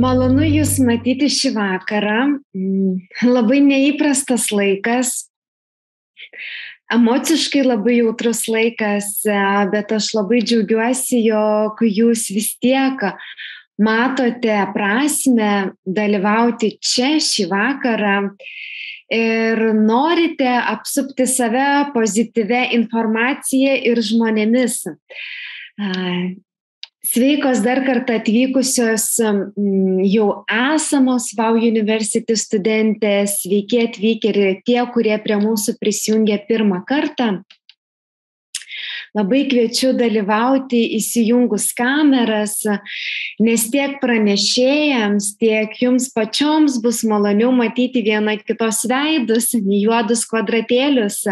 Malonu Jūs matyti šį vakarą. Mm, labai neįprastas laikas, emociškai labai jautrus laikas, bet aš labai džiaugiuosi, jog Jūs vis tiek matote prasme dalyvauti čia šį vakarą ir norite apsupti save pozityvę informaciją ir žmonėmis. Sveikos dar kartą atvykusios jau esamos VAU University studentės, sveiki atvykę ir tie, kurie prie mūsų prisijungė pirmą kartą. Labai kviečiu dalyvauti įsijungus kameras, nes tiek pranešėjams, tiek jums pačioms bus maloniau matyti vieną kitos veidus, juodus kvadratėlius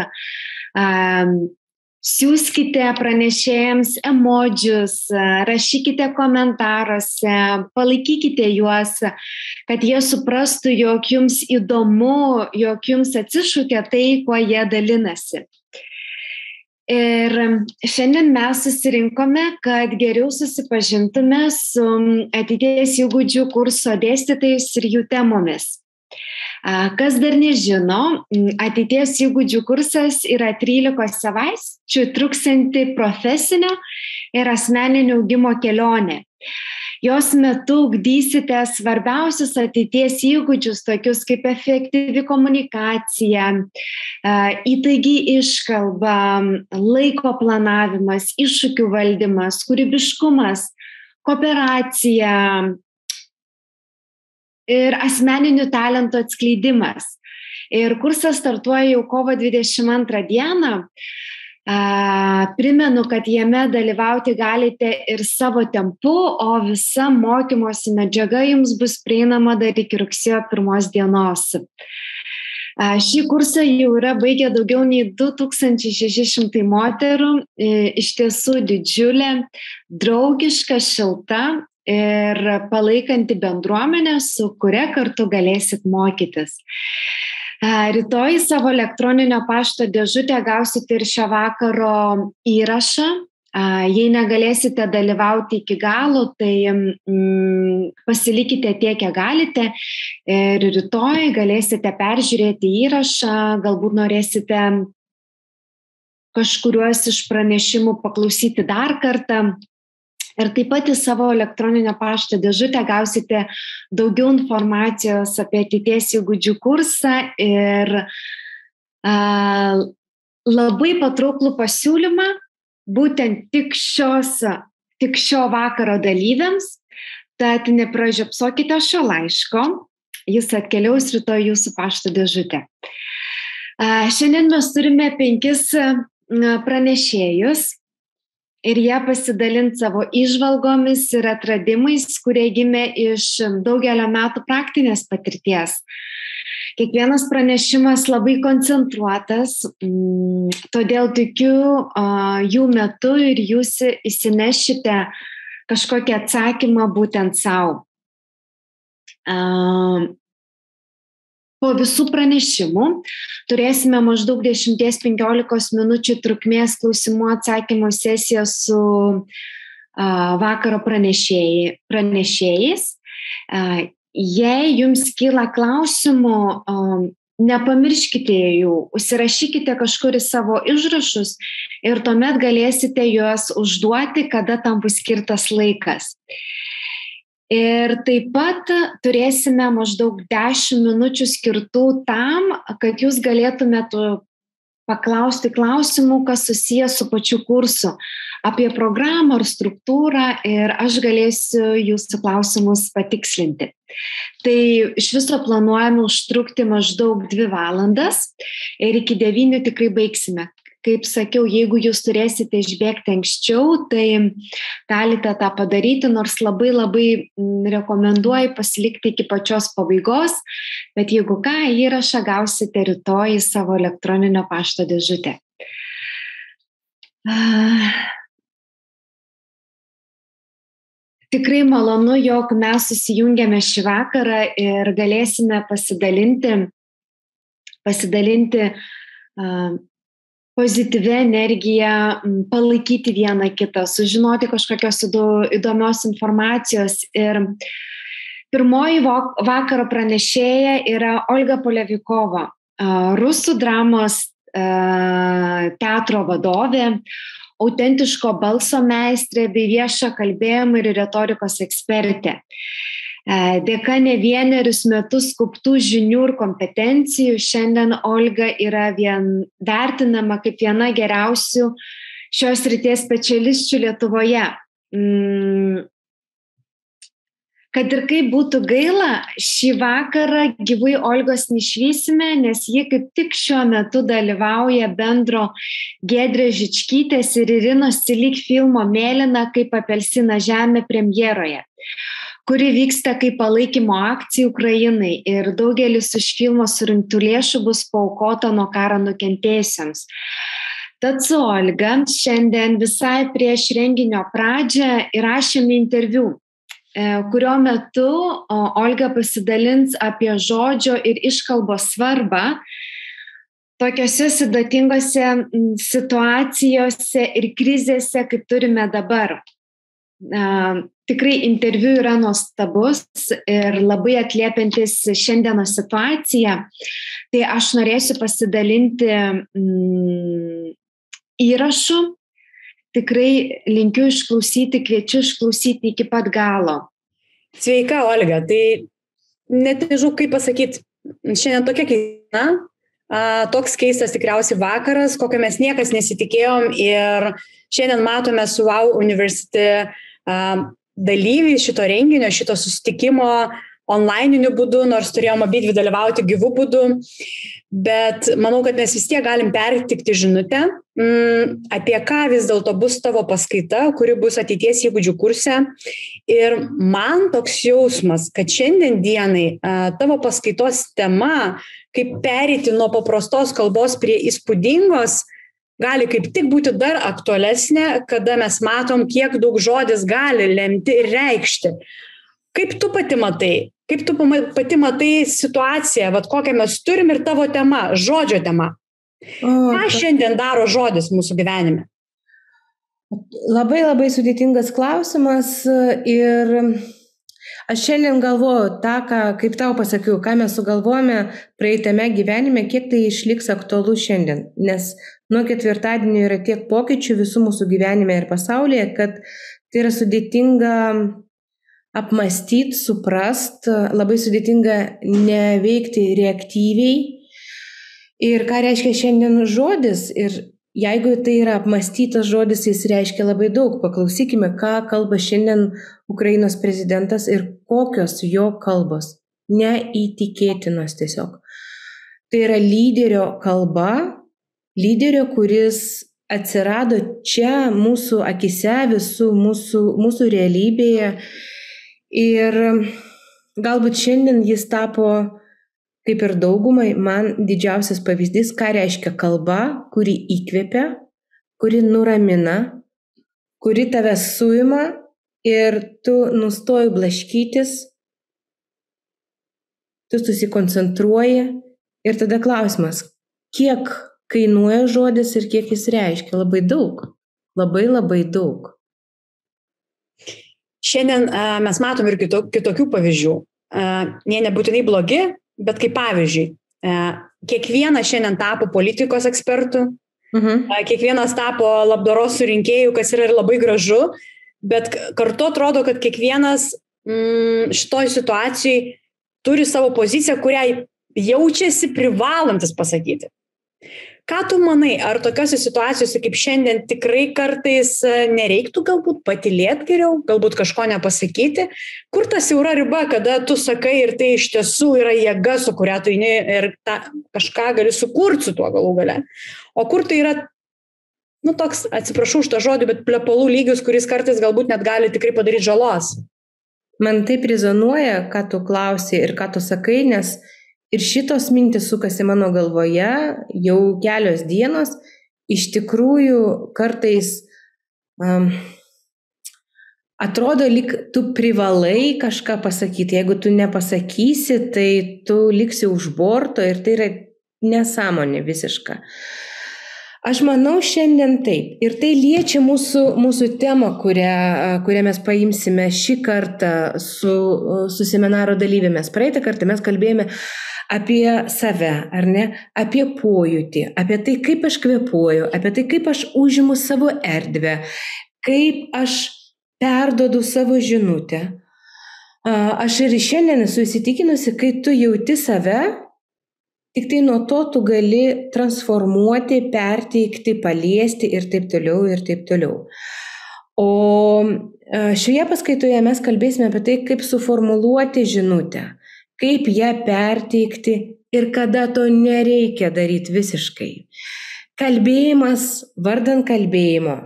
siųskite pranešėjams emodžius, rašykite komentaruose, palaikykite juos, kad jie suprastų, jog jums įdomu, jog jums atsišūkia tai, kuo jie dalinasi. Ir šiandien mes susirinkome, kad geriau susipažintume su ateities įgūdžių kurso dėstytais ir jų temomis. Kas dar nežino, ateities įgūdžių kursas yra 13 savaičių truksanti profesinio ir asmeninio augimo kelionė. Jos metu ugdysite svarbiausius ateities įgūdžius, tokius kaip efektyvi komunikacija, įtaigi iškalba, laiko planavimas, iššūkių valdymas, kūrybiškumas, kooperacija, ir asmeninių talentų atskleidimas. Ir kursas startuoja jau kovo 22 dieną. Primenu, kad jame dalyvauti galite ir savo tempu, o visa mokymosi medžiaga jums bus prieinama dar iki rugsėjo pirmos dienos. Šį kursą jau yra baigę daugiau nei 2600 moterų, iš tiesų didžiulė, draugiška, šilta ir palaikanti bendruomenę, su kuria kartu galėsit mokytis. Rytoj savo elektroninio pašto dėžutę gausite ir šio vakaro įrašą. Jei negalėsite dalyvauti iki galo, tai mm, pasilikite tiek, kiek galite ir rytoj galėsite peržiūrėti įrašą, galbūt norėsite kažkuriuos iš pranešimų paklausyti dar kartą. Ir taip pat į savo elektroninę paštą dėžutę gausite daugiau informacijos apie ateities įgūdžių kursą ir a, labai patrauklų pasiūlymą būtent tik, šios, tik šio vakaro dalyviams. Tad nepražiopsokite šio laiško, jis atkeliaus rytoj jūsų pašto dėžutę. Šiandien mes turime penkis pranešėjus ir jie pasidalins savo išvalgomis ir atradimais, kurie gimė iš daugelio metų praktinės patirties. Kiekvienas pranešimas labai koncentruotas, mm, todėl tikiu, jų metu ir jūs įsinešite kažkokį atsakymą būtent savo po visų pranešimų turėsime maždaug 10-15 minučių trukmės klausimų atsakymų sesiją su vakaro pranešėjai, pranešėjais. Jei jums kyla klausimų, nepamirškite jų, užsirašykite kažkur į savo išrašus ir tuomet galėsite juos užduoti, kada tam bus skirtas laikas. Ir taip pat turėsime maždaug 10 minučių skirtų tam, kad jūs galėtumėte paklausti klausimų, kas susijęs su pačiu kursu, apie programą ar struktūrą ir aš galėsiu jūsų klausimus patikslinti. Tai iš viso planuojame užtrukti maždaug dvi valandas ir iki devynių tikrai baigsime kaip sakiau, jeigu jūs turėsite išbėgti anksčiau, tai galite tą padaryti, nors labai labai mm, rekomenduoju pasilikti iki pačios pabaigos, bet jeigu ką, įrašą gausite rytoj į savo elektroninio pašto dėžutę. Tikrai malonu, jog mes susijungėme šį vakarą ir galėsime pasidalinti, pasidalinti uh, pozityvia energija, palaikyti vieną kitą, sužinoti kažkokios įdomios informacijos. Ir Pirmoji vakaro pranešėja yra Olga Polevikova, rusų dramos teatro vadovė, autentiško balso meistrė bei viešo kalbėjimo ir retorikos ekspertė. Dėka ne vienerius metus skuptų žinių ir kompetencijų, šiandien Olga yra vien, vertinama kaip viena geriausių šios ryties specialisčių Lietuvoje. Mm, kad ir kaip būtų gaila, šį vakarą gyvai Olgos neišvysime, nes ji kaip tik šiuo metu dalyvauja bendro Gedrė Žičkytės ir Irinos Silik filmo Mėlyna kaip apelsina žemė premjeroje kuri vyksta kaip palaikymo akcija Ukrainai ir daugelis iš filmo surinktų lėšų bus paukota nuo karo nukentėjusiems. Tad su Olga šiandien visai prieš renginio pradžią įrašėme interviu E, kurio metu Olga pasidalins apie žodžio ir iškalbos svarbą tokiuose sudėtingose situacijose ir krizėse, kaip turime dabar. Tikrai interviu yra nuostabus ir labai atliepiantis šiandieno situaciją. Tai aš norėsiu pasidalinti mm, įrašu tikrai linkiu išklausyti, kviečiu išklausyti iki pat galo. Sveika, Olga. Tai net nežinau, kaip pasakyti, šiandien tokia keista, toks keistas tikriausiai vakaras, kokio mes niekas nesitikėjom ir šiandien matome su WOW University dalyviai šito renginio, šito susitikimo onlininiu būdu, nors turėjom abi dvi dalyvauti gyvų būdų, bet manau, kad mes vis tiek galim pertikti žinutę, mm, apie ką vis dėlto bus tavo paskaita, kuri bus ateities įgūdžių kurse. Ir man toks jausmas, kad šiandien dienai tavo paskaitos tema, kaip perėti nuo paprastos kalbos prie įspūdingos, gali kaip tik būti dar aktualesnė, kada mes matom, kiek daug žodis gali lemti ir reikšti. Kaip tu pati matai, Kaip tu pati matai situaciją, vat, kokią mes turim ir tavo tema, žodžio tema? O, Ką šiandien daro žodis mūsų gyvenime? Labai labai sudėtingas klausimas ir aš šiandien galvoju tą, ką, kaip tau pasakiau, ką mes sugalvojame praeitame gyvenime, kiek tai išliks aktualu šiandien. Nes nuo ketvirtadienio yra tiek pokyčių visų mūsų gyvenime ir pasaulyje, kad tai yra sudėtinga apmąstyt, suprast, labai sudėtinga neveikti reaktyviai. Ir ką reiškia šiandien žodis? Ir jeigu tai yra apmąstytas žodis, jis reiškia labai daug. Paklausykime, ką kalba šiandien Ukrainos prezidentas ir kokios jo kalbos. Neįtikėtinos tiesiog. Tai yra lyderio kalba, lyderio, kuris atsirado čia mūsų akise, visų mūsų, mūsų realybėje Ir galbūt šiandien jis tapo, kaip ir daugumai, man didžiausias pavyzdys, ką reiškia kalba, kuri įkvepia, kuri nuramina, kuri tave suima ir tu nustoji blaškytis, tu susikoncentruoji ir tada klausimas, kiek kainuoja žodis ir kiek jis reiškia. Labai daug. Labai labai daug. Šiandien mes matom ir kito, kitokių pavyzdžių. Jie nebūtinai blogi, bet kaip pavyzdžiui, a, kiekvienas šiandien tapo politikos ekspertų, mhm. a, kiekvienas tapo labdaros surinkėjų, kas yra ir labai gražu, bet kartu atrodo, kad kiekvienas mm, šitoj situacijai turi savo poziciją, kurią jaučiasi privalantis pasakyti. Ką tu manai, ar tokiuose situacijose kaip šiandien tikrai kartais e, nereiktų galbūt patilėti geriau, galbūt kažko nepasakyti? Kur ta siaura riba, kada tu sakai ir tai iš tiesų yra jėga, su kuria tu eini ir ta, kažką gali sukurti su tuo galų gale? O kur tai yra, nu toks, atsiprašau už tą žodį, bet plepalų lygius, kuris kartais galbūt net gali tikrai padaryti žalos? Man taip rezonuoja, ką tu klausi ir ką tu sakai, nes Ir šitos mintis sukasi mano galvoje jau kelios dienos. Iš tikrųjų, kartais um, atrodo, lyg tu privalai kažką pasakyti. Jeigu tu nepasakysi, tai tu liksi už borto ir tai yra nesąmonė visiška. Aš manau šiandien taip. Ir tai liečia mūsų, mūsų temą, kurią, kurią mes paimsime šį kartą su, su seminaro dalyvėmis. Praeitą kartą mes kalbėjome apie save, ar ne, apie pojūtį, apie tai, kaip aš kvepuoju, apie tai, kaip aš užimu savo erdvę, kaip aš perdodu savo žinutę. Aš ir šiandien esu įsitikinusi, kai tu jauti save, Tik tai nuo to tu gali transformuoti, perteikti, paliesti ir taip toliau, ir taip toliau. O šioje paskaitoje mes kalbėsime apie tai, kaip suformuluoti žinutę, kaip ją perteikti ir kada to nereikia daryti visiškai. Kalbėjimas vardant kalbėjimo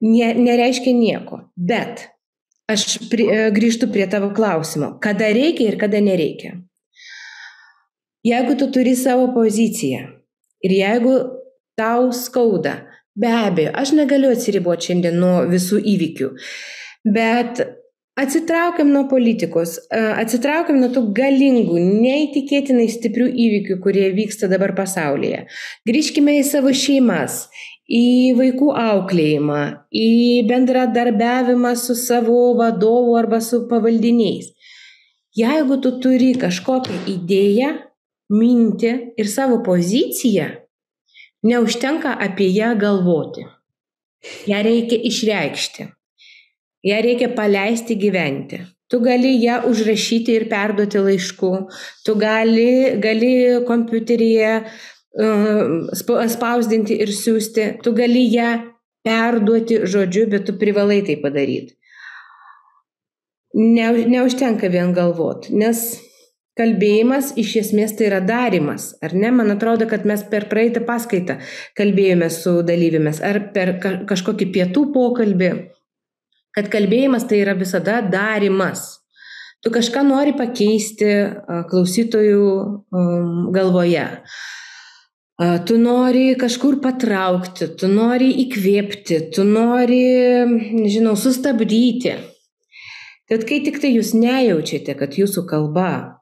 ne, nereiškia nieko, bet aš pri, grįžtu prie tavo klausimo, kada reikia ir kada nereikia. Jeigu tu turi savo poziciją ir jeigu tau skauda, be abejo, aš negaliu atsiriboti šiandien nuo visų įvykių, bet atsitraukiam nuo politikos, atsitraukiam nuo tų galingų, neįtikėtinai stiprių įvykių, kurie vyksta dabar pasaulyje. Grįžkime į savo šeimas, į vaikų auklėjimą, į bendradarbiavimą su savo vadovu arba su pavaldiniais. Jeigu tu turi kažkokią idėją, mintį ir savo poziciją, neužtenka apie ją galvoti. Ja reikia išreikšti. Ja reikia paleisti gyventi. Tu gali ją užrašyti ir perduoti laišku. Tu gali, gali kompiuteryje uh, spausdinti ir siūsti. Tu gali ją perduoti žodžiu, bet tu privalai tai padaryti. Ne, neužtenka vien galvoti, nes kalbėjimas iš esmės tai yra darimas, ar ne? Man atrodo, kad mes per praeitą paskaitą kalbėjome su dalyvėmis, ar per kažkokį pietų pokalbį, kad kalbėjimas tai yra visada darimas. Tu kažką nori pakeisti klausytojų um, galvoje. Tu nori kažkur patraukti, tu nori įkvėpti, tu nori, nežinau, sustabdyti. Tad kai tik tai jūs nejaučiate, kad jūsų kalba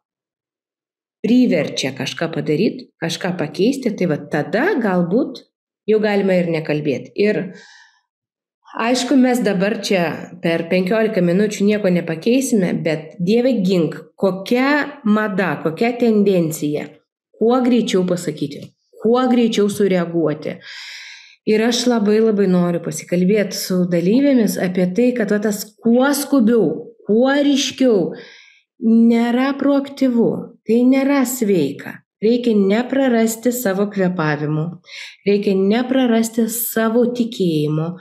priverčia kažką padaryti, kažką pakeisti, tai va tada galbūt jau galima ir nekalbėti. Ir aišku, mes dabar čia per 15 minučių nieko nepakeisime, bet Dieve gink, kokia mada, kokia tendencija, kuo greičiau pasakyti, kuo greičiau sureaguoti. Ir aš labai labai noriu pasikalbėti su dalyvėmis apie tai, kad va, tas kuo skubiau, kuo ryškiau nėra proaktyvu, tai nėra sveika. Reikia neprarasti savo kvepavimų, reikia neprarasti savo tikėjimo,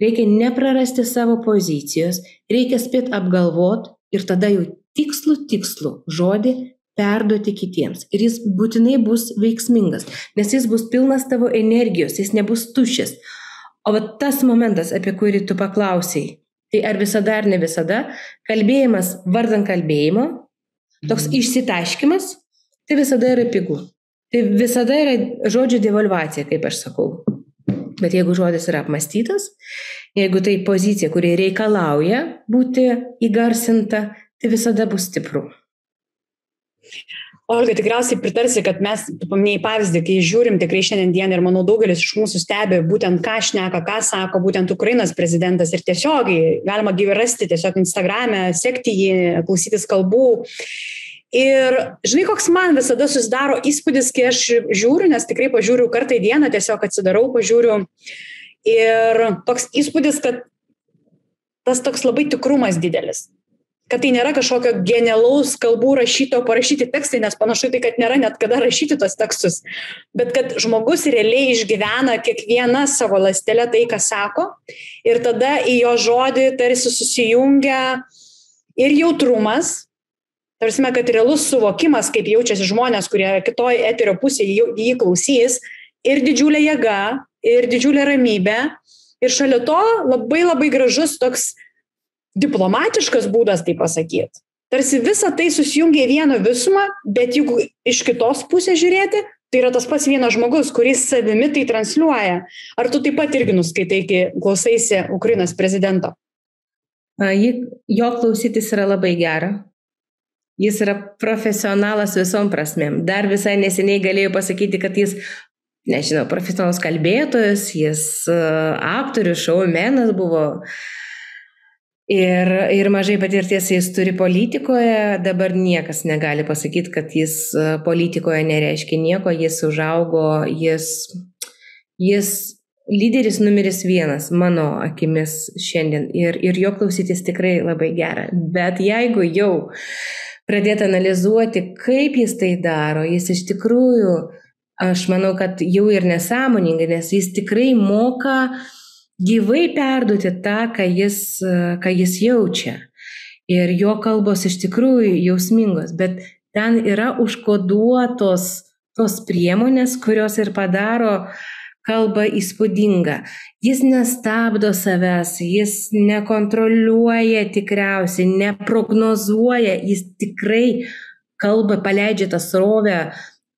reikia neprarasti savo pozicijos, reikia spėti apgalvot ir tada jau tikslų tikslų žodį perduoti kitiems. Ir jis būtinai bus veiksmingas, nes jis bus pilnas tavo energijos, jis nebus tuščias. O tas momentas, apie kurį tu paklausai, Tai ar visada ar ne visada, kalbėjimas vardant kalbėjimo, toks mhm. išsitaškimas, tai visada yra pigu. Tai visada yra žodžio devalvacija, kaip aš sakau. Bet jeigu žodis yra apmastytas, jeigu tai pozicija, kuri reikalauja būti įgarsinta, tai visada bus stipru. Olga, tikriausiai pritarsi, kad mes, paminėjai pavyzdį, kai žiūrim tikrai šiandien ir manau daugelis iš mūsų stebi būtent ką šneka, ką sako būtent Ukrainos prezidentas ir tiesiogiai galima gyvi rasti tiesiog Instagram'e, sekti jį, klausytis kalbų. Ir žinai, koks man visada susidaro įspūdis, kai aš žiūriu, nes tikrai pažiūriu kartą į dieną, tiesiog atsidarau, pažiūriu. Ir toks įspūdis, kad tas toks labai tikrumas didelis kad tai nėra kažkokio genialaus kalbų rašyto parašyti tekstai, nes panašu tai, kad nėra net kada rašyti tos tekstus, bet kad žmogus realiai išgyvena kiekvieną savo lastelę tai, ką sako, ir tada į jo žodį tarsi susijungia ir jautrumas, tarsi, kad realus suvokimas, kaip jaučiasi žmonės, kurie kitoje eterio pusėje jį klausys, ir didžiulė jėga, ir didžiulė ramybė, ir šalia to labai labai gražus toks diplomatiškas būdas tai pasakyti. Tarsi visa tai susijungia į vieną visumą, bet jeigu iš kitos pusės žiūrėti, tai yra tas pats vienas žmogus, kuris savimi tai transliuoja. Ar tu taip pat irgi nuskaitai, kai klausaisi Ukrainos prezidento? Jo klausytis yra labai gera. Jis yra profesionalas visom prasmėm. Dar visai neseniai galėjau pasakyti, kad jis nežinau, profesionalus kalbėtojas, jis aktorius, šaumenas buvo. Ir, ir mažai patirties jis turi politikoje, dabar niekas negali pasakyti, kad jis politikoje nereiškia nieko, jis užaugo, jis, jis lyderis numeris vienas mano akimis šiandien ir, ir jo klausytis tikrai labai gera. Bet jeigu jau pradėt analizuoti, kaip jis tai daro, jis iš tikrųjų, aš manau, kad jau ir nesąmoningai, nes jis tikrai moka gyvai perduoti tą, ką jis, ką jis jaučia. Ir jo kalbos iš tikrųjų jausmingos, bet ten yra užkoduotos tos priemonės, kurios ir padaro uh, kalba įspūdinga. Jis nestabdo savęs, jis nekontroliuoja tikriausiai, neprognozuoja, jis tikrai kalba, paleidžia tą srovę,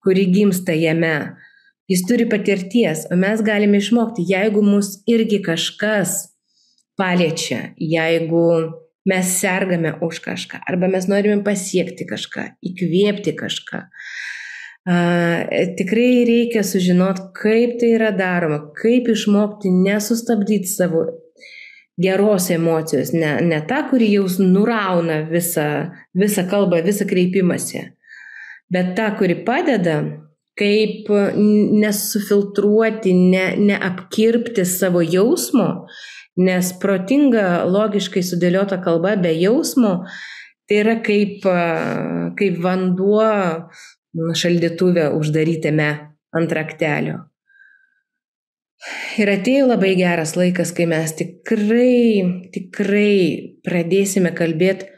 kuri gimsta jame. Jis turi patirties, o mes galime išmokti, jeigu mus irgi kažkas paliečia, jeigu mes sergame už kažką, arba mes norime pasiekti kažką, įkvėpti kažką, tikrai reikia sužinoti, kaip tai yra daroma, kaip išmokti nesustabdyti savo geros emocijos, ne, ne ta, kuri jau nurauna visą, visą kalbą, visą kreipimąsi, bet ta, kuri padeda, kaip nesufiltruoti, ne, neapkirpti savo jausmo, nes protinga, logiškai sudėliota kalba be jausmo, tai yra kaip, kaip vanduo šaldytuvę uždarytame ant raktelio. Ir atėjo labai geras laikas, kai mes tikrai, tikrai pradėsime kalbėti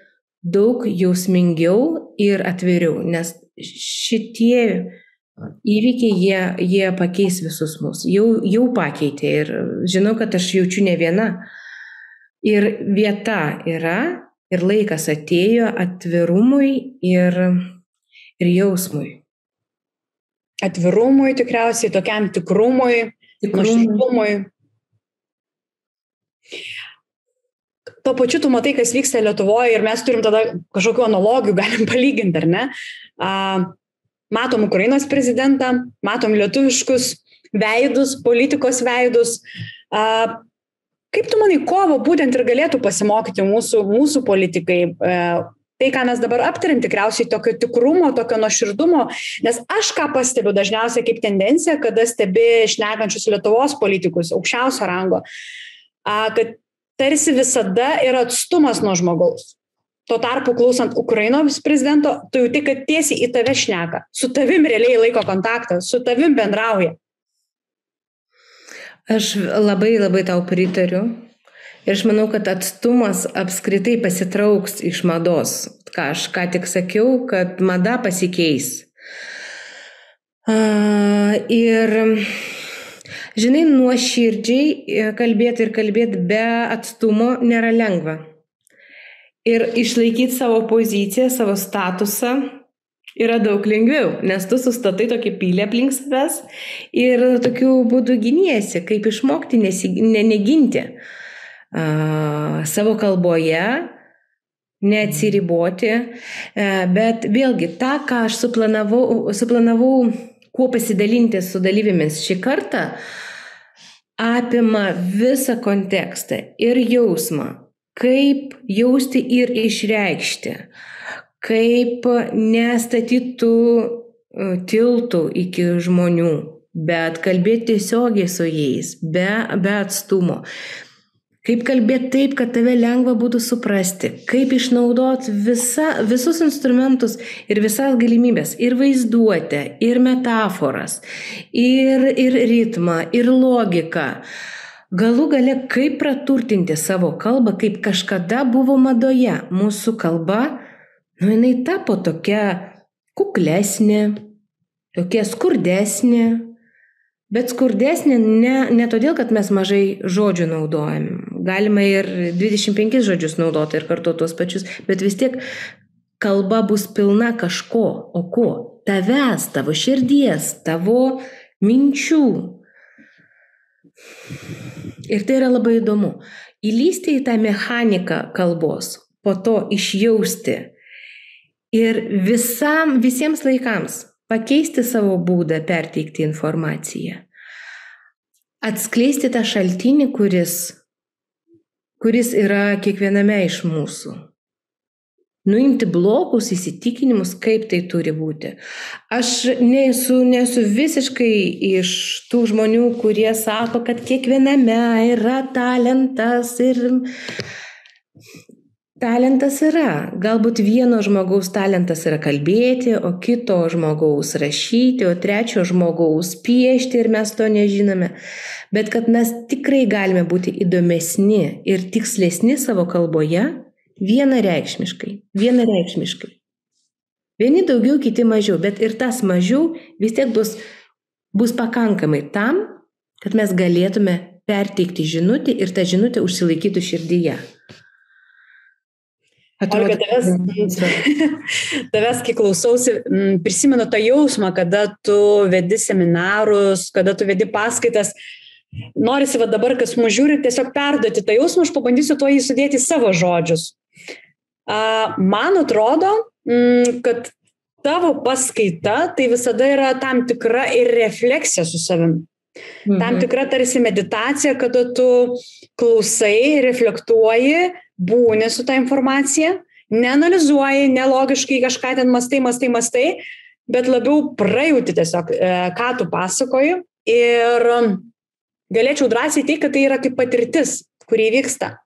daug jausmingiau ir atviriau, nes šitie įvykiai, jie, jie pakeis visus mus. Jau, jau pakeitė ir žinau, kad aš jaučiu ne viena. Ir vieta yra, ir laikas atėjo atvirumui ir ir jausmui. Atvirumui tikriausiai, tokiam tikrumui, nuoširdumui. Tuo pačiu tu matai, kas vyksta Lietuvoje ir mes turim tada kažkokiu analogijų, galim palyginti, ar ne? A, matom Ukrainos prezidentą, matom lietuviškus veidus, politikos veidus. A, kaip tu manai, kovo būtent ir galėtų pasimokyti mūsų, mūsų politikai, e, tai, ką mes dabar aptarim, tikriausiai tokio tikrumo, tokio nuoširdumo, nes aš ką pastebiu dažniausiai kaip tendencija, kada stebi išnekančius Lietuvos politikus aukščiausio rango, kad tarsi visada yra atstumas nuo žmogaus. Tuo tarpu, klausant Ukrainos prezidento, tu jauti, kad tiesiai į tave šneka, su tavim realiai laiko kontaktą, su tavim bendrauja. Aš labai labai tau pritariu. Ir aš manau, kad atstumas apskritai pasitrauks iš mados. Ką aš ką tik sakiau, kad mada pasikeis. Ir žinai, nuoširdžiai e, kalbėti ir kalbėti be atstumo nėra lengva. Ir išlaikyti savo poziciją, savo statusą yra daug lengviau, nes tu sustatai tokį pylę aplink savęs ir tokiu būdu giniesi, kaip išmokti nesi, ne, neginti savo kalboje, neatsiriboti, bet vėlgi tą, ką aš suplanavau, suplanavau kuo pasidalinti su dalyvėmis šį kartą, apima visą kontekstą ir jausmą, kaip jausti ir išreikšti, kaip nestatytų tiltų iki žmonių, bet kalbėti tiesiogiai su jais, be, be atstumo. Kaip kalbėti taip, kad tave lengva būtų suprasti, kaip išnaudoti visa, visus instrumentus ir visas galimybės, ir vaizduotę, ir metaforas, ir, ir ritmą, ir logiką. Galų gale, kaip praturtinti savo kalbą, kaip kažkada buvo madoje. Mūsų kalba, nu jinai tapo tokia kuklesnė, tokia skurdesnė, Bet skurdesnė ne, ne todėl, kad mes mažai žodžių naudojam. Galima ir 25 žodžius naudoti ir kartu tuos pačius, bet vis tiek kalba bus pilna kažko. O ko? Tavęs, tavo širdies, tavo minčių. Ir tai yra labai įdomu. Įlysti į tą mechaniką kalbos, po to išjausti ir visam, visiems laikams pakeisti savo būdą perteikti informaciją, atskleisti tą šaltinį, kuris, kuris yra kiekviename iš mūsų nuimti blogus įsitikinimus, kaip tai turi būti. Aš nesu, nesu visiškai iš tų žmonių, kurie sako, kad kiekviename yra talentas ir talentas yra. Galbūt vieno žmogaus talentas yra kalbėti, o kito žmogaus rašyti, o trečio žmogaus piešti ir mes to nežinome. Bet kad mes tikrai galime būti įdomesni ir tikslesni savo kalboje, Vienareikšmiškai. Vienareikšmiškai. Vieni daugiau, kiti mažiau, bet ir tas mažiau vis tiek bus, bus pakankamai tam, kad mes galėtume perteikti žinutį ir ta žinutė užsilaikytų širdyje. Atrodo, Olga, tavęs, tavęs, kai klausausi, prisimenu tą jausmą, kada tu vedi seminarus, kada tu vedi paskaitas. Norisi va dabar, kas mūsų žiūri, tiesiog perduoti tą jausmą, aš pabandysiu to įsudėti savo žodžius. Man atrodo, mm, kad tavo paskaita tai visada yra tam tikra ir refleksija su savim. Mhm. Tam tikra tarsi meditacija, kada tu klausai, reflektuoji, būni su tą informacija, neanalizuoji, nelogiškai kažką ten mastai, mastai, mastai, bet labiau prajūti tiesiog, e, ką tu pasakoji. Ir galėčiau drąsiai teikti, kad tai yra kaip patirtis, kuri vyksta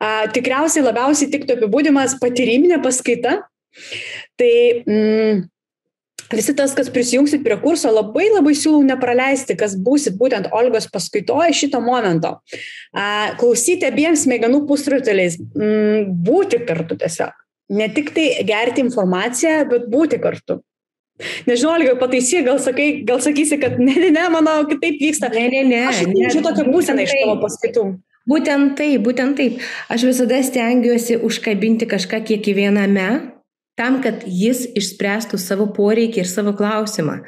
a, tikriausiai labiausiai tiktų apibūdimas patyriminė paskaita. Tai mm, visi tas, kas prisijungsit prie kurso, labai labai siūlau nepraleisti, kas būsit būtent Olgos paskaitoje šito momento. A, klausyti abiems smegenų pusruteliais, mm, būti kartu tiesiog. Ne tik tai gerti informaciją, bet būti kartu. Nežinau, Olga, pataisyk, gal, sakai, gal sakysi, kad ne, ne, ne, manau, kitaip vyksta. Ne, ne, ne. Aš jaučiu tokią būseną iš tavo paskaitų. Būtent taip, būtent taip. Aš visada stengiuosi užkabinti kažką kiekviename, tam, kad jis išspręstų savo poreikį ir savo klausimą.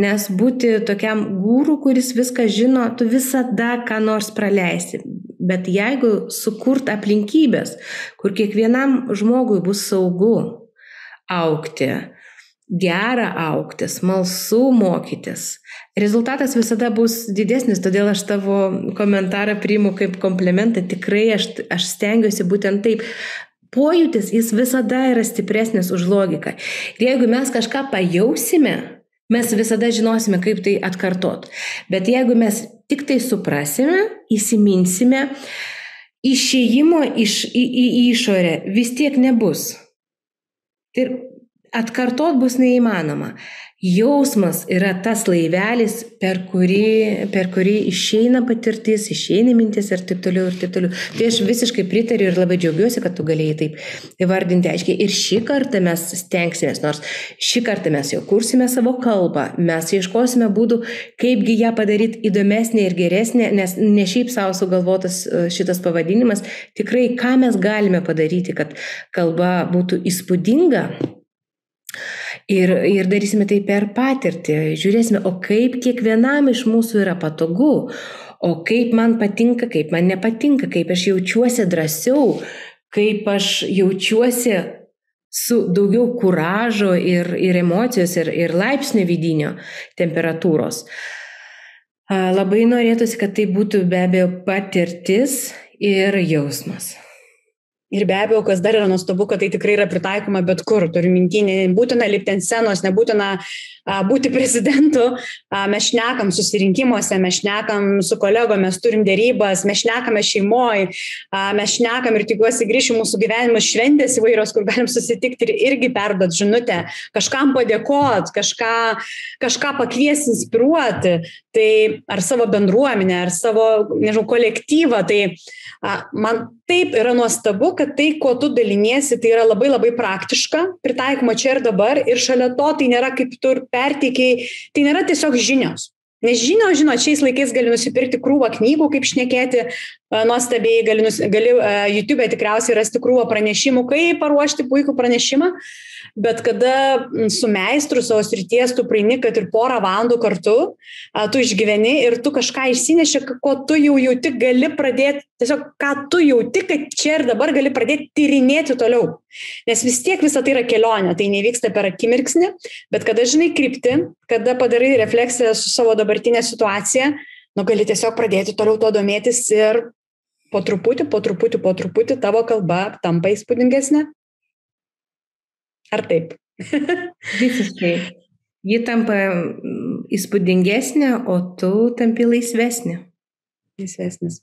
Nes būti tokiam gūrų, kuris viską žino, tu visada ką nors praleisi. Bet jeigu sukurt aplinkybės, kur kiekvienam žmogui bus saugu aukti, gera aukti, smalsu mokytis. Rezultatas visada bus didesnis, todėl aš tavo komentarą priimu kaip komplementą. Tikrai aš, aš stengiuosi būtent taip. Pojūtis jis visada yra stipresnis už logiką. Ir jeigu mes kažką pajausime, mes visada žinosime, kaip tai atkartot. Bet jeigu mes tik tai suprasime, įsiminsime, išėjimo iš, į, į išorę vis tiek nebus. Ir atkartot bus neįmanoma. Jausmas yra tas laivelis, per kurį, per kurį išeina patirtis, išeina mintis ir taip toliau ir taip toliau. Tai aš visiškai pritariu ir labai džiaugiuosi, kad tu galėjai taip įvardinti aiškiai. Ir šį kartą mes stengsime, nors šį kartą mes jau kursime savo kalbą, mes ieškosime būdų, kaipgi ją padaryti įdomesnė ir geresnė, nes ne šiaip savo sugalvotas e, šitas pavadinimas, tikrai ką mes galime padaryti, kad kalba būtų įspūdinga Ir, ir darysime tai per patirtį. Žiūrėsime, o kaip kiekvienam iš mūsų yra patogu, o kaip man patinka, kaip man nepatinka, kaip aš jaučiuosi drąsiau, kaip aš jaučiuosi su daugiau kuražo ir, ir emocijos ir, ir laipsnio vidinio temperatūros. Labai norėtųsi, kad tai būtų be abejo patirtis ir jausmas. Ir be abejo, kas dar yra nuostabu, kad tai tikrai yra pritaikoma bet kur. Turiu minti, nebūtina lipti ant scenos, nebūtina a, būti prezidentu. A, mes šnekam susirinkimuose, mes šnekam su kolegomis, turim dėrybas, mes šnekame šeimoje, mes šnekam ir tikiuosi grįšiu mūsų gyvenimus šventės įvairios, kur galim susitikti ir irgi perduoti žinutę, kažkam padėkoti, kažką, kažką pakviesti, inspiruoti. Tai ar savo bendruomenę, ar savo, nežinau, kolektyvą. Tai Man taip yra nuostabu, kad tai, kuo tu daliniesi, tai yra labai labai praktiška, pritaikoma čia ir dabar ir šalia to tai nėra kaip tu perteikiai, tai nėra tiesiog žinios. Nes žinios, žinot, šiais laikais gali nusipirkti krūvą knygų, kaip šnekėti, nuostabiai gali, gali YouTube tikriausiai rasti krūvą pranešimų, kaip paruošti puikų pranešimą, bet kada su meistru savo srities tu praeini, kad ir porą valandų kartu, tu išgyveni ir tu kažką išsineši, ko tu jau jauti gali pradėti, tiesiog ką tu jauti, kad čia ir dabar gali pradėti tyrinėti toliau. Nes vis tiek visa tai yra kelionė, tai nevyksta per akimirksnį, bet kada žinai krypti, kada padarai refleksiją su savo dabartinė situacija, nu gali tiesiog pradėti toliau to domėtis ir po truputį, po truputį, po truputį tavo kalba tampa įspūdingesnė. Ar taip? Visiškai. Ji tampa mm, įspūdingesnė, o tu tampi laisvesnė. Laisvesnis.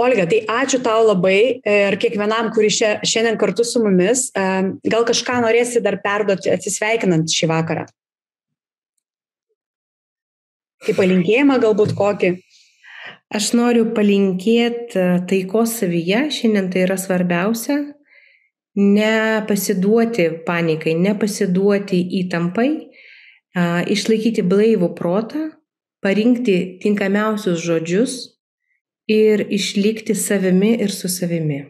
Olga, tai ačiū tau labai ir kiekvienam, kuris šiandien kartu su mumis. Gal kažką norėsi dar perduoti atsisveikinant šį vakarą? Kaip palinkėjimą galbūt kokį? Aš noriu palinkėti e, taikos savyje, šiandien tai yra svarbiausia, nepasiduoti panikai, nepasiduoti įtampai, išlaikyti blaivų protą, parinkti tinkamiausius žodžius ir išlikti savimi ir su savimi.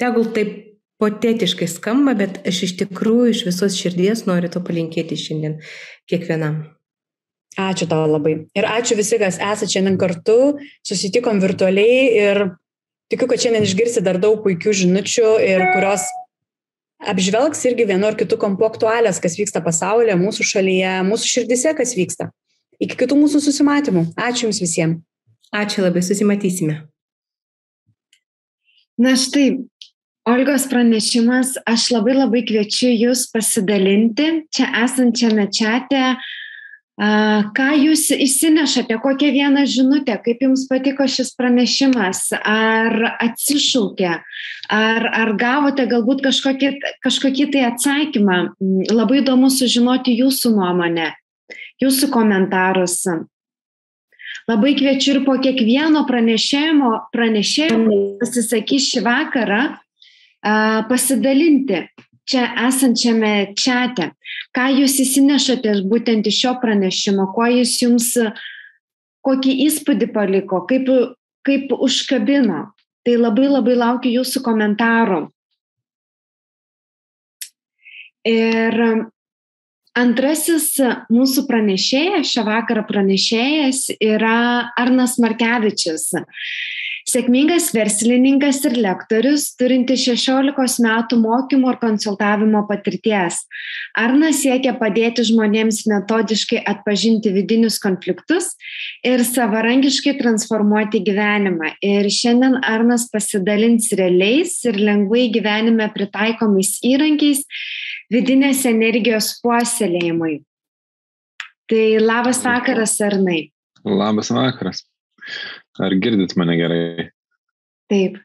Tegul taip potetiškai skamba, bet aš iš tikrųjų iš visos širdies noriu to palinkėti šiandien kiekvienam. Ačiū tau labai. Ir ačiū visi, kas esate šiandien kartu, susitikom virtualiai ir tikiu, kad šiandien išgirsi dar daug puikių žinučių ir kurios apžvelgs irgi vienu ar kitu kampu aktualias, kas vyksta pasaulyje, mūsų šalyje, mūsų širdise, kas vyksta. Iki kitų mūsų susimatymų. Ačiū Jums visiems. Ačiū labai, susimatysime. Na štai, Olgos pranešimas, aš labai labai kviečiu Jūs pasidalinti čia esančiame čate Ką jūs įsinešate, kokią vieną žinutę, kaip jums patiko šis pranešimas, ar atsišaukė, ar, ar gavote galbūt kažkokį, kažkokį tai atsakymą. Labai įdomu sužinoti jūsų nuomonę, jūsų komentarus. Labai kviečiu ir po kiekvieno pranešėjimo, pranešėjimo pasisakys šį vakarą pasidalinti čia esančiame čate. Ką jūs įsinešate būtent iš šio pranešimo, kuo jis jums, kokį įspūdį paliko, kaip, kaip užkabino. Tai labai labai laukiu jūsų komentarų. Ir antrasis mūsų pranešėjas, šią vakarą pranešėjas yra Arnas Markevičius. Sėkmingas verslininkas ir lektorius, turintis 16 metų mokymo ir konsultavimo patirties. Arnas siekia padėti žmonėms metodiškai atpažinti vidinius konfliktus ir savarankiškai transformuoti gyvenimą. Ir šiandien Arnas pasidalins realiais ir lengvai gyvenime pritaikomais įrankiais vidinės energijos puoselėjimui. Tai labas vakaras, Arnai. Labas vakaras. Ar girdit mane gerai? Taip.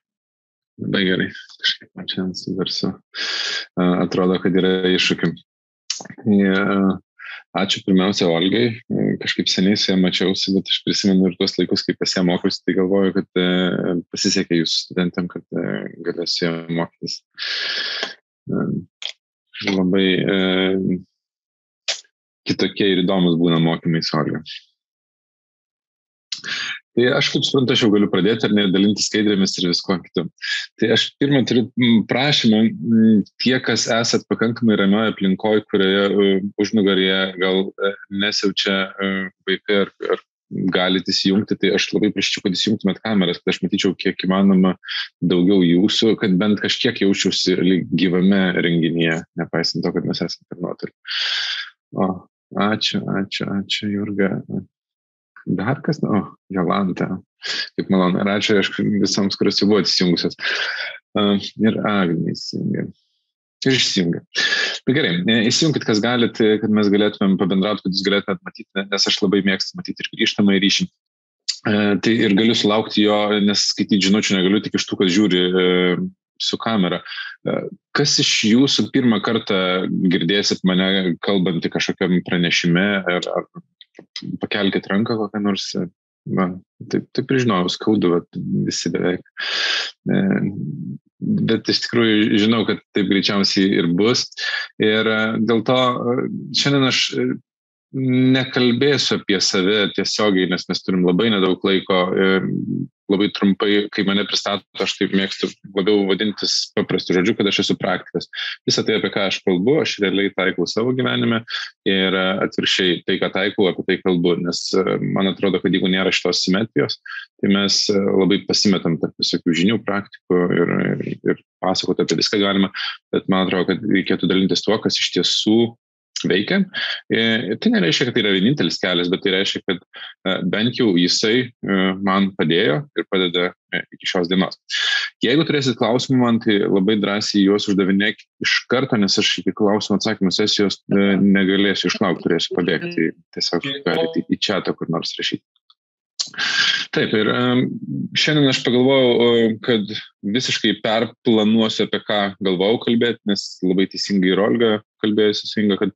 Labai gerai. Kažkaip man čia su garsu. Atrodo, kad yra iššūkių. Ačiū pirmiausia Olgai. Kažkaip seniai su ją mačiausi, bet aš prisimenu ir tuos laikus, kai pas ją mokiausi, tai galvoju, kad pasisekė jūsų studentam, kad galėsiu ją mokytis. Labai kitokie ir įdomus būna mokymai su Olga. Tai aš kaip suprantu, aš jau galiu pradėti ar ne dalinti skaidrėmis ir visko kitu. Tai aš pirmą turiu prašymą, tie, kas esat pakankamai ramioje aplinkoje, kurioje uh, užnugarėje gal uh, nesijaučia uh, vaikai ar, ar galite įsijungti, tai aš labai prašyčiau, kad įsijungtumėt kameras, kad aš matyčiau kiek įmanoma daugiau jūsų, kad bent kažkiek jaučiausi gyvame renginyje, nepaisant to, kad mes esame per nuotolį. O, ačiū, ačiū, ačiū, Jurga. Dar kas, o, Jolanta, kaip malonu, ir ačiū aš visoms, kurios jau buvo atsijungusios. Uh, ir Agnė įsijungė. Ir išsijungė. Bet gerai, e, įsijunkit, kas galite, kad mes galėtumėm pabendrauti, kad jūs galėtumėt matyti, nes aš labai mėgstu matyti ir grįžtamą ryšį. Uh, tai ir galiu sulaukti jo, nes skaityti žinučių negaliu tik iš tų, kas žiūri uh, su kamera. Kas iš jūsų pirmą kartą girdėsit mane kalbantį kažkokiam pranešime ar, ar pakelkite ranką kokią nors. Na, taip, taip ir žinojau, skaudu, bet visi beveik. E, bet iš tikrųjų žinau, kad taip greičiausiai ir bus. Ir e, dėl to e, šiandien aš nekalbėsiu apie save tiesiogiai, nes mes turim labai nedaug laiko. Labai trumpai, kai mane pristato, aš taip mėgstu labiau vadintis paprastu žodžiu, kad aš esu praktikas. Visą tai, apie ką aš kalbu, aš realiai taikau savo gyvenime ir atviršiai tai, ką taikau, apie tai kalbu, nes man atrodo, kad jeigu nėra šitos simetrijos, tai mes labai pasimetam tarp visokių žinių, praktikų ir, ir, pasakoti apie viską galima, bet man atrodo, kad reikėtų dalintis tuo, kas iš tiesų veikia. Ir tai nereiškia, kad tai yra vienintelis kelias, bet tai reiškia, kad e, bent jau jisai e, man padėjo ir padeda e, iki šios dienos. Jeigu turėsit klausimų man, tai labai drąsiai juos uždavinėk iš karto, nes aš iki klausimų atsakymų sesijos negalėsiu išlaukti, turėsiu pabėgti. Tiesiog galite į čia kur nors rašyti. Taip, ir šiandien aš pagalvojau, kad visiškai perplanuosiu, apie ką galvojau kalbėti, nes labai teisingai ir Olga kalbėjusi su Inga, kad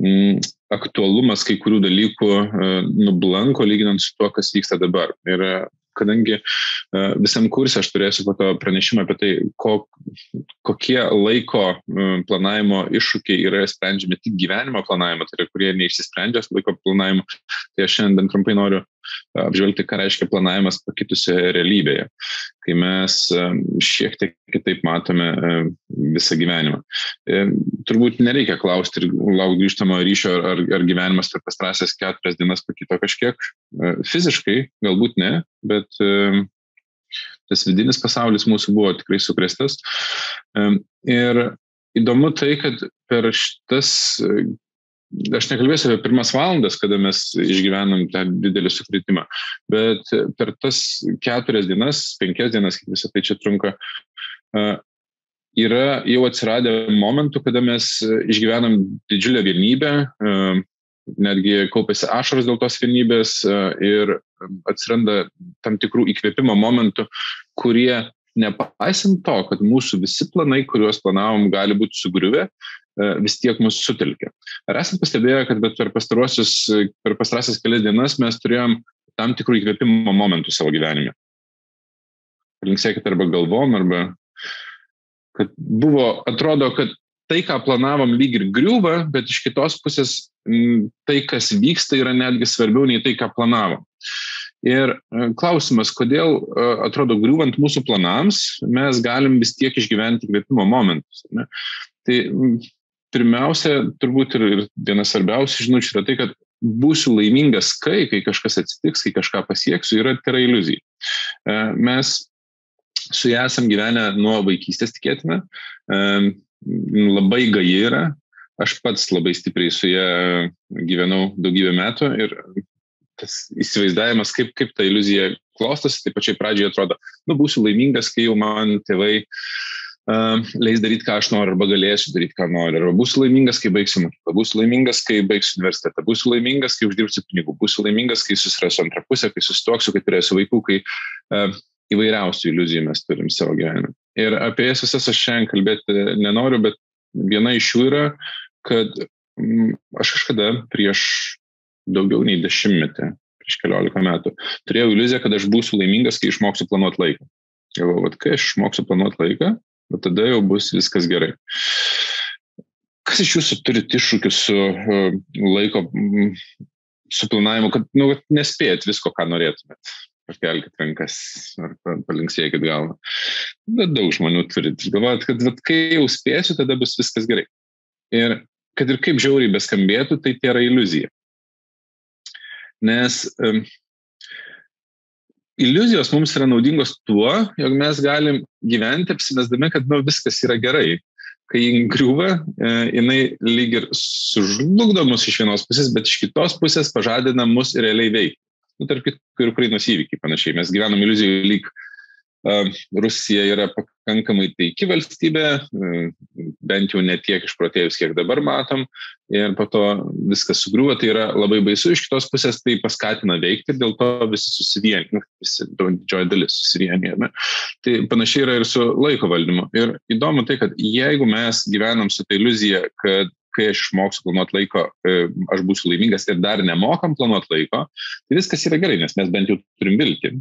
mm, aktualumas kai kurių dalykų nublanko lyginant su tuo, kas vyksta dabar. Ir kadangi visam kursė aš turėsiu po to pranešimą apie tai, ko, kokie laiko planavimo iššūkiai yra sprendžiami tik gyvenimo planavimo, tai yra kurie neišsisprendžia laiko planavimo, tai aš šiandien trumpai noriu apžvelgti, ką reiškia planavimas pakitusioje realybėje, kai mes šiek tiek kitaip matome visą gyvenimą. E, turbūt nereikia klausti ir laukti grįžtamo ryšio, ar, ar gyvenimas per pastarąsias keturias dienas pakito kažkiek. E, fiziškai galbūt ne, bet tas vidinis pasaulis mūsų buvo tikrai sukrestas. Ir įdomu tai, kad per šitas aš nekalbėsiu apie pirmas valandas, kada mes išgyvenam tą didelį sukritimą, bet per tas keturias dienas, penkias dienas, kaip visą tai čia trunka, yra jau atsiradę momentų, kada mes išgyvenam didžiulę vienybę, netgi kaupėsi ašaras dėl tos vienybės ir atsiranda tam tikrų įkvėpimo momentų, kurie nepaisant to, kad mūsų visi planai, kuriuos planavom, gali būti sugriuvę, vis tiek mus sutelkia. Ar esate pastebėję, kad per per pastarąsias kelias dienas mes turėjom tam tikrų įkvėpimo momentų savo gyvenime? Linksėkit arba galvom, arba kad buvo, atrodo, kad tai, ką planavom, lyg ir griūva, bet iš kitos pusės tai, kas vyksta, yra netgi svarbiau nei tai, ką planavom. Ir e, klausimas, kodėl e, atrodo griūvant mūsų planams, mes galim vis tiek išgyventi įkvėpimo momentus. Ne? Tai pirmiausia, turbūt ir, ir vienas svarbiausių žinučių yra tai, kad būsiu laimingas, kai, kai kažkas atsitiks, kai kažką pasieksiu, yra tai yra iliuzija. E, mes su ją esam gyvenę nuo vaikystės, tikėtina, e, labai gai yra, aš pats labai stipriai su ją gyvenau daugybę metų ir tas įsivaizdavimas, kaip, kaip ta iliuzija klostosi, tai pačiai pradžioje atrodo, nu, būsiu laimingas, kai jau man tėvai uh, leis daryti, ką aš noriu, arba galėsiu daryti, ką noriu, arba būsiu laimingas, kai baigsiu mokyklą, būsiu laimingas, kai baigsiu universitetą, būsiu laimingas, kai uždirbsiu pinigų, būsiu laimingas, kai susirasiu antrą pusę, kai susitoksiu, kai turėsiu vaikų, kai uh, įvairiausių iliuzijų mes turim savo gyvenime. Ir apie jas visas aš šiandien kalbėti nenoriu, bet viena iš jų yra, kad mm, aš kažkada prieš daugiau nei dešimtmetį, prieš keliolika metų, turėjau iliuziją, kad aš būsiu laimingas, kai išmoksiu planuoti laiką. Galvoju, kai aš išmoksiu planuoti laiką, bet tada jau bus viskas gerai. Kas iš jūsų turite iššūkių su uh, laiko suplanavimu, kad nu, nespėjat visko, ką norėtumėt? Pakelkite rankas ar palinksėkit galvą. Bet daug žmonių turit. Galvojat, kad vat, kai jau spėsiu, tada bus viskas gerai. Ir kad ir kaip žiauriai beskambėtų, tai tai yra iliuzija. Nes um, iliuzijos mums yra naudingos tuo, jog mes galim gyventi apsimesdami, kad nu, viskas yra gerai. Kai jį griūva, e, jinai lyg ir sužlugdo mus iš vienos pusės, bet iš kitos pusės pažadina mus realiai veikti. Nu, tarp kitų ir Ukrainos įvykiai panašiai. Mes gyvenam iliuzijų lyg Rusija yra pakankamai taiki valstybė, bent jau ne tiek išprotėjus, kiek dabar matom, ir po to viskas sugriuvo, tai yra labai baisu, iš kitos pusės tai paskatina veikti ir dėl to visi susivienė, nu, visi didžioji dalis susivienė. Tai panašiai yra ir su laiko valdymu. Ir įdomu tai, kad jeigu mes gyvenam su ta iliuzija, kad kai aš išmoksiu planuoti laiko, e, aš būsiu laimingas ir dar nemokam planuoti laiko, tai viskas yra gerai, nes mes bent jau turim viltį.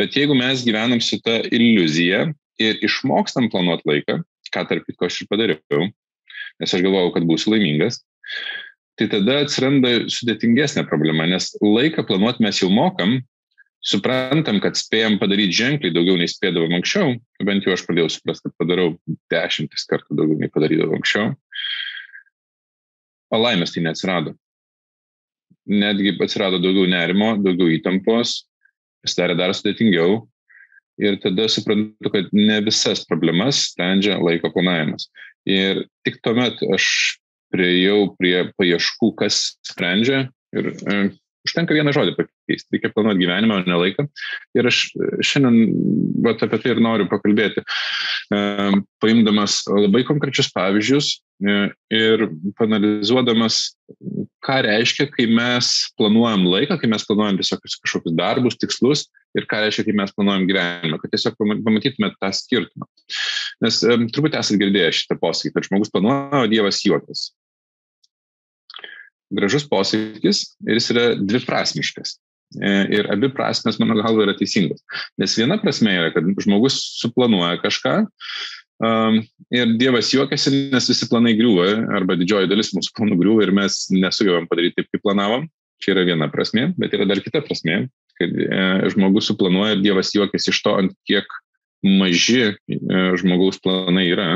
Bet jeigu mes gyvenam su ta iliuzija ir išmokstam planuoti laiką, ką tarp kitko aš ir padariau, nes aš galvojau, kad būsiu laimingas, tai tada atsiranda sudėtingesnė problema, nes laiką planuoti mes jau mokam, suprantam, kad spėjom padaryti ženkliai daugiau nei spėdavom anksčiau, bent jau aš pradėjau suprasti, kad padarau dešimtis kartų daugiau nei padarydavau anksčiau, o laimės tai neatsirado. Netgi atsirado daugiau nerimo, daugiau įtampos, pasidarė dar sudėtingiau ir tada suprantu, kad ne visas problemas sprendžia laiko planavimas. Ir tik tuomet aš prieėjau prie paieškų, kas sprendžia ir e, užtenka vieną žodį pakeisti, reikia planuoti gyvenimą, o ne laiką. Ir aš šiandien vat, apie tai ir noriu pakalbėti, paimdamas labai konkrečius pavyzdžius e, ir panalizuodamas, ką reiškia, kai mes planuojam laiką, kai mes planuojam tiesiog kažkokius darbus, tikslus ir ką reiškia, kai mes planuojam gyvenimą, kad tiesiog pamatytumėte tą skirtumą. Nes um, turbūt esate girdėję šitą posakį, kad žmogus planuoja, o Dievas juokas gražus posakis ir jis yra dviprasmiškas. E, ir abi prasmes, mano galva, yra teisingos. Nes viena prasme yra, kad žmogus suplanuoja kažką um, ir Dievas juokiasi, nes visi planai griūva, arba didžioji dalis mūsų planų griūva ir mes nesugebam padaryti taip, kaip planavom. Čia yra viena prasme, bet yra dar kita prasme, kad e, žmogus suplanuoja ir Dievas juokiasi iš to, ant kiek maži e, žmogaus planai yra,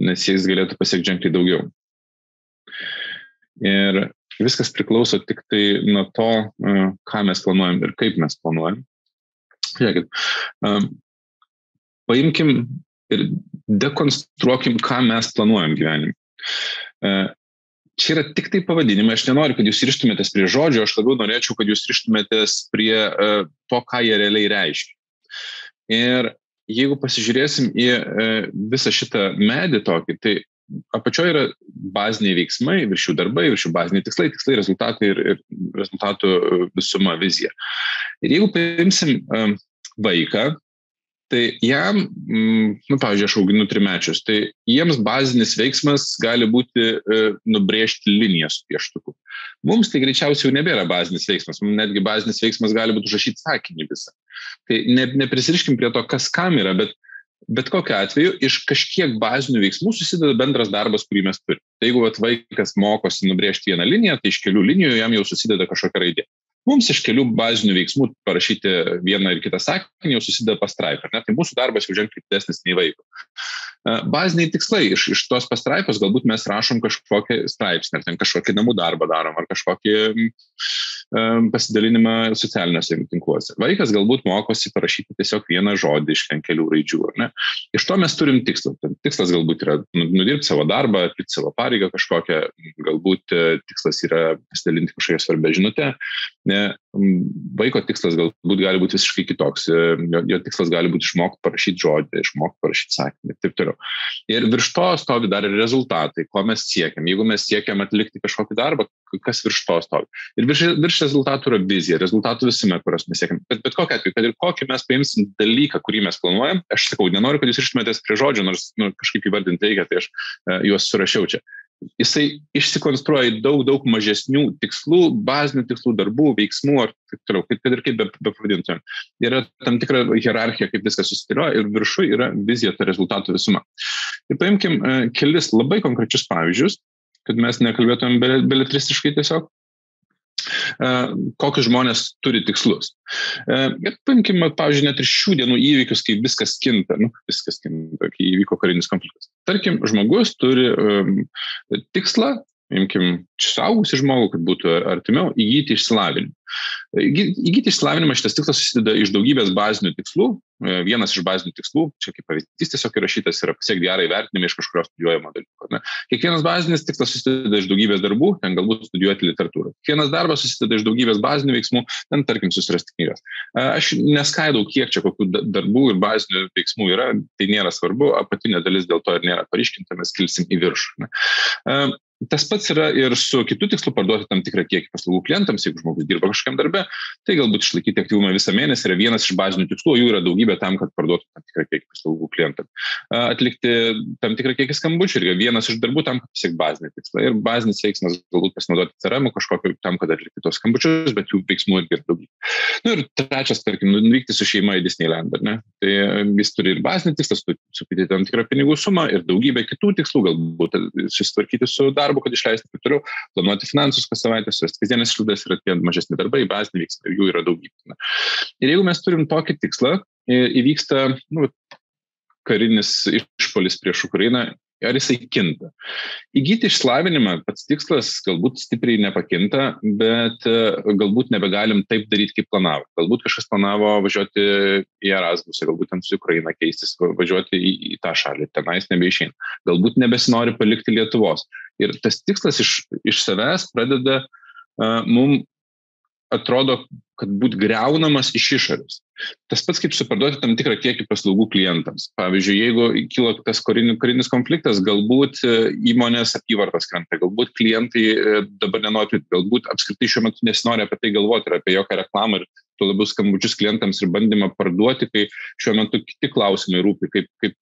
nes jais galėtų pasiekti ženkliai daugiau. Ir viskas priklauso tik tai nuo to, ką mes planuojam ir kaip mes planuojam. Žiūrėkit, paimkim ir dekonstruokim, ką mes planuojam gyvenime. Čia yra tik tai pavadinimai, aš nenoriu, kad jūs ryštumėtės prie žodžio, aš labiau norėčiau, kad jūs ryštumėtės prie to, ką jie realiai reiškia. Ir jeigu pasižiūrėsim į visą šitą medį tokį, tai apačioje yra baziniai veiksmai, virš jų darbai, virš jų baziniai tikslai, tikslai, rezultatai ir, ir rezultatų e, visuma, vizija. Ir jeigu paimsim um, vaiką, tai jam, mm, nu, pavyzdžiui, aš auginu trimečius, tai jiems bazinis veiksmas gali būti e, nubrėžti liniją su pieštuku. Mums tai greičiausiai jau nebėra bazinis veiksmas, mums netgi bazinis veiksmas gali būti užrašyti sakinį visą. Tai ne, neprisiriškim prie to, kas kam yra, bet bet kokiu atveju iš kažkiek bazinių veiksmų susideda bendras darbas, kurį mes turime. Tai jeigu vat, vaikas mokosi nubrėžti vieną liniją, tai iš kelių linijų jam jau susideda kažkokia raidė. Mums iš kelių bazinių veiksmų parašyti vieną ir kitą sakinį jau susideda pastraipą. Tai mūsų darbas jau ženkliai didesnis nei vaiko. Baziniai tikslai iš, iš tos pastraipos galbūt mes rašom kažkokį straipsnį, ar ten kažkokį namų darbą darom, ar kažkokį pasidalinimą socialiniuose tinkluose. Vaikas galbūt mokosi parašyti tiesiog vieną žodį iš kelių raidžių. Iš to mes turim tikslą. Tikslas galbūt yra nu, nudirbti savo darbą, atlikti savo pareigą kažkokią, galbūt e, tikslas yra pasidalinti kažkokią svarbę žinutę. Vaiko tikslas galbūt gali būti visiškai kitoks. E, jo, jo tikslas gali būti išmokti parašyti žodį, išmokti parašyti sakinį ir taip toliau. Ir virš to stovi dar ir rezultatai, ko mes siekiam. Jeigu mes siekiam atlikti kažkokį darbą, kas virš to stovi. Ir virš, virš rezultatų yra vizija, rezultatų visame, kurios mes siekiam. Bet, bet kokia atveju, kad ir kokį mes paimsim dalyką, kurį mes planuojam, aš sakau, nenoriu, kad jūs ištumėtės prie žodžio, nors nu, kažkaip įvardinti reikia, tai aš uh, juos surašiau čia. Jisai išsikonstruoja daug, daug mažesnių tikslų, bazinių tikslų, darbų, veiksmų ar taip toliau, kaip, kad ir kaip be, be. Yra tam tikra hierarchija, kaip viskas susidėlioja ir viršui yra vizija, ta rezultatų visuma. Ir paimkim uh, kelis labai konkrečius pavyzdžius, kad mes nekalbėtumėm beletristiškai tiesiog kokius žmonės turi tikslus. Ir paimkime, pavyzdžiui, net ir šių dienų įvykius, kai viskas kinta, nu, viskas kinta, kai įvyko karinis konfliktas. Tarkim, žmogus turi um, tikslą imkim suaugusį žmogų, kad būtų artimiau, įgyti išsilavinimą. Įgyti išsilavinimą šitas tikslas susideda iš daugybės bazinių tikslų. E, vienas iš bazinių tikslų, čia kaip pavyzdys tiesiog įrašytas, yra pasiekti gerą įvertinimą iš kažkurio studijuojamo dalyko. Ne? Kiekvienas bazinis tikslas susideda iš daugybės darbų, ten galbūt studijuoti literatūrą. Kiekvienas darbas susideda iš daugybės bazinių veiksmų, ten tarkim susirasti knygas. E, aš neskaidau, kiek čia kokių darbų ir bazinių veiksmų yra, tai nėra svarbu, apatinė dalis dėl to ir nėra paryškinta, mes kilsim į viršų. Ne? E, Tas pats yra ir su kitu tikslu parduoti tam tikrą kiekį paslaugų klientams, jeigu žmogus dirba kažkokiam darbe, tai galbūt išlaikyti aktyvumą visą mėnesį yra vienas iš bazinių tikslų, jų yra daugybė tam, kad parduotų tam tikrą kiekį paslaugų klientams. Atlikti tam tikrą kiekį skambučių irgi vienas iš darbų tam, kad pasiekti bazinį tikslą. Ir bazinis veiksmas galbūt pasinaudoti CRM kažkokiu tam, kad atlikti tos skambučius, bet jų veiksmų irgi yra daugybė. Na nu, ir trečias, tarkim, nuvykti su šeima į Disneyland, ne? Tai jis turi ir bazinį tikslą, sukyti tam tikrą pinigų sumą ir daugybę kitų tikslų, galbūt susitvarkyti su darbu darbo, kad išleisti taip toliau, planuoti finansus kas savaitę, surasti kasdienės išlaidas ir tie mažesni darbai, baziniai veiksmai, jų yra daugybė. Ir jeigu mes turim tokį tikslą, įvyksta nu, karinis išpolis prieš Ukrainą, ar jisai kinta. Įgyti išslavinimą, pats tikslas galbūt stipriai nepakinta, bet e, galbūt nebegalim taip daryti, kaip planavo. Galbūt kažkas planavo važiuoti į Erasmusą, galbūt ten su Ukraina keistis, važiuoti į, į tą šalį, tenais nebeišeina. Galbūt nebesinori palikti Lietuvos. Ir tas tikslas iš, iš savęs pradeda uh, mum atrodo, kad būt greunamas iš išorės. Tas pats kaip suparduoti tam tikrą kiekį paslaugų klientams. Pavyzdžiui, jeigu kilo tas karinis konfliktas, galbūt e, įmonės apyvartas krenta, galbūt klientai e, dabar nenori, galbūt apskritai šiuo metu nesinori apie tai galvoti ir apie jokią reklamą ir tuo labiau skambučius klientams ir bandymą parduoti, kai šiuo metu kiti klausimai rūpi, kaip, kaip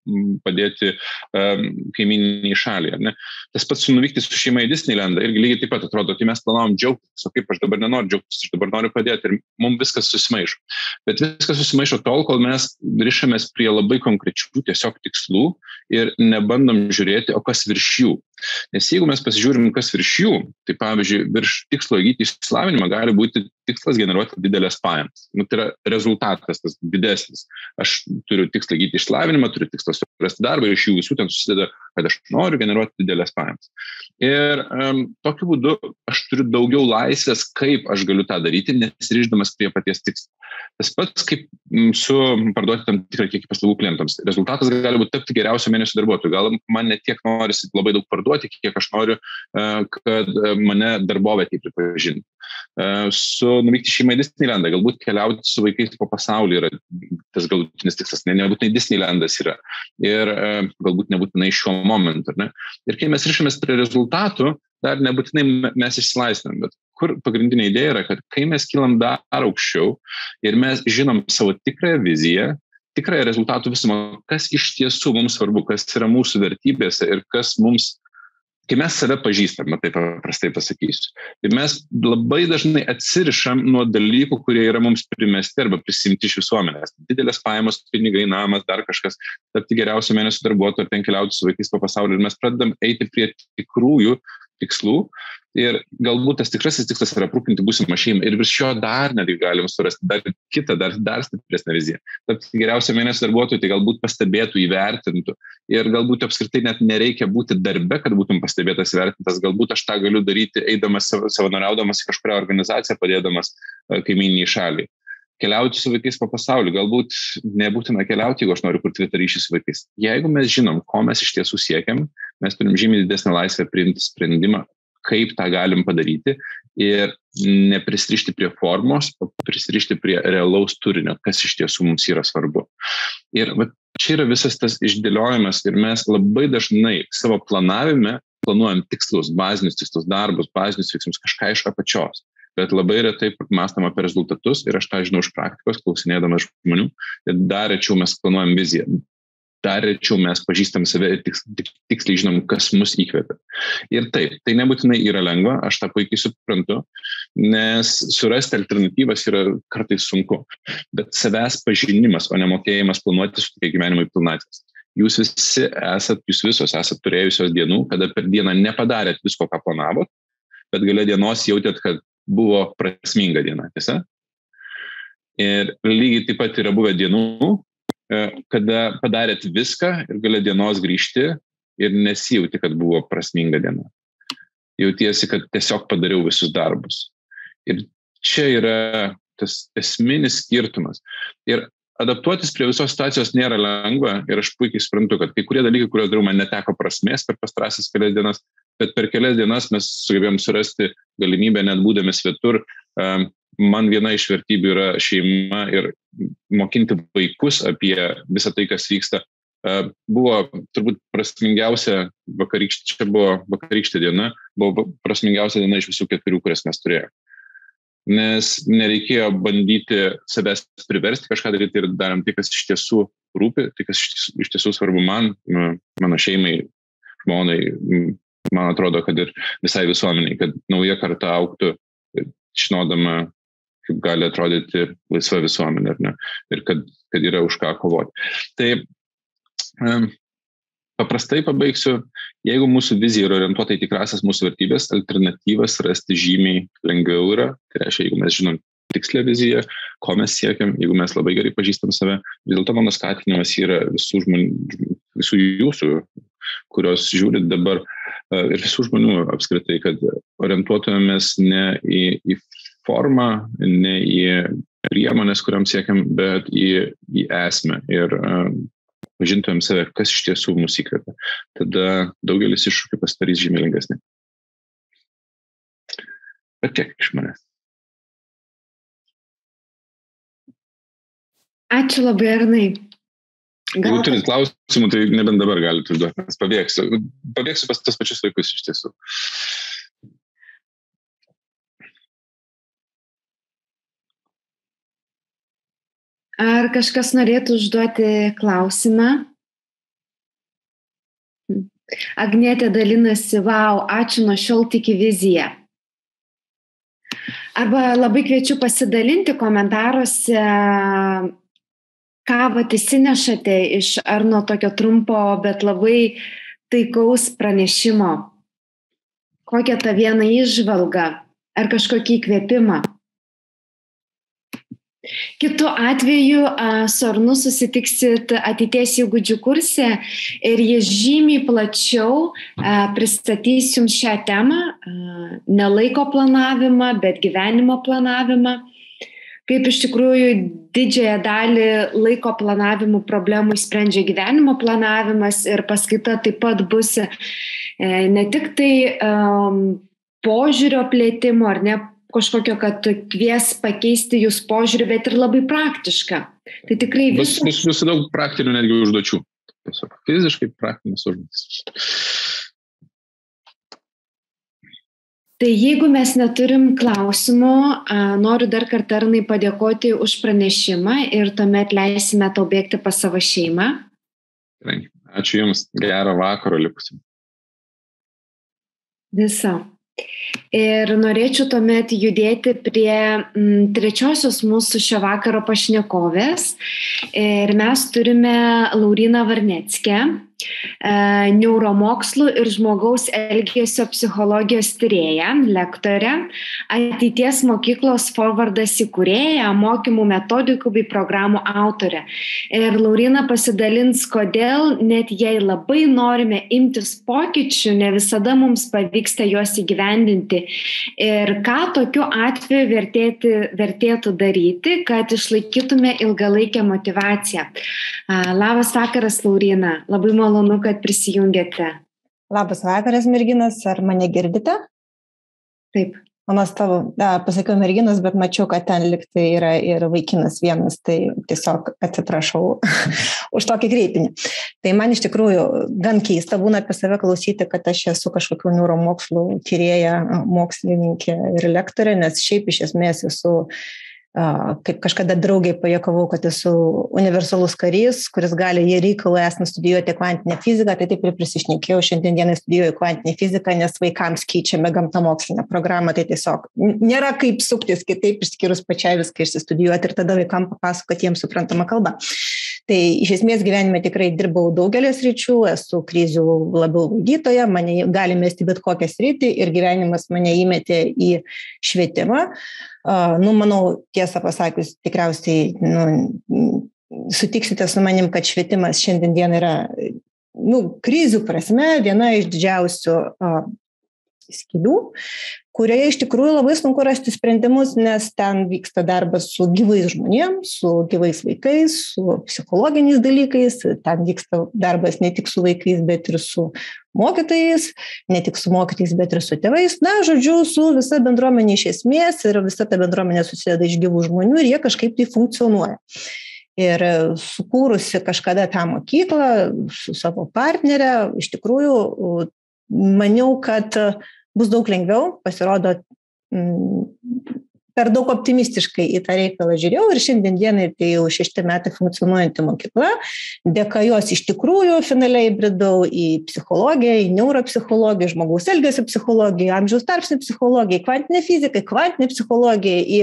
padėti um, kaimininiai šaliai. Tas pats su nuvykti su šeima į Disneylandą irgi lygiai taip pat atrodo, tai mes planavom džiaugtis, o kaip aš dabar nenoriu džiaugtis, aš dabar noriu padėti ir mums viskas susimaišo. Bet viskas susimaišo tol, kol mes ryšamės prie labai konkrečių tiesiog tikslų ir nebandom žiūrėti, o kas virš jų. Nes jeigu mes pasižiūrim, kas virš jų, tai pavyzdžiui, virš tikslo įgyti išsilavinimą gali būti tikslas generuoti didelės pajamas. Nu, tai yra rezultatas tas didesnis. Aš turiu tikslą įgyti išsilavinimą, turiu tikslą surasti darbą ir iš jų visų ten susideda, kad aš noriu generuoti didelės pajamas. Ir um, tokiu būdu aš turiu daugiau laisvės, kaip aš galiu tą daryti, nesiriždamas prie paties tikslo. Tas pats kaip su parduoti tam tikrą kiekį paslaugų klientams. Rezultatas gali būti tapti geriausio mėnesio darbuotoju. Gal man ne tiek norisi labai daug parduoti, kiek aš noriu, e, kad mane darbovietį pripažintų. E, su nuvykti šeimą į Disneylandą, galbūt keliauti su vaikais po pasaulį yra tas galutinis tikslas. Ne, nebūtinai Disneylandas yra. Ir e, galbūt nebūtinai šiuo momentu. Ne? Ir kai mes ryšomės prie rezultatų, dar nebūtinai mes išsilaisvinam, bet kur pagrindinė idėja yra, kad kai mes kylam dar aukščiau ir mes žinom savo tikrąją viziją, tikrąją rezultatų visumą, kas iš tiesų mums svarbu, kas yra mūsų vertybėse ir kas mums, kai mes save pažįstame, taip paprastai pasakysiu, tai mes labai dažnai atsirišam nuo dalykų, kurie yra mums primesti arba prisimti iš visuomenės. Didelės pajamos, pinigai, namas, dar kažkas, tapti geriausiu mėnesio darbuotoju, ten keliauti su vaikais po pasaulį ir mes pradedam eiti prie tikrųjų tikslų. Ir galbūt tas tikrasis tikslas yra aprūpinti būsimą šeimą. Ir virš jo dar netgi galim surasti dar kitą, dar, dar stipresnę viziją. Tapti geriausio mėnesio darbuotojų, tai galbūt pastebėtų, įvertintų. Ir galbūt apskritai net nereikia būti darbe, kad būtum pastebėtas, įvertintas, galbūt aš tą galiu daryti eidamas savanoriaudamas į kažkurią organizaciją, padėdamas e, kaiminiai šaliai keliauti su vaikais po pasaulį. Galbūt nebūtina keliauti, jeigu aš noriu kurti ryšį su vaikais. Jeigu mes žinom, ko mes iš tiesų siekiam, mes turim žymiai didesnę laisvę priimti sprendimą, kaip tą galim padaryti ir neprisirišti prie formos, o prisirišti prie realaus turinio, kas iš tiesų mums yra svarbu. Ir va, čia yra visas tas išdėliojimas ir mes labai dažnai savo planavime planuojam tikslus, bazinius tikslus, darbus, bazinius veiksmus, kažką iš apačios. Bet labai retai mąstam apie rezultatus ir aš tą žinau iš praktikos, klausinėdamas žmonių. Dar rečiau mes planuojam viziją dar rečiau mes pažįstam save ir tiks, tik, tiksliai žinom, kas mus įkvepia. Ir taip, tai nebūtinai yra lengva, aš tą puikiai suprantu, nes surasti alternatyvas yra kartais sunku, bet savęs pažinimas, o nemokėjimas planuoti suteikia gyvenimui pilnatvės. Jūs visi esat, jūs visos esat turėjusios dienų, kada per dieną nepadarėt visko, ką planavot, bet gale dienos jautėt, kad buvo prasminga diena, tiesa? Ir lygiai taip pat yra buvę dienų, E, kada padarėt viską ir galė dienos grįžti ir nesijauti, kad buvo prasminga diena. Jautiesi, kad tiesiog padariau visus darbus. Ir čia yra tas esminis skirtumas. Ir adaptuotis prie visos situacijos nėra lengva ir aš puikiai suprantu, kad kai kurie dalykai, kuriuos darau, man neteko prasmės per pastrasis kelias dienas, bet per kelias dienas mes sugebėjom surasti galimybę, net būdami svetur, man viena iš vertybių yra šeima ir mokinti vaikus apie visą tai, kas vyksta. Buvo turbūt prasmingiausia vakarykštė, čia buvo vakarykštė diena, buvo prasmingiausia diena iš visų keturių, kurias mes turėjome. Nes nereikėjo bandyti savęs priversti kažką daryti ir darėm tai, kas iš tiesų rūpi, tai, kas iš tiesų svarbu man, mano šeimai, žmonai, man atrodo, kad ir visai visuomeniai, kad nauja karta auktų žinodama, kaip gali atrodyti laisva visuomenė, ar ne, ir kad, kad yra už ką kovoti. Tai um, paprastai pabaigsiu, jeigu mūsų vizija yra orientuota į tikrasias mūsų vertybės, alternatyvas rasti žymiai lengviau yra. Tai reiškia, jeigu mes žinom tikslę viziją, ko mes siekiam, jeigu mes labai gerai pažįstam save. Vis dėlto mano skatinimas yra visų, žmonių, visų jūsų, kurios žiūrit dabar e, ir visų žmonių apskritai, kad orientuotumėmės ne į, į formą, ne į priemonės, kuriam siekiam, bet į, į esmę. Ir uh, pažintumėm save, kas iš tiesų mūsų įkvepia. Tada daugelis iššūkių pasidarys žymiai lengvesnė. Bet tiek iš manęs. Ačiū labai, Arnai. Gal... Jeigu turit klausimų, tai nebent dabar galite užduoti, nes pabėgsiu. Pabėgsiu pas tas pačius vaikus iš tiesų. Ar kažkas norėtų užduoti klausimą? Agnėtė dalinasi, wow, ačiū nuo šiol tik į viziją. Arba labai kviečiu pasidalinti komentaruose ką vat įsinešate iš Arno tokio trumpo, bet labai taikaus pranešimo? Kokią tą vieną išvalgą ar kažkokį įkvėpimą? Kitu atveju su Arnu susitiksit ateities įgūdžių kursė ir jis žymiai plačiau pristatys jums šią temą, ne laiko planavimą, bet gyvenimo planavimą kaip iš tikrųjų didžiąją dalį laiko planavimų problemų sprendžia gyvenimo planavimas ir paskaita taip pat bus e, ne tik tai um, požiūrio plėtimo ar ne kažkokio, kad kvies pakeisti jūs požiūrį, bet ir labai praktiška. Tai tikrai vis. Bus, bus, bus daug praktinių netgi užduočių. Tiesiog fiziškai praktinis užduotis. Tai jeigu mes neturim klausimų, noriu dar kartą Arnai padėkoti už pranešimą ir tuomet leisime tau bėgti pas savo šeimą. Ačiū Jums, gero vakaro likusim. Viso. Ir norėčiau tuomet judėti prie trečiosios mūsų šio vakaro pašnekovės. Ir mes turime Lauriną Varneckę, neuromokslų ir žmogaus elgesio psichologijos tyrėja, lektorė, ateities mokyklos forwardas įkūrėja, mokymų metodikų bei programų autorė. Ir Laurina pasidalins, kodėl net jei labai norime imtis pokyčių, ne visada mums pavyksta juos įgyvendinti Ir ką tokiu atveju vertėti, vertėtų daryti, kad išlaikytume ilgalaikę motivaciją. Labas vakaras, Laurina. Labai malonu, kad prisijungėte. Labas vakaras, merginas. Ar mane girdite? Taip. Nuostabu, da, pasakiau merginas, bet mačiau, kad ten liktai yra ir vaikinas vienas, tai tiesiog atsiprašau už tokį kreipinį. Tai man iš tikrųjų gan keista būna apie save klausyti, kad aš esu kažkokių neuromokslų tyrėja, mokslininkė ir lektorė, nes šiaip iš esmės esu kaip kažkada draugiai pajokavau, kad esu universalus karys, kuris gali jį reikalų esant studijuoti kvantinę fiziką, tai taip ir prisišnekėjau, šiandien dienai studijuoju kvantinę fiziką, nes vaikams keičiame gamtamokslinę programą, tai tiesiog nėra kaip suktis kitaip, išskyrus pačiai viską išsistudijuoti ir tada vaikams papasakoti jiems suprantama kalba. Tai iš esmės gyvenime tikrai dirbau daugelės ryčių, esu krizių labiau valdytoja, mane gali mesti bet kokią sritį ir gyvenimas mane įmetė į švietimą. Nu, manau, tiesą pasakius, tikriausiai nu, sutiksite su manim, kad švietimas šiandien yra nu, krizių prasme viena iš didžiausių skylių, kurioje iš tikrųjų labai sunku rasti sprendimus, nes ten vyksta darbas su gyvais žmonėmis, su gyvais vaikais, su psichologiniais dalykais, ten vyksta darbas ne tik su vaikais, bet ir su mokytojais, ne tik su mokytojais, bet ir su tėvais. Na, žodžiu, su visa bendruomenė iš esmės ir visa ta bendruomenė susideda iš gyvų žmonių ir jie kažkaip tai funkcionuoja. Ir sukūrusi kažkada tą mokyklą su savo partnerė, iš tikrųjų maniau, kad bus daug lengviau, pasirodo, per daug optimistiškai į tą reikalą žiūrėjau ir šiandien dienai tai jau šešti metai funkcionuojanti mokykla. Dėka jos iš tikrųjų finaliai bridau į psichologiją, į neuropsichologiją, žmogaus elgesio psichologiją, amžiaus tarpsnių psichologiją, kvantinę fiziką, kvantinę psichologiją, į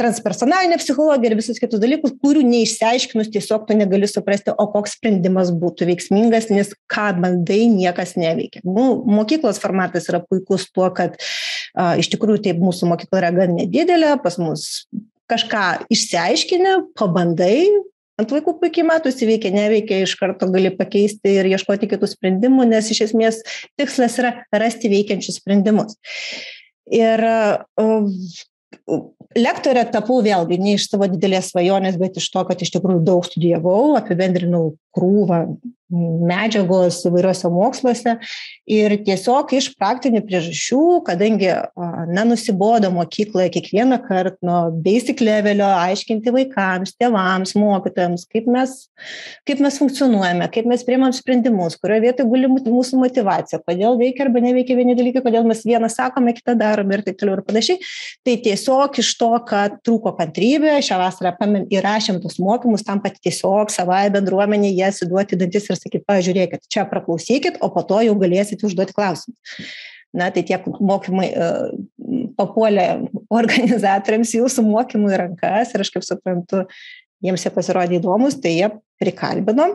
transpersonalinę psichologiją ir visus kitus dalykus, kurių neišsiaiškinus tiesiog tu negali suprasti, o koks sprendimas būtų veiksmingas, nes ką bandai, niekas neveikia. Nu, mokyklos formatas yra puikus tuo, kad iš tikrųjų taip mūsų mokykla yra gan nedidelė, pas mus kažką išsiaiškini, pabandai, ant vaikų puikiai matosi, veikia, neveikia, iš karto gali pakeisti ir ieškoti kitų sprendimų, nes iš esmės tikslas yra rasti veikiančius sprendimus. Ir lektorė tapau vėlgi ne iš savo didelės svajonės, bet iš to, kad iš tikrųjų daug studijavau, apibendrinau krūvą medžiagos įvairiuose moksluose ir tiesiog iš praktinių priežasčių, kadangi nenusibodo mokykloje kiekvieną kartą nuo basic levelio aiškinti vaikams, tėvams, mokytojams, kaip mes, kaip mes funkcionuojame, kaip mes priimam sprendimus, kurioje vietoje guli mūsų motivacija, kodėl veikia arba neveikia vieni dalykai, kodėl mes vieną sakome, kitą darome ir taip toliau ir panašiai. Tai tiesiog iš to, kad trūko kantrybė, šią vasarą įrašėm tos mokymus tam, kad tiesiog savai bendruomenė jie siduoti dantis ir sakyti, pažiūrėkit, čia praklausykit, o po to jau galėsit užduoti klausimus. Na, tai tiek mokymai uh, papuolė organizatoriams jūsų mokymų į rankas ir aš kaip suprantu, jiems jie pasirodė įdomus, tai jie prikalbino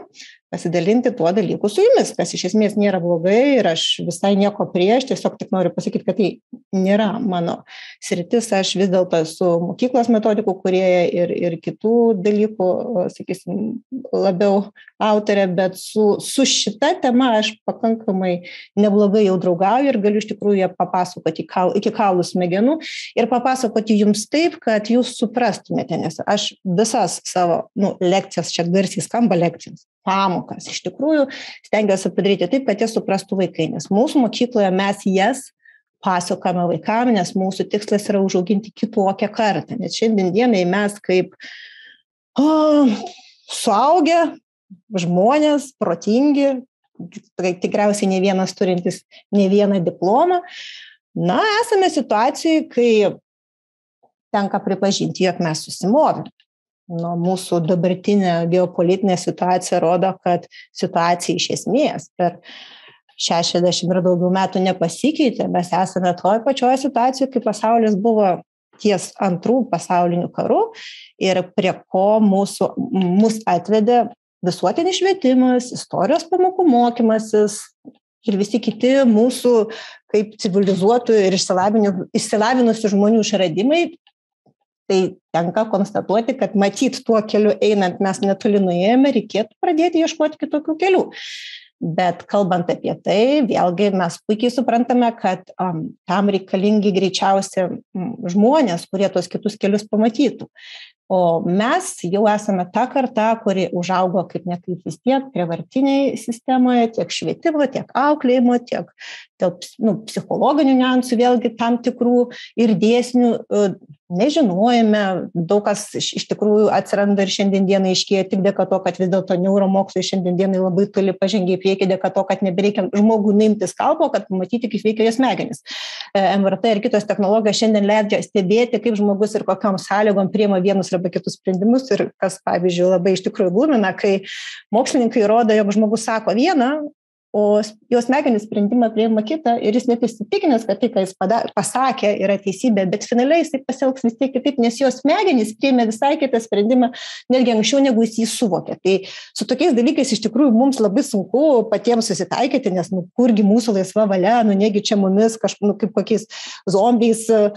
pasidalinti tuo dalyku su jumis, kas iš esmės nėra blogai ir aš visai nieko prieš, tiesiog tik noriu pasakyti, kad tai nėra mano sritis, aš vis dėlto esu mokyklos metodikų kurieja ir, ir kitų dalykų, sakysim, labiau autorė, bet su, su šita tema aš pakankamai neblogai jau draugauju ir galiu iš tikrųjų papasakoti kal, iki kaulų smegenų ir papasakoti jums taip, kad jūs suprastumėte, nes aš visas savo nu, lekcijas, čia garsiai skamba lekcijas, pamokas. Iš tikrųjų, stengiuosi padaryti taip, kad jie suprastų vaikai, nes mūsų mokykloje mes jas pasakome vaikams, nes mūsų tikslas yra užauginti kitokią kartą. Nes šiandien dienai mes kaip o, suaugę žmonės, protingi, tai tikriausiai ne vienas turintis ne vieną diplomą, na, esame situacijai, kai tenka pripažinti, jog mes susimovėme nu, mūsų dabartinė geopolitinė situacija rodo, kad situacija iš esmės per 60 ir daugiau metų nepasikeitė. Mes esame toje pačioje situacijoje, kai pasaulis buvo ties antrų pasaulinių karų ir prie ko mūsų, mus atvedė visuotinis švietimas, istorijos pamokų mokymasis ir visi kiti mūsų kaip civilizuotų ir išsilavinusių žmonių išradimai tai tenka konstatuoti kad matyt tuo keliu einant mes netoli nuėjome reikėtų pradėti ieškoti kitokių kelių. Bet kalbant apie tai vėlgi mes puikiai suprantame kad um, tam reikalingi greičiausia žmonės kurie tuos kitus kelius pamatytų o mes jau esame ta karta kuri užaugo kaip ne kaip vis tiek prievartinėj sistemoje tiek švietimo tiek auklėjimo tiek dėl nu, psichologinių niuansų vėlgi tam tikrų ir dėsnių nežinojome, daug kas iš, tikrųjų atsiranda ir šiandien dienai iškėja tik dėka to, kad vis dėlto neuromokslai šiandien dienai labai toli pažengia į priekį, dėka to, kad nebereikia žmogų nuimti skalpo, kad pamatyti, kaip veikia jos smegenys. E, MRT ir kitos technologijos šiandien leidžia stebėti, kaip žmogus ir kokiam sąlygom priema vienus arba kitus sprendimus ir kas, pavyzdžiui, labai iš tikrųjų glumina, kai mokslininkai rodo, jog žmogus sako vieną, o jo smegenys sprendimą priima kitą ir jis net įsitikinęs, kad tai, ką jis pada, pasakė, yra teisybė, bet finaliai jis pasielgs vis tiek kitaip, nes jo smegenys priima visai kitą sprendimą, netgi anksčiau negu jis jį suvokė. Tai su tokiais dalykais iš tikrųjų mums labai sunku patiems susitaikyti, nes nu, kurgi mūsų laisva valia, nu negi čia mumis kažkaip nu, kaip kokiais zombiais uh,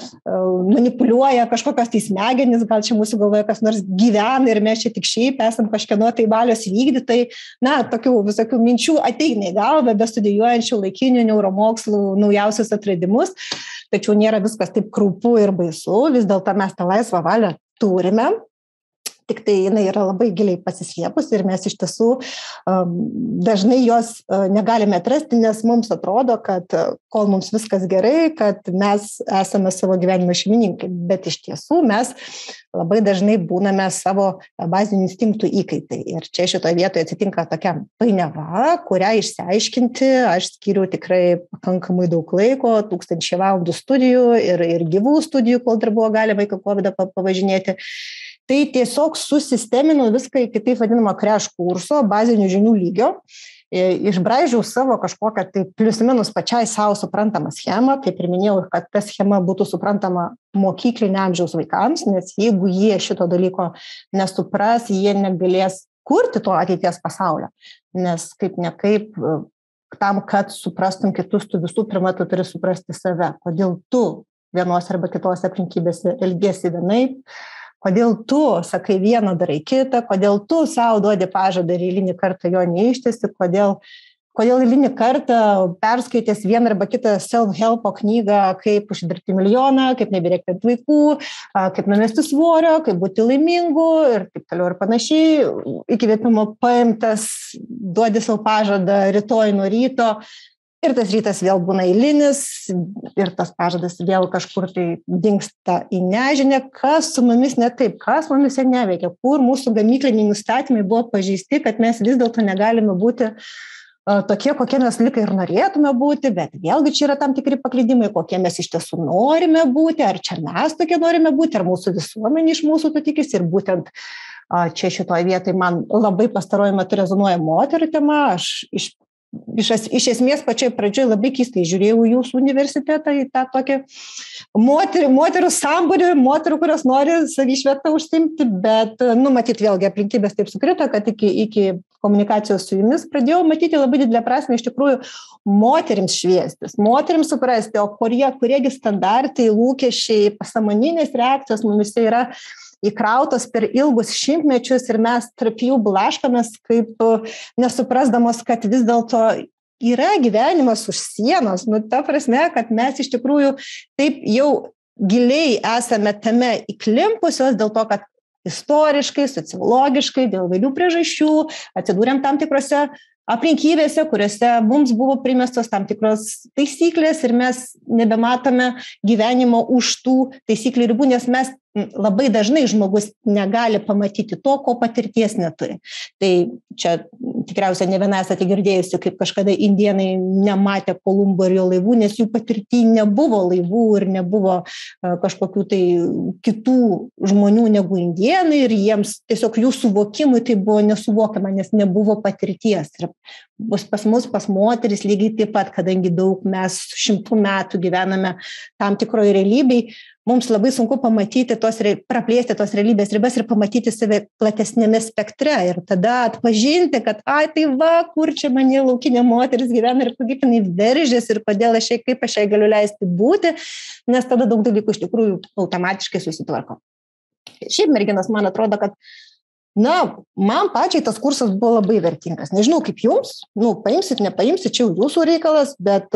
manipuliuoja kažkokios tai smegenys, gal čia mūsų galvoje kas nors gyvena ir mes čia tik šiaip esam kažkieno tai valios vykdytai, na, tokių visokių minčių ateina į galvą, bestudijuojančių laikinių neuromokslų naujausius atradimus, tačiau nėra viskas taip krūpų ir baisu, vis dėlto mes tą laisvą valią turime. Tik tai jinai yra labai giliai pasislėpusi ir mes iš tiesų um, dažnai jos uh, negalime atrasti, nes mums atrodo, kad uh, kol mums viskas gerai, kad mes esame savo gyvenimo šeimininkai, bet iš tiesų mes labai dažnai būname savo bazinių instinktų įkaitai. Ir čia šitoje vietoje atsitinka tokia painiava, kurią išsiaiškinti aš skiriu tikrai pakankamai daug laiko, tūkstančiai valandų studijų ir, ir gyvų studijų, kol dar buvo galima iki COVID pavažinėti. Tai tiesiog susisteminau viską iki taip vadinamo crash kurso, bazinių žinių lygio. Išbraižiau savo kažkokią tai plius minus pačiai savo suprantamą schemą, kaip ir minėjau, kad ta schema būtų suprantama mokyklinio amžiaus vaikams, nes jeigu jie šito dalyko nesupras, jie negalės kurti to ateities pasaulio. Nes kaip ne kaip, tam, kad suprastum kitus, tu visų pirma, tu turi suprasti save, kodėl tu vienos arba kitos aplinkybėse elgesi vienaip, kodėl tu sakai vieną, darai kitą, kodėl tu savo duodi pažadą ir eilinį kartą jo neištesi, kodėl, kodėl eilinį kartą perskaitęs vieną arba kitą self-help knygą, kaip uždirbti milijoną, kaip nebereikti vaikų, kaip numesti svorio, kaip būti laimingu ir taip toliau ir panašiai, įkvėpimo paimtas, duodi savo pažadą rytoj nuo ryto, ir tas rytas vėl būna eilinis ir tas pažadas vėl kažkur tai dingsta į nežinę, kas su mumis ne taip, kas mumise neveikia, kur mūsų gamykliniai nustatymai buvo pažeisti, kad mes vis dėlto negalime būti tokie, kokie mes likai ir norėtume būti, bet vėlgi čia yra tam tikri paklydimai, kokie mes iš tiesų norime būti, ar čia mes tokie norime būti, ar mūsų visuomenė iš mūsų to tikisi. Ir būtent čia šitoje vietoje man labai pastaruoju metu rezonuoja moterų tema, aš iš iš, iš esmės pačioj pradžioj labai keistai žiūrėjau jūsų universitetą į tą tokį moterį, moterų sambūrį, moterų, kurios nori savišvietą užsimti, bet, nu, matyt, vėlgi aplinkybės taip sukrito, kad iki, iki komunikacijos su jumis pradėjau matyti labai didelę prasme iš tikrųjų moterims šviestis, moterims suprasti, o kurie, kuriegi standartai, lūkesčiai, pasamoninės reakcijos mumise yra įkrautos per ilgus šimtmečius ir mes tarp jų blaškomės kaip nesuprasdamos, kad vis dėlto yra gyvenimas už sienos, nu ta prasme, kad mes iš tikrųjų taip jau giliai esame tame įklimpusios dėl to, kad istoriškai, sociologiškai, dėl vairių priežasčių atsidūrėm tam tikrose aplinkybėse, kuriuose mums buvo primestos tam tikros taisyklės ir mes nebematome gyvenimo už tų taisyklių ribų, nes mes labai dažnai žmogus negali pamatyti to, ko patirties neturi. Tai čia tikriausiai ne viena esate girdėjusi, kaip kažkada indienai nematė Kolumbo ir jo laivų, nes jų patirti nebuvo laivų ir nebuvo kažkokių tai kitų žmonių negu indienai ir jiems tiesiog jų suvokimui tai buvo nesuvokiama, nes nebuvo patirties. Ir bus pas mus, pas moteris lygiai taip pat, kadangi daug mes šimtų metų gyvename tam tikroje realybėje, mums labai sunku pamatyti tos, praplėsti tos realybės ribas ir pamatyti save platesnėme spektre ir tada atpažinti, kad, ai, tai va, kur čia mane laukinė moteris gyvena ir kaip jinai veržės ir kodėl aš jai, kaip aš jai galiu leisti būti, nes tada daug dalykų iš tikrųjų automatiškai susitvarko. Šiaip merginas, man atrodo, kad na man pačiai tas kursas buvo labai vertingas. Nežinau kaip jums nu paimsit nepaimsit čia jūsų reikalas bet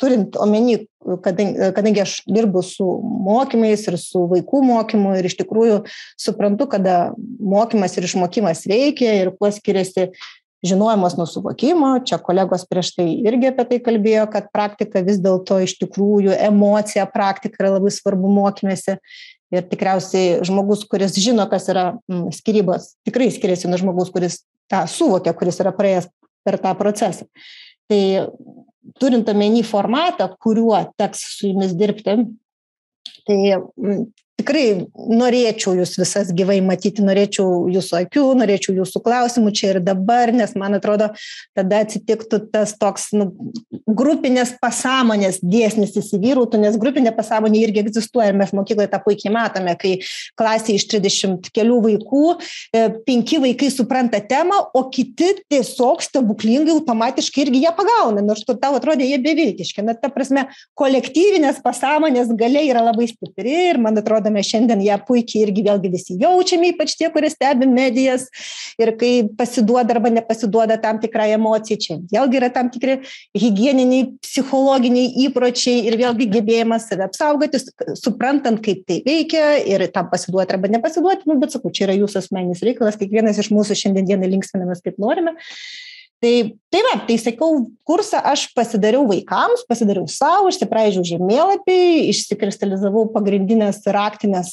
turint omeny kadangi kadangi aš dirbu su mokymais ir su vaikų mokymu ir iš tikrųjų suprantu kada mokymas ir išmokimas veikia ir kuo skiriasi žinojimas nuo suvokimo čia kolegos prieš tai irgi apie tai kalbėjo kad praktika vis dėlto iš tikrųjų emocija praktika yra labai svarbu mokymesi ir tikriausiai žmogus kuris žino kas yra skyrybos tikrai skiriasi nuo žmogaus kuris tą suvokia kuris yra praėjęs per tą procesą. Tai turint omeny formatą kuriuo teks su jumis dirbti tai tikrai norėčiau jūs visas gyvai matyti, norėčiau jūsų akių, norėčiau jūsų klausimų čia ir dabar, nes man atrodo, tada atsitiktų tas toks nu, grupinės pasąmonės dėsnis įsivyrautų, nes grupinė pasąmonė irgi egzistuoja ir mes mokykloje tą puikiai matome, kai klasėje iš 30 kelių vaikų, e, penki vaikai supranta temą, o kiti tiesiog stebuklingai automatiškai irgi ją pagauna, nors tau atrodė jie beviltiški. Na, ta prasme, kolektyvinės pasąmonės galia yra labai stipri ir man atrodo, pasirodome šiandien ją puikiai irgi vėlgi visi jaučiame, ypač tie, kurie stebi medijas ir kai pasiduoda arba nepasiduoda tam tikrai emocijai, čia vėlgi yra tam tikri hygieniniai, psichologiniai įpročiai ir vėlgi gebėjimas save apsaugoti, suprantant, kaip tai veikia ir tam pasiduoti arba nepasiduoti, nu, bet sakau, čia yra jūsų asmeninis reikalas, kiekvienas iš mūsų šiandien dienai linksminamės kaip norime. Tai, tai va, tai sakau, kursą aš pasidariau vaikams, pasidariau savo, išsipraidžiau žemėlapį, išsikristalizavau pagrindinės raktinės,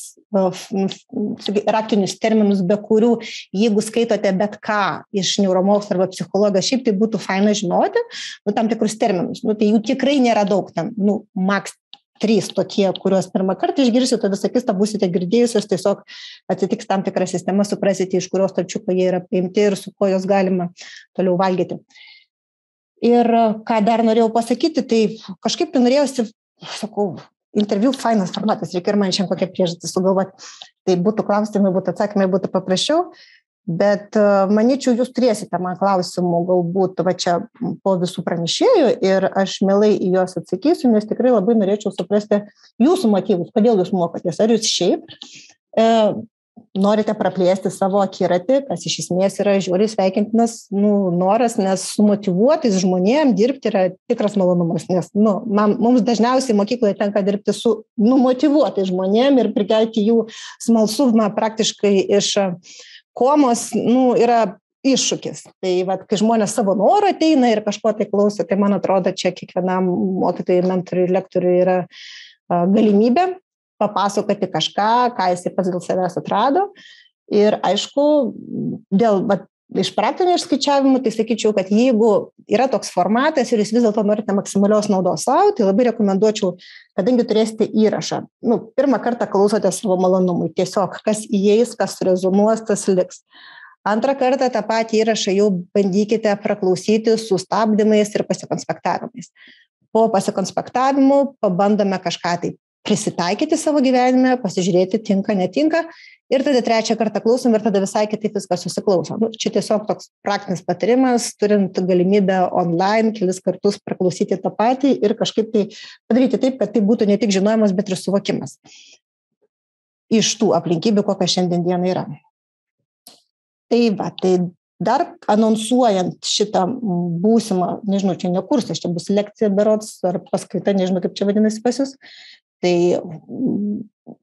raktinius terminus, be kurių, jeigu skaitote bet ką iš neuromokslo arba psichologijos, šiaip tai būtų faina žinoti, nu, tam tikrus terminus. Nu, tai jų tikrai nėra daug, ten, nu, maks trys tokie, kuriuos pirmą kartą išgirsite, visą kitą būsite girdėjusios, tiesiog atsitiks tam tikra sistema, suprasite, iš kurios tarčiuko jie yra paimti ir su kuo jos galima toliau valgyti. Ir ką dar norėjau pasakyti, tai kažkaip tai norėjausi, sakau, interviu fainas formatas, reikia ir man šiandien kokią priežastį sugalvoti. Tai būtų klausimai, būtų atsakymai, būtų paprasčiau bet e, manyčiau jūs turėsite man klausimų galbūt va čia po visų pranešėjų ir aš mielai į juos atsakysiu nes tikrai labai norėčiau suprasti jūsų motyvus. Kodėl jūs mokotės? Ar jūs šiaip e, norite praplėsti savo akiratį, kas iš esmės yra žiūri sveikintinas nu, noras, nes su motivuotais žmonėm dirbti yra tikras malonumas, nes nu, man, mums dažniausiai mokykloje tenka dirbti su nu, motivuotais žmonėm ir prikelti jų smalsumą praktiškai iš uh, komos nu, yra iššūkis. Tai vat, kai žmonės savo norą ateina ir kažko tai klauso, tai man atrodo, čia kiekvienam mokytojui, mentoriui, lektoriui yra galimybė papasakoti kažką, ką jisai pats dėl savęs atrado. Ir aišku, dėl vat, iš praktinio išskaičiavimo, tai sakyčiau, kad jeigu yra toks formatas ir jūs vis dėlto norite maksimalios naudos savo, tai labai rekomenduočiau, kadangi turėsite įrašą. Nu, pirmą kartą klausote savo malonumui, tiesiog kas įeis, kas rezonuos, tas liks. Antrą kartą tą patį įrašą jau bandykite praklausyti su stabdymais ir pasikonspektavimais. Po pasikonspektavimų pabandome kažką tai prisitaikyti savo gyvenime, pasižiūrėti, tinka, netinka ir tada trečią kartą klausom ir tada visai kitaip viskas susiklauso. Nu, čia tiesiog toks praktinis patarimas, turint galimybę online kelis kartus praklausyti tą patį ir kažkaip tai padaryti taip, kad tai būtų ne tik žinojimas, bet ir suvokimas iš tų aplinkybių, kokia šiandien diena yra. Tai va, tai dar anonsuojant šitą būsimą, nežinau, čia ne kursas, čia bus lekcija berots ar paskaita, nežinau kaip čia vadinasi pas jūs, tai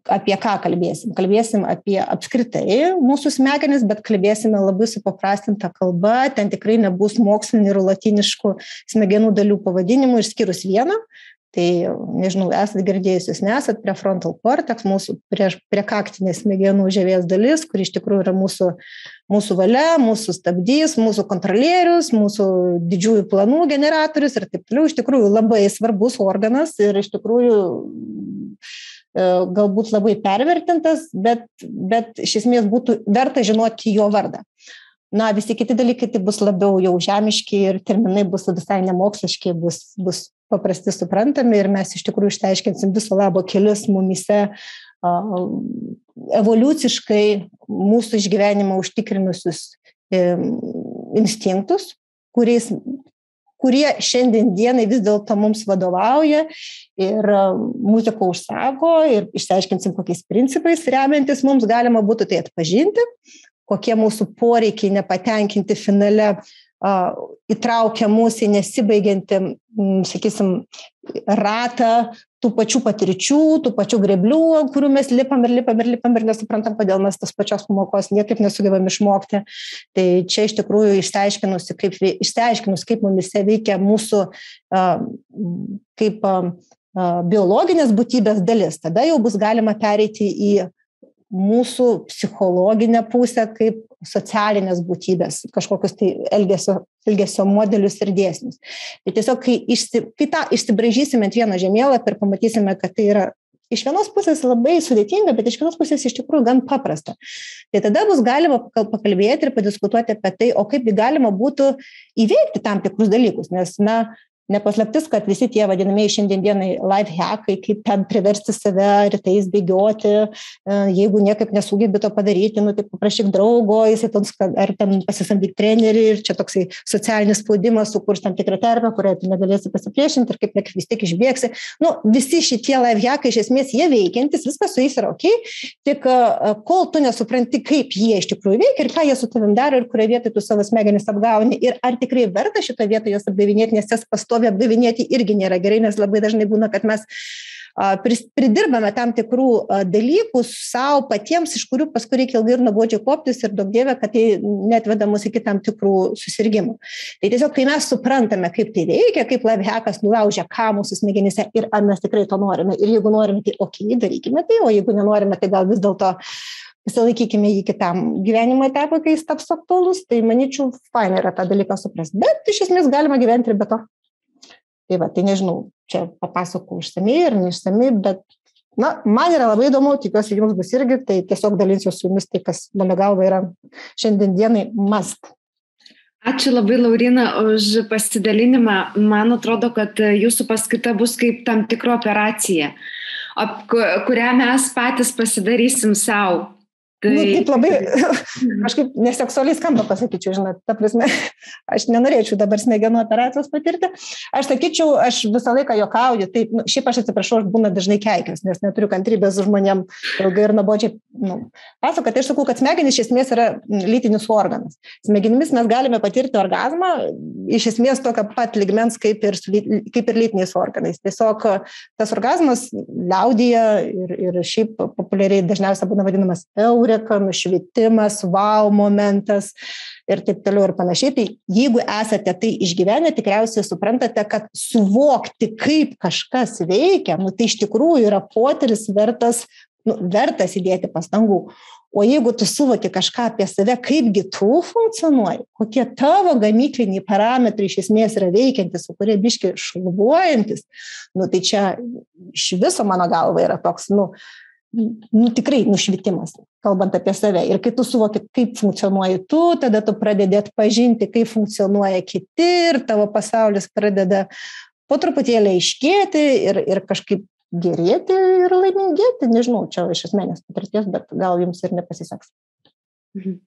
apie ką kalbėsim? Kalbėsim apie apskritai mūsų smegenis bet kalbėsime labai supaprastinta kalba. Ten tikrai nebus mokslinių ir lotyniškų smegenų dalių pavadinimų išskyrus vieną tai nežinau esat girdėjus jūs nesat prefrontal cortex mūsų prieš priekaktinė smegenų žievės dalis kuri iš tikrųjų yra mūsų mūsų valia mūsų stabdys mūsų kontrolierius mūsų didžiųjų planų generatorius ir taip toliau iš tikrųjų labai svarbus organas ir iš tikrųjų E, galbūt labai pervertintas, bet, bet iš esmės būtų verta žinoti jo vardą. Na, visi kiti dalykai tai bus labiau jau žemiški ir terminai bus visai nemoksliški, bus, bus paprasti suprantami ir mes iš tikrųjų išteiškinsim viso labo kelius mumise uh, evoliuciškai mūsų išgyvenimą užtikrinusius um, instinktus, kuriais kurie šiandien dienai vis dėlto mums vadovauja ir muziką užsako ir išsiaiškinsim, kokiais principais remiantis mums galima būtų tai atpažinti, kokie mūsų poreikiai nepatenkinti finale įtraukia mūsų į nesibaigiantį, sakysim, ratą tų pačių patirčių, tų pačių greblių, kurių mes lipam ir lipam ir lipam ir nesuprantam, kodėl mes tas pačios pamokos niekaip nesugebam išmokti. Tai čia iš tikrųjų išsiaiškinus, kaip, išsiaiškinus, kaip mumise veikia mūsų kaip biologinės būtybės dalis, tada jau bus galima pereiti į mūsų psichologinę pusę kaip socialinės būtybės, kažkokius tai elgesio, elgesio modelius ir dėsnius. Tai tiesiog, kai, išsi, kai tą išsibražysime ant vieno žemėlapio ir pamatysime, kad tai yra iš vienos pusės labai sudėtinga, bet iš kitos pusės iš tikrųjų gan paprasta. Tai tada bus galima pakalbėti ir padiskutuoti apie tai, o kaip galima būtų įveikti tam tikrus dalykus, nes, na, nepaslaptis kad visi tie vadinamieji šiandien dienai laif hekai kaip ten priversti save rytais bėgioti e, jeigu niekaip nesugebi to padaryti nu tai paprašyk draugo jisai toks ar ten pasisamdyk trenerį ir čia toksai socialinis spaudimas sukurs tam tikrą terpę kurioje tu negalėsi pasipriešinti ir kaip tik vis tiek išbėgsi. Nu visi šitie laif hekai iš esmės jie veikiantys viskas su jais yra okei tik e, kol tu nesupranti kaip jie iš tikrųjų veikia ir ką jie su tavim daro ir kurioj vietoj tu savo smegenis apgauni ir ar tikrai verta šitoj vietoj juos apdavinėti nes jas pastoviai pastoviai apdavinėti irgi nėra gerai, nes labai dažnai būna, kad mes pridirbame tam tikrų dalykų savo patiems, iš kurių paskui reikia ilgai ir nuobodžiai koptis ir daug dievė, kad tai netveda mus iki tam tikrų susirgymų. Tai tiesiog, kai mes suprantame, kaip tai veikia, kaip lavhekas nulaužia ką mūsų smegenyse ir ar mes tikrai to norime. Ir jeigu norime, tai ok, darykime tai, o jeigu nenorime, tai gal vis dėlto pasilaikykime jį kitam gyvenimo etapui, kai jis taps aktualus, tai manyčiau, faina yra tą dalyką suprasti. Bet iš esmės galima gyventi ir be to tai va tai nežinau čia papasakojau išsamiai ar neišsamiai bet na man yra labai įdomu tikiuosi jums bus irgi tai tiesiog dalinsiuos su jumis tai kas mano galva yra šiandien dienai must Ačiū labai, Laurina, už pasidalinimą. Man atrodo, kad jūsų paskaita bus kaip tam tikra operacija, kurią mes patys pasidarysim savo. Tai... Nu, taip labai, kažkaip neseksualiai skamba pasakyčiau, žinot, ta prasme, aš nenorėčiau dabar smegenų operacijos patirti. Aš sakyčiau, aš visą laiką jokauju, taip, nu, šiaip aš atsiprašau, aš būna dažnai keikius, nes neturiu kantrybės žmonėm ilgai ir nabodžiai nu, pasakoti. Tai aš sakau, kad smegenys iš esmės yra lytinis organas. Smegenimis mes galime patirti orgasmą iš esmės tokio pat ligmens kaip ir, kaip ir lytiniais organais. Tiesiog tas orgasmas liaudyje ir, ir šiaip populiariai dažniausiai būna vadinamas eurė eureka, nušvitimas, wow momentas ir taip toliau ir panašiai. Tai jeigu esate tai išgyvenę, tikriausiai suprantate, kad suvokti, kaip kažkas veikia, nu, tai iš tikrųjų yra potyris vertas, nu, vertas įdėti pastangų. O jeigu tu suvoki kažką apie save, kaipgi tu funkcionuoji, kokie tavo gamykliniai parametrai iš esmės yra veikiantis, su kurie biški šlubuojantis, nu, tai čia iš viso mano galva yra toks, nu, nu, tikrai nušvitimas, kalbant apie save. Ir kai tu suvoki, kaip funkcionuoji tu, tada tu pradedi atpažinti, kaip funkcionuoja kiti ir tavo pasaulis pradeda po truputėlį aiškėti ir, ir kažkaip gerėti ir laimingėti. Nežinau, čia iš esmės patirties, bet gal jums ir nepasiseks. Mhm.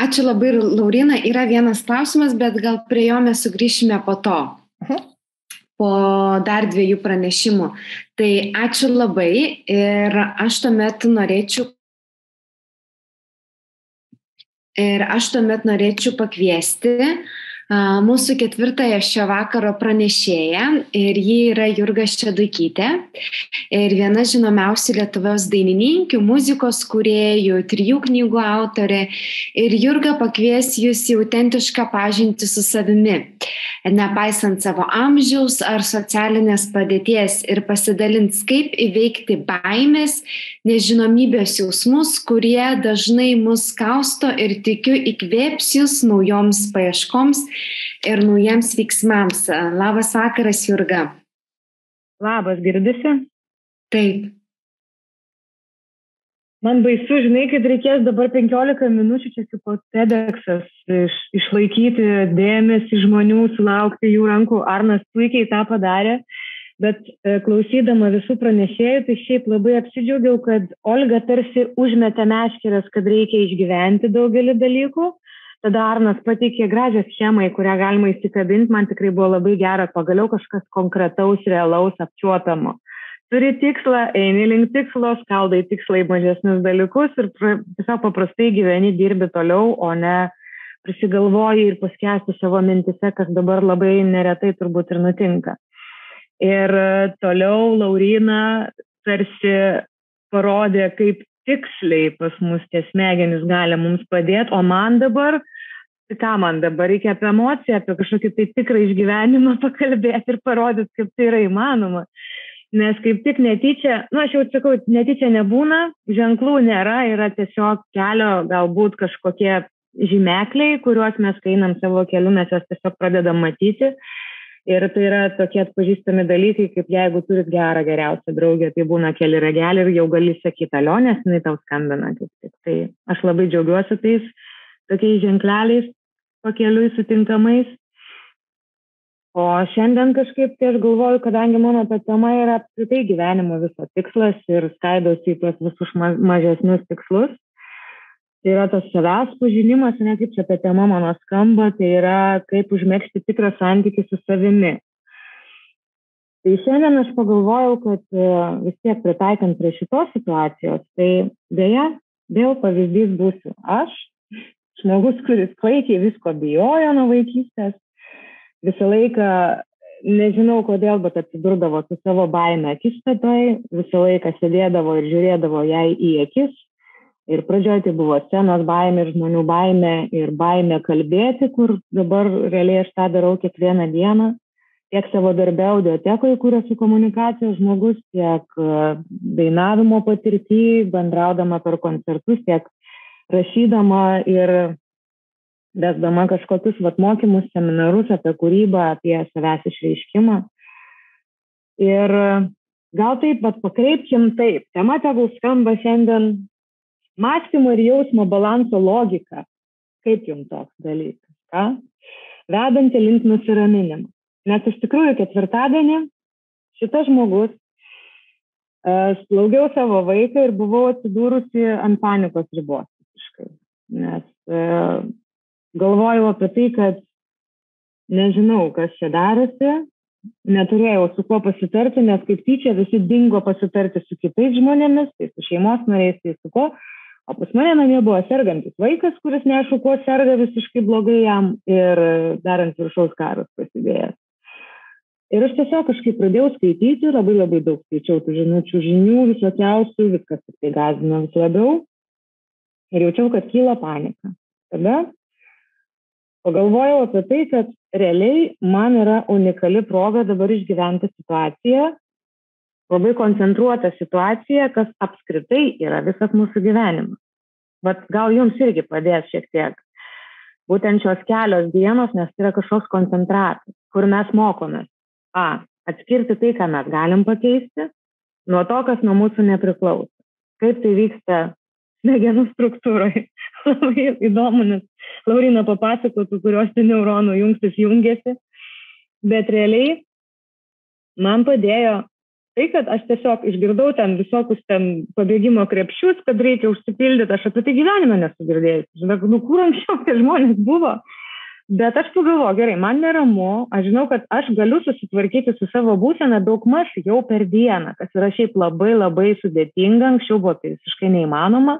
Ačiū labai, Laurina. Yra vienas klausimas, bet gal prie jo mes sugrįšime po to. Mhm. Po dar dviejų pranešimų. Tai ačiū labai ir aš tuomet norėčiau. Ir aš tuomet norėčiau pakviesti mūsų ketvirtąją šio vakaro pranešėją ir ji yra Jurga Šeduikytė ir viena žinomiausių Lietuvos dainininkių, muzikos kuriejų, trijų knygų autorė ir Jurga pakvies jūs į autentišką pažinti su savimi, nepaisant savo amžiaus ar socialinės padėties ir pasidalins, kaip įveikti baimės, nežinomybės jausmus, kurie dažnai mus kausto ir tikiu įkvėps jūs naujoms paieškoms ir naujiems veiksmams. Labas vakaras, Jurga. Labas, girdisi? Taip. Man baisu, žinai, kad reikės dabar 15 minučių čia kaip TEDx'as iš, išlaikyti dėmesį žmonių, sulaukti jų rankų. Arnas puikiai tą padarė, bet e, klausydama visų pranešėjų, tai šiaip labai apsidžiaugiau, kad Olga tarsi užmetė meškerės, kad reikia išgyventi daugelį dalykų. Tada arnas pateikė gražią schemą į kurią galima įsikabinti man tikrai buvo labai gera pagaliau kažkas konkretaus realaus apčiuopiamo turi tikslą eini link tikslo skaldai tikslą į mažesnius dalykus ir tiesiog paprastai gyveni dirbi toliau o ne prisigalvoji ir paskęsti savo mintise kas dabar labai neretai turbūt ir nutinka ir toliau Laurina tarsi parodė, kaip tiksliai pas mus tie smegenys gali mums padėti, o man dabar tai ką man dabar reikia apie emociją, apie kažkokį tai tikrą išgyvenimą pakalbėti ir parodyti, kaip tai yra įmanoma. Nes kaip tik netyčia, na, nu, aš jau sakau, netyčia nebūna, ženklų nėra, yra tiesiog kelio galbūt kažkokie žymekliai, kuriuos mes, kai einam savo keliu, mes juos tiesiog pradedam matyti. Ir tai yra tokie atpažįstami dalykai, kaip jeigu turit gerą, geriausią draugę, tai būna keli rageliai ir jau gali sakyti, alionės, jinai tau skambina. Tai aš labai džiaugiuosi tais tokiais ženkleliais pakeliui sutinkamais. O šiandien kažkaip tai aš galvoju, kadangi mano ta tema yra apskritai gyvenimo viso tikslas ir skaidosi į tuos visus mažesnius tikslus, tai yra tas savęs pažinimas, ne kaip čia ta tema mano skamba, tai yra kaip užmėgsti tikrą santykį su savimi. Tai šiandien aš pagalvojau, kad e, vis tiek pritaikant prie šitos situacijos, tai dėja, vėl pavyzdys būsiu aš, žmogus, kuris klaikiai visko bijojo nuo vaikystės, visą laiką, nežinau kodėl, bet atsidurdavo su savo baime akistatoj, visą laiką sėdėdavo ir žiūrėdavo jai į akis. Ir pradžioje tai buvo scenos baimė ir žmonių baimė ir baimė kalbėti, kur dabar realiai aš tą darau kiekvieną dieną. Tiek savo darbę audiotekoje, kur esu komunikacijos žmogus, tiek e, dainavimo patirtį, bendraudama per koncertus, tiek rašydama ir vesdama kažkokius vat, mokymus, seminarus apie kūrybą, apie savęs išreiškimą. Ir gal taip, bet pakreipkim taip. Tema tegul skamba šiandien mąstymo ir jausmo balanso logika. Kaip jums toks dalykas? Ką? Vedanti link nusiraminimo. Nes iš tikrųjų ketvirtadienį šitas žmogus uh, slaugiau savo vaiką ir buvau atsidūrusi ant panikos ribos. Nes uh, galvojau apie tai, kad nežinau, kas čia darosi, neturėjau su kuo pasitarti, nes kaip tyčia visi dingo pasitarti su kitais žmonėmis, tai su šeimos nariais, tai su ko. O pas mane namie buvo sergantis vaikas, kuris neaišku, kuo serga visiškai blogai jam ir dar ant viršaus karas prasidėjęs. Ir aš tiesiog kažkaip pradėjau skaityti, labai labai daug skaičiau tų žinučių žinių, visokiausių, viskas tik tai gazino vis labiau. Ir jaučiau, kad kyla panika. Tada pagalvojau apie tai, kad realiai man yra unikali proga dabar išgyventi situaciją, labai koncentruota situacija, kas apskritai yra visas mūsų gyvenimas. Bet gal jums irgi padės šiek tiek. Būtent šios kelios dienos, nes tai yra kažkoks koncentratas, kur mes mokomės. A. Atskirti tai, ką mes galim pakeisti, nuo to, kas nuo mūsų nepriklauso. Kaip tai vyksta smegenų struktūrai. Labai įdomu, nes Laurina papasakotų, kurios ten neuronų jungtis jungiasi. Bet realiai man padėjo tai, kad aš tiesiog išgirdau ten visokius ten pabėgimo krepšius, kad reikia užsipildyti, aš apie tai gyvenime nesu girdėjęs. Žinau, nu kur anksčiau tie žmonės buvo. Bet aš pagalvoju, gerai, man neramu, aš žinau, kad aš galiu susitvarkyti su savo būsena daug maž jau per dieną, kas yra šiaip labai labai sudėtinga, anksčiau buvo tai visiškai neįmanoma.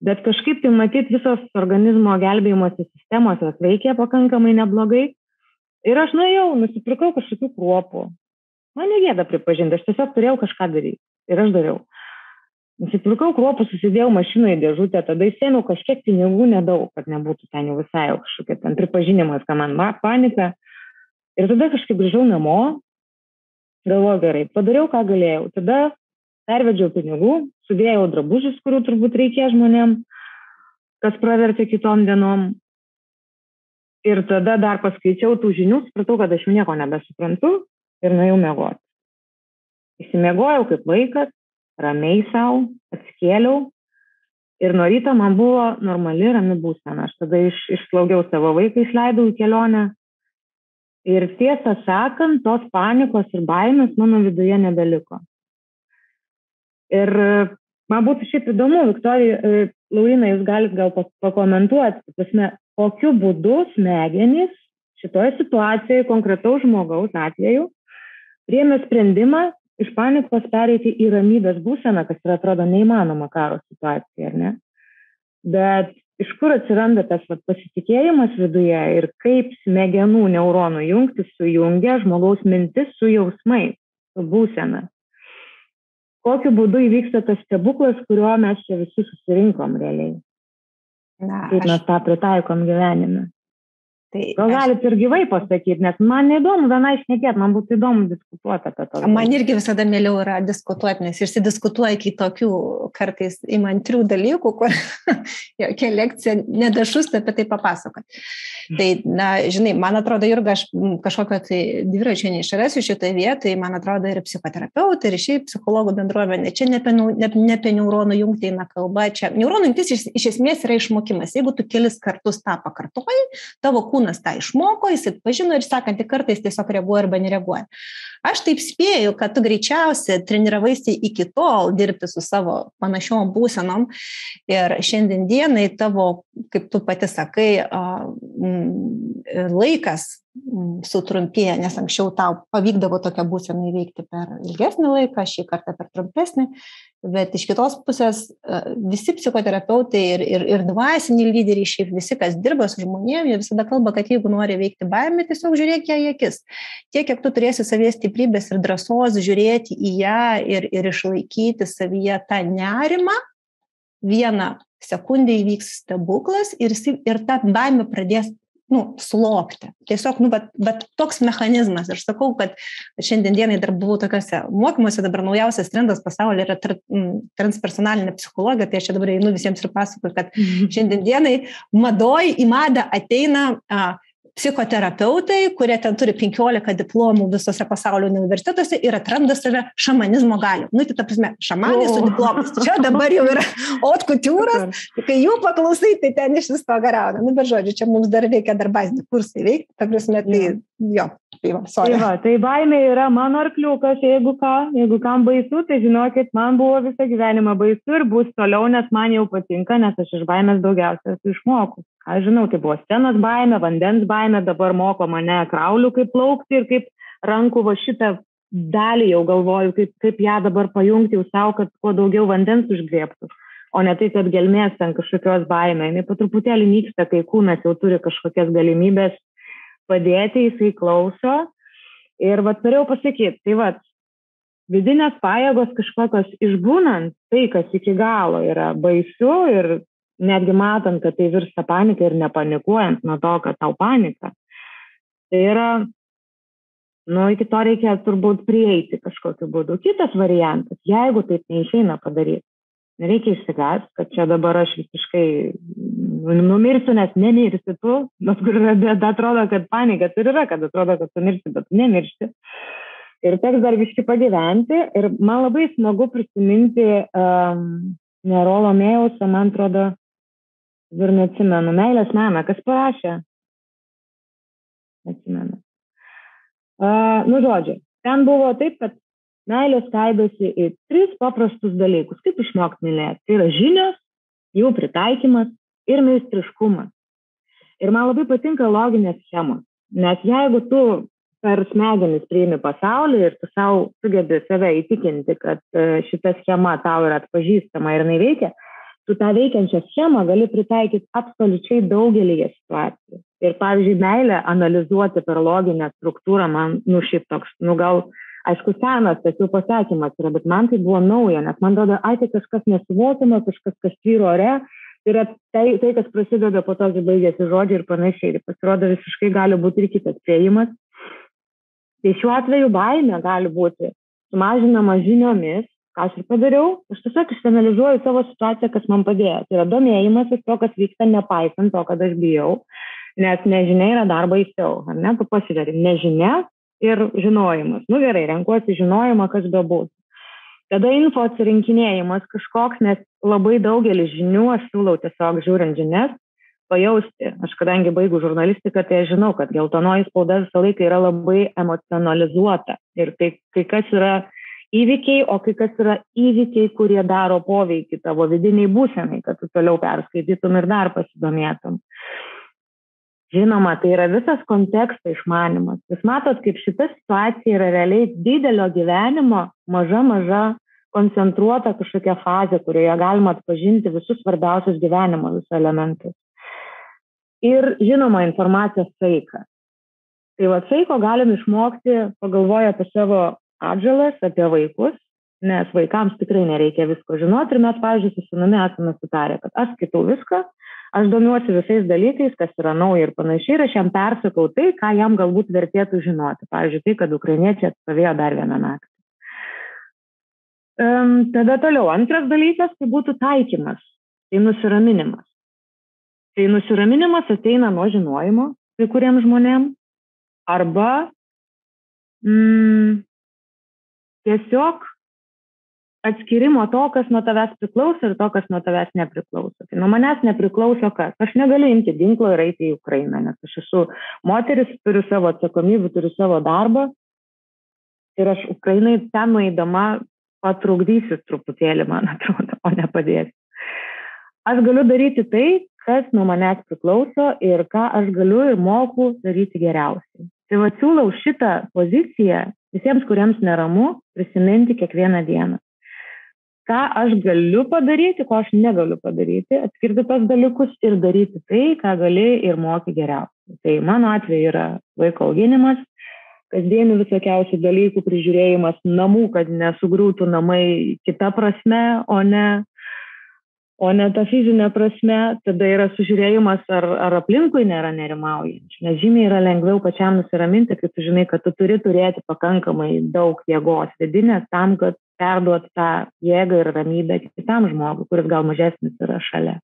Bet kažkaip tai matyt visos organizmo gelbėjimosi sistemos jos veikia pakankamai neblogai. Ir aš nuėjau, nusipirkau kažkokių kruopų. Man negėda pripažinti, aš tiesiog turėjau kažką daryti. Ir aš dariau. Nusipirkau kruopų, susidėjau mašinoje dėžutę, tada įsėmiau kažkiek pinigų nedaug, kad nebūtų ten jau visai kažkokia ten pripažinimas, ką man panika. Ir tada kažkaip grįžau namo, galvoju gerai, padariau, ką galėjau. Tada pervedžiau pinigų, sudėjau drabužius, kurių turbūt reikėjo žmonėm, kas pravertė kitom dienom. Ir tada dar paskaičiau tų žinių, supratau, kad aš nieko nebesuprantu ir nuėjau mėgoti. Įsimiegojau kaip vaikas, ramiai savo, atskėliau ir nuo ryto man buvo normali, rami būsena. Aš tada iš, išslaugiau savo vaiką, išleidau į kelionę. Ir tiesą sakant, tos panikos ir baimės mano viduje nebeliko. Ir e, man būtų šiaip įdomu, Viktorija, e, Laurina, jūs galite gal pakomentuoti, prasme, kokiu būdu smegenys šitoje situacijoje konkretaus žmogaus atveju priėmė sprendimą iš panikos pereiti į ramybės būseną, kas yra atrodo neįmanoma karo situacija, ar ne? Bet iš kur atsiranda tas vat, pasitikėjimas viduje ir kaip smegenų neuronų jungtis sujungia žmogaus mintis su jausmais, su būsena kokiu būdu įvyksta tas stebuklas, kuriuo mes čia visi susirinkom realiai. Na, Kaip aš... mes tą pritaikom gyvenime. Tai Gal aš... galite ir gyvai pasakyti, nes man neįdomu vienai išnekėti, man būtų įdomu diskutuoti apie to. Man irgi visada mėliau yra diskutuoti, nes išsidiskutuoja iki tokių kartais įmantrių dalykų, kur jokia lekcija nedašus apie tai papasakot. Tai, na, žinai, man atrodo, Jurga, aš kažkokio tai dviračio neišrasiu šitoje vietoje, man atrodo, ir psichoterapeutai, ir šiaip psichologų bendruomenė. Čia ne apie, ne, ne apie neuronų jungtį eina kalba, čia neuronų jungtis iš, iš esmės yra išmokimas. Jeigu tu kelis kartus tą pakartoji, tavo kūnas kūnas tą išmoko, jis atpažino ir sekantį kartą jis tiesiog reaguoja arba nereaguoja. Aš taip spėju, kad tu greičiausiai treniravaisi iki tol dirbti su savo panašiom būsenom ir šiandien dienai tavo, kaip tu pati sakai, laikas sutrumpėja, nes anksčiau tau pavykdavo tokią būseną įveikti per ilgesnį laiką, šį kartą per trumpesnį, bet iš kitos pusės visi psichoterapeutai ir, ir, ir dvasiniai lyderiai, šiaip visi, kas dirba su žmonėmis, jie visada kalba, kad jeigu nori veikti baimę, tiesiog žiūrėk ją į akis. Tiek, kiek tu turėsi savies stiprybės ir drąsos žiūrėti į ją ir, ir išlaikyti savyje tą nerimą, vieną sekundę įvyks stebuklas ir, ir ta baimė pradės nu, slopti. Tiesiog, nu, bet, bet toks mechanizmas. Aš sakau, kad šiandien dienai dar buvau tokiuose mokymuose, dabar naujausias trendas pasaulyje yra tra, transpersonalinė psichologija, tai aš čia dabar einu visiems ir pasakoju, kad mhm. šiandien dienai madoj į madą ateina a, psichoterapeutai, kurie ten turi 15 diplomų visose pasaulio universitetuose ir atranda save šamanizmo galių. Nu, tai ta prasme, šamanai su diplomas. Čia dabar jau yra otkutiūras, kai jų paklausai, tai ten iš viso garauna. Nu, bet žodžiu, čia mums dar reikia dar bazinį kursą įveikti, ta prasme, tai jo. Tai, va, tai, va, tai baimė yra mano arkliukas, jeigu ką, jeigu kam baisu, tai žinokit, man buvo visą gyvenimą baisu ir bus toliau, nes man jau patinka, nes aš iš baimės daugiausiai esu išmokęs aš žinau, tai buvo scenos baime, vandens baime, dabar moko mane kraulių kaip plaukti ir kaip rankų va šitą dalį jau galvoju, kaip, kaip ją dabar pajungti jau savo, kad kuo daugiau vandens užgriebtų. O ne tai, kad gelmės ten kažkokios baime. Jis po truputėlį nyksta, kai kūnas jau turi kažkokias galimybės padėti, jisai klauso. Ir vad norėjau pasakyti, tai vad, vidinės pajėgos kažkokios išbūnant tai, kas iki galo yra baisu ir netgi matant, kad tai virsta panika ir nepanikuojant nuo to, kad tau panika. Tai yra, nu, iki to reikia turbūt prieiti kažkokiu būdu. Kitas variantas, jeigu taip neišeina padaryti, nereikia išsigąsti, kad čia dabar aš visiškai numirsiu, nes nemirsi tu, bet kur yra bėda, atrodo, kad panika ir yra, kad atrodo, kad tu mirsi, bet nemirsi. Ir teks dar viškai pagyventi. Ir man labai smagu prisiminti um, Nerolo Mėjausą, man atrodo, ir neatsimenu, meilės meną, kas parašė? Neatsimenu. Uh, nu, žodžiu, ten buvo taip, kad meilė skaidasi į tris paprastus dalykus. Kaip išmokti mylėti? Tai yra žinios, jų pritaikymas ir meistriškumas. Ir man labai patinka loginės schemos. Nes jeigu tu per smegenis priimi pasaulį ir tu savo sugebi save įtikinti, kad šita schema tau yra atpažįstama ir jinai veikia, tu tą veikiančią schemą gali pritaikyti absoliučiai daugelį situacijų. Ir, pavyzdžiui, meilę analizuoti per loginę struktūrą man, nu, šiaip toks, nu, gal, aišku, senas tas jau pasakymas yra, bet man tai buvo nauja, nes man atrodo, ai, tai kažkas nesuvokiama, kažkas, kas tvyro ore, tai yra tai, tai, kas prasideda po to, kai baigėsi žodžiai ir panašiai. Ir pasirodo, visiškai gali būti ir kitas prieimas. Tai šiuo atveju baime gali būti sumažinama žiniomis, ką aš ir padariau, aš tiesiog išanalizuoju savo situaciją, kas man padėjo. Tai yra domėjimasis to, kas vyksta, nepaisant to, kad aš bijau, nes nežinia yra dar baisiau, ar ne, tu pasidarė nežinia ir žinojimas. Nu gerai, renkuosi žinojimą, kas bebūtų. Tada info atsirinkinėjimas kažkoks, nes labai daugelis žinių aš siūlau tiesiog žiūrint žinias, pajausti. Aš kadangi baigu žurnalistiką, tai aš žinau, kad geltonoji spauda visą laiką yra labai emocionalizuota. Ir tai kai kas yra įvykiai, o kai kas yra įvykiai, kurie daro poveikį tavo vidiniai būsenai, kad tu toliau perskaitytum ir dar pasidomėtum. Žinoma, tai yra visas konteksto išmanimas. Jūs matot, kaip šita situacija yra realiai didelio gyvenimo, maža, maža, koncentruota kažkokia fazė, kurioje galima atpažinti visus svarbiausius gyvenimo visus elementus. Ir žinoma, informacijos saiką. Tai va saiko galim išmokti, pagalvoję apie savo atžalas apie vaikus, nes vaikams tikrai nereikia visko žinoti ir mes, pavyzdžiui, su sunumi esame sutarę, kad aš skaitau viską, aš domiuosi visais dalykais, kas yra nauja ir panašiai, ir aš jam persakau tai, ką jam galbūt vertėtų žinoti. Pavyzdžiui, tai, kad ukrainiečiai atstovėjo dar vieną naktį. Um, tada toliau, antras dalykas, tai būtų taikymas, tai nusiraminimas. Tai nusiraminimas ateina nuo žinojimo kai kuriems žmonėms arba mm, tiesiog atskirimo to, kas nuo tavęs priklauso ir to, kas nuo tavęs nepriklauso. Tai nuo manęs nepriklauso kas. Aš negaliu imti ginklo ir eiti į Ukrainą, nes aš esu moteris, turiu savo atsakomybę, turiu savo darbą. Ir aš Ukrainai ten nueidama patrukdysiu truputėlį, man atrodo, o ne padėsiu. Aš galiu daryti tai, kas nuo manęs priklauso ir ką aš galiu ir moku daryti geriausiai. Tai va siūlau šitą poziciją visiems, kuriems neramu, prisiminti kiekvieną dieną ką aš galiu padaryti, ko aš negaliu padaryti, atskirti tos dalykus ir daryti tai, ką gali ir moki geriausiai. Tai mano atveju yra vaiko auginimas, kasdienių visokiausių dalykų prižiūrėjimas namų, kad nesugriūtų namai kita prasme, o ne, o ne ta fizinė prasme, tada yra sužiūrėjimas, ar, ar aplinkui nėra nerimaujančių. Nes žymiai yra lengviau pačiam nusiraminti, kai tu žinai, kad tu turi turėti pakankamai daug jėgos vidinės tam, kad perduoti tą jėgą ir ramybę kitam žmogui, kuris gal mažesnis yra šalia.